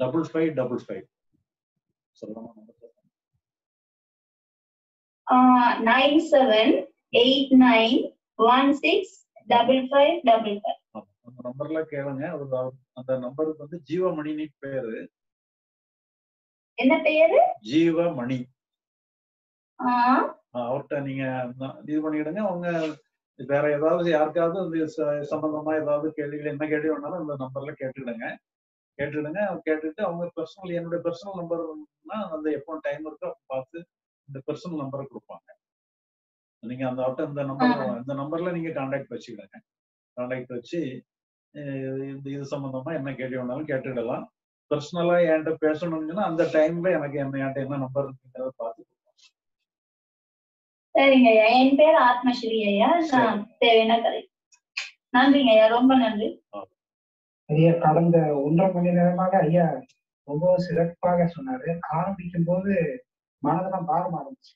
double five சொல்லலாமா number nine seven eight nine one six double five double five அந்த நம்பர்ல கேளுங்க. அந்த நம்பருக்கு வந்து ஜீவமணின்னு பேரு. என்ன பெயரு ஜீவமணி. அவர்ட்ட நீங்க இது பண்ணிடுங்க. அவங்க வேற ஏதாவது யாருக்காவது சம்பந்தமா ஏதாவது கேள்விகள் என்ன கேள்வி வேணாலும் அந்த நம்பர்ல கேட்டுடுங்க. கேட்டுடுங்க. கேட்டுட்டு அவங்க பர்சனல் என்னுடைய பர்சனல் நம்பர்னா அந்த எப்போ டைம் இருக்கோ பார்த்து இந்த பர்சனல் நம்பரை கொடுப்பாங்க. நீங்க அந்த அவர்ட்ட இந்த நம்பர் இந்த நம்பர்ல நீங்க கான்டாக்ட் வச்சுக்கிடுங்க. கான்டாக்ட் வச்சு அஹ் இது சம்பந்தமா என்ன கேள்வி வேணாலும் கேட்டுடலாம். பர்சனலா என்கிட்ட பேசணும்னா அந்த டைம்ல எனக்கு என்ன என்கிட்ட என்ன நம்பர் இருக்குங்கிறத பார்த்து சரிங்க ஐயா. என் பேர் ஆத்மஸ்ரீ ஐயா. தேவையான கதை. நன்றிங்க ஐயா. ரொம்ப நன்றி. ஐயா கடந்த ஒன்றரை மணி நேரமாக ஐயா ரொம்ப சிறப்பாக சொன்னாரு. ஆரம்பிக்கும் போது மனதெல்லாம் பாரம் ஆரம்பிச்சு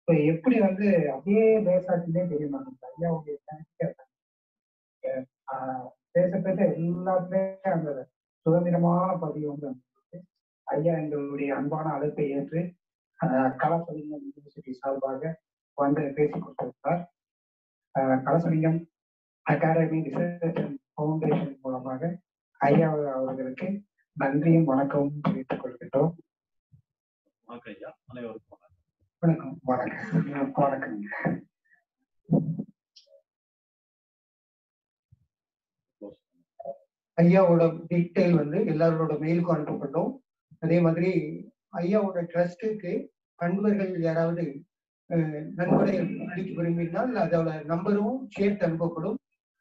இப்ப எப்படி வந்து அதே லேசாச்சுன்னே தெரிய மாட்டேங்குது ஐயாவுடைய கணக்கு, பேச பேச எல்லாத்துலயும் அந்த சுதந்திரமான பதிவு வந்து ஐயா எங்களுடைய அன்பான அழைப்பை ஏற்று ஆஹ், கலாசலிங்கம் யூனிவர்சிட்டி சார்பாக வந்து பேசிக் கொண்டிருக்கிறார் Kalasalingam Kalasalingam academy research and foundation மூலமாக ஐயா அவர்களுக்கு நன்றியும் வணக்கமும் தெரிவித்துக் கொள்கின்றோம். வணக்கம் ஐயா. அனைவருக்கும் வணக்கம். வணக்கம். வணக்கம். ஐயாவோட டீட்டெயில் வந்து எல்லாரோட மெயிலுக்கும் அனுப்பப்பட்டோம். அதே மாதிரி ஐயாவோட ட்ரஸ்ட்டுக்கு அன்பர்கள் யாராவது நன்கொடை அளிக்க விரும்பினால் அதோட நம்பரும் சேர்த்து அனுப்பப்படும்.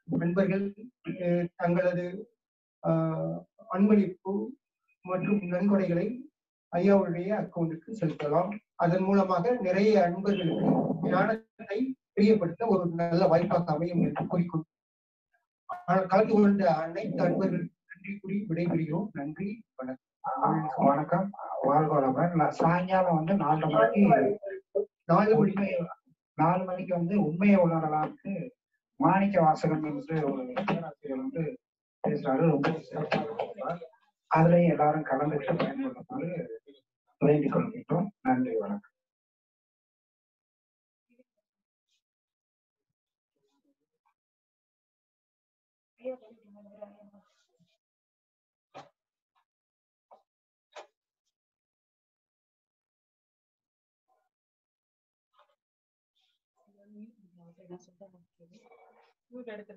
நண்பர்கள் தங்களது ஆஹ், அன்பளிப்பு மற்றும் நன்கொடைகளை ஐயாவுடைய அக்கௌண்ட்டுக்கு செலுத்தலாம். அதன் மூலமாக நிறைய அன்பர்களுக்கு ஞானத்தை தெரியப்படுத்த ஒரு நல்ல வாய்ப்பாக அமையும் என்று கூறிக்கொண்டு கலந்து கொண்ட அனைத்து அன்பர்கள் நன்றி கூறி விடைபெறுகிறோம். நன்றி வணக்கம். வணக்கம். வாழ்க வளமுடன் நான் சாயங்காலம் வந்து நாலரை மணிக்கு நாலு மணி உண்மையை நாலு மணிக்கு வந்து உண்மையை உணரலாம்னு மாணிக்க வாசகன் வந்து ஒரு பேராசிரியர் வந்து பேசுறாரு. ரொம்ப சிறப்பாக பேசுறார். அதுலயும் எல்லாரும் கலந்துட்டு பயன்படுத்துமாறு வேண்டிக் கொள்கின்றோம். நன்றி வணக்கம். எடுத்து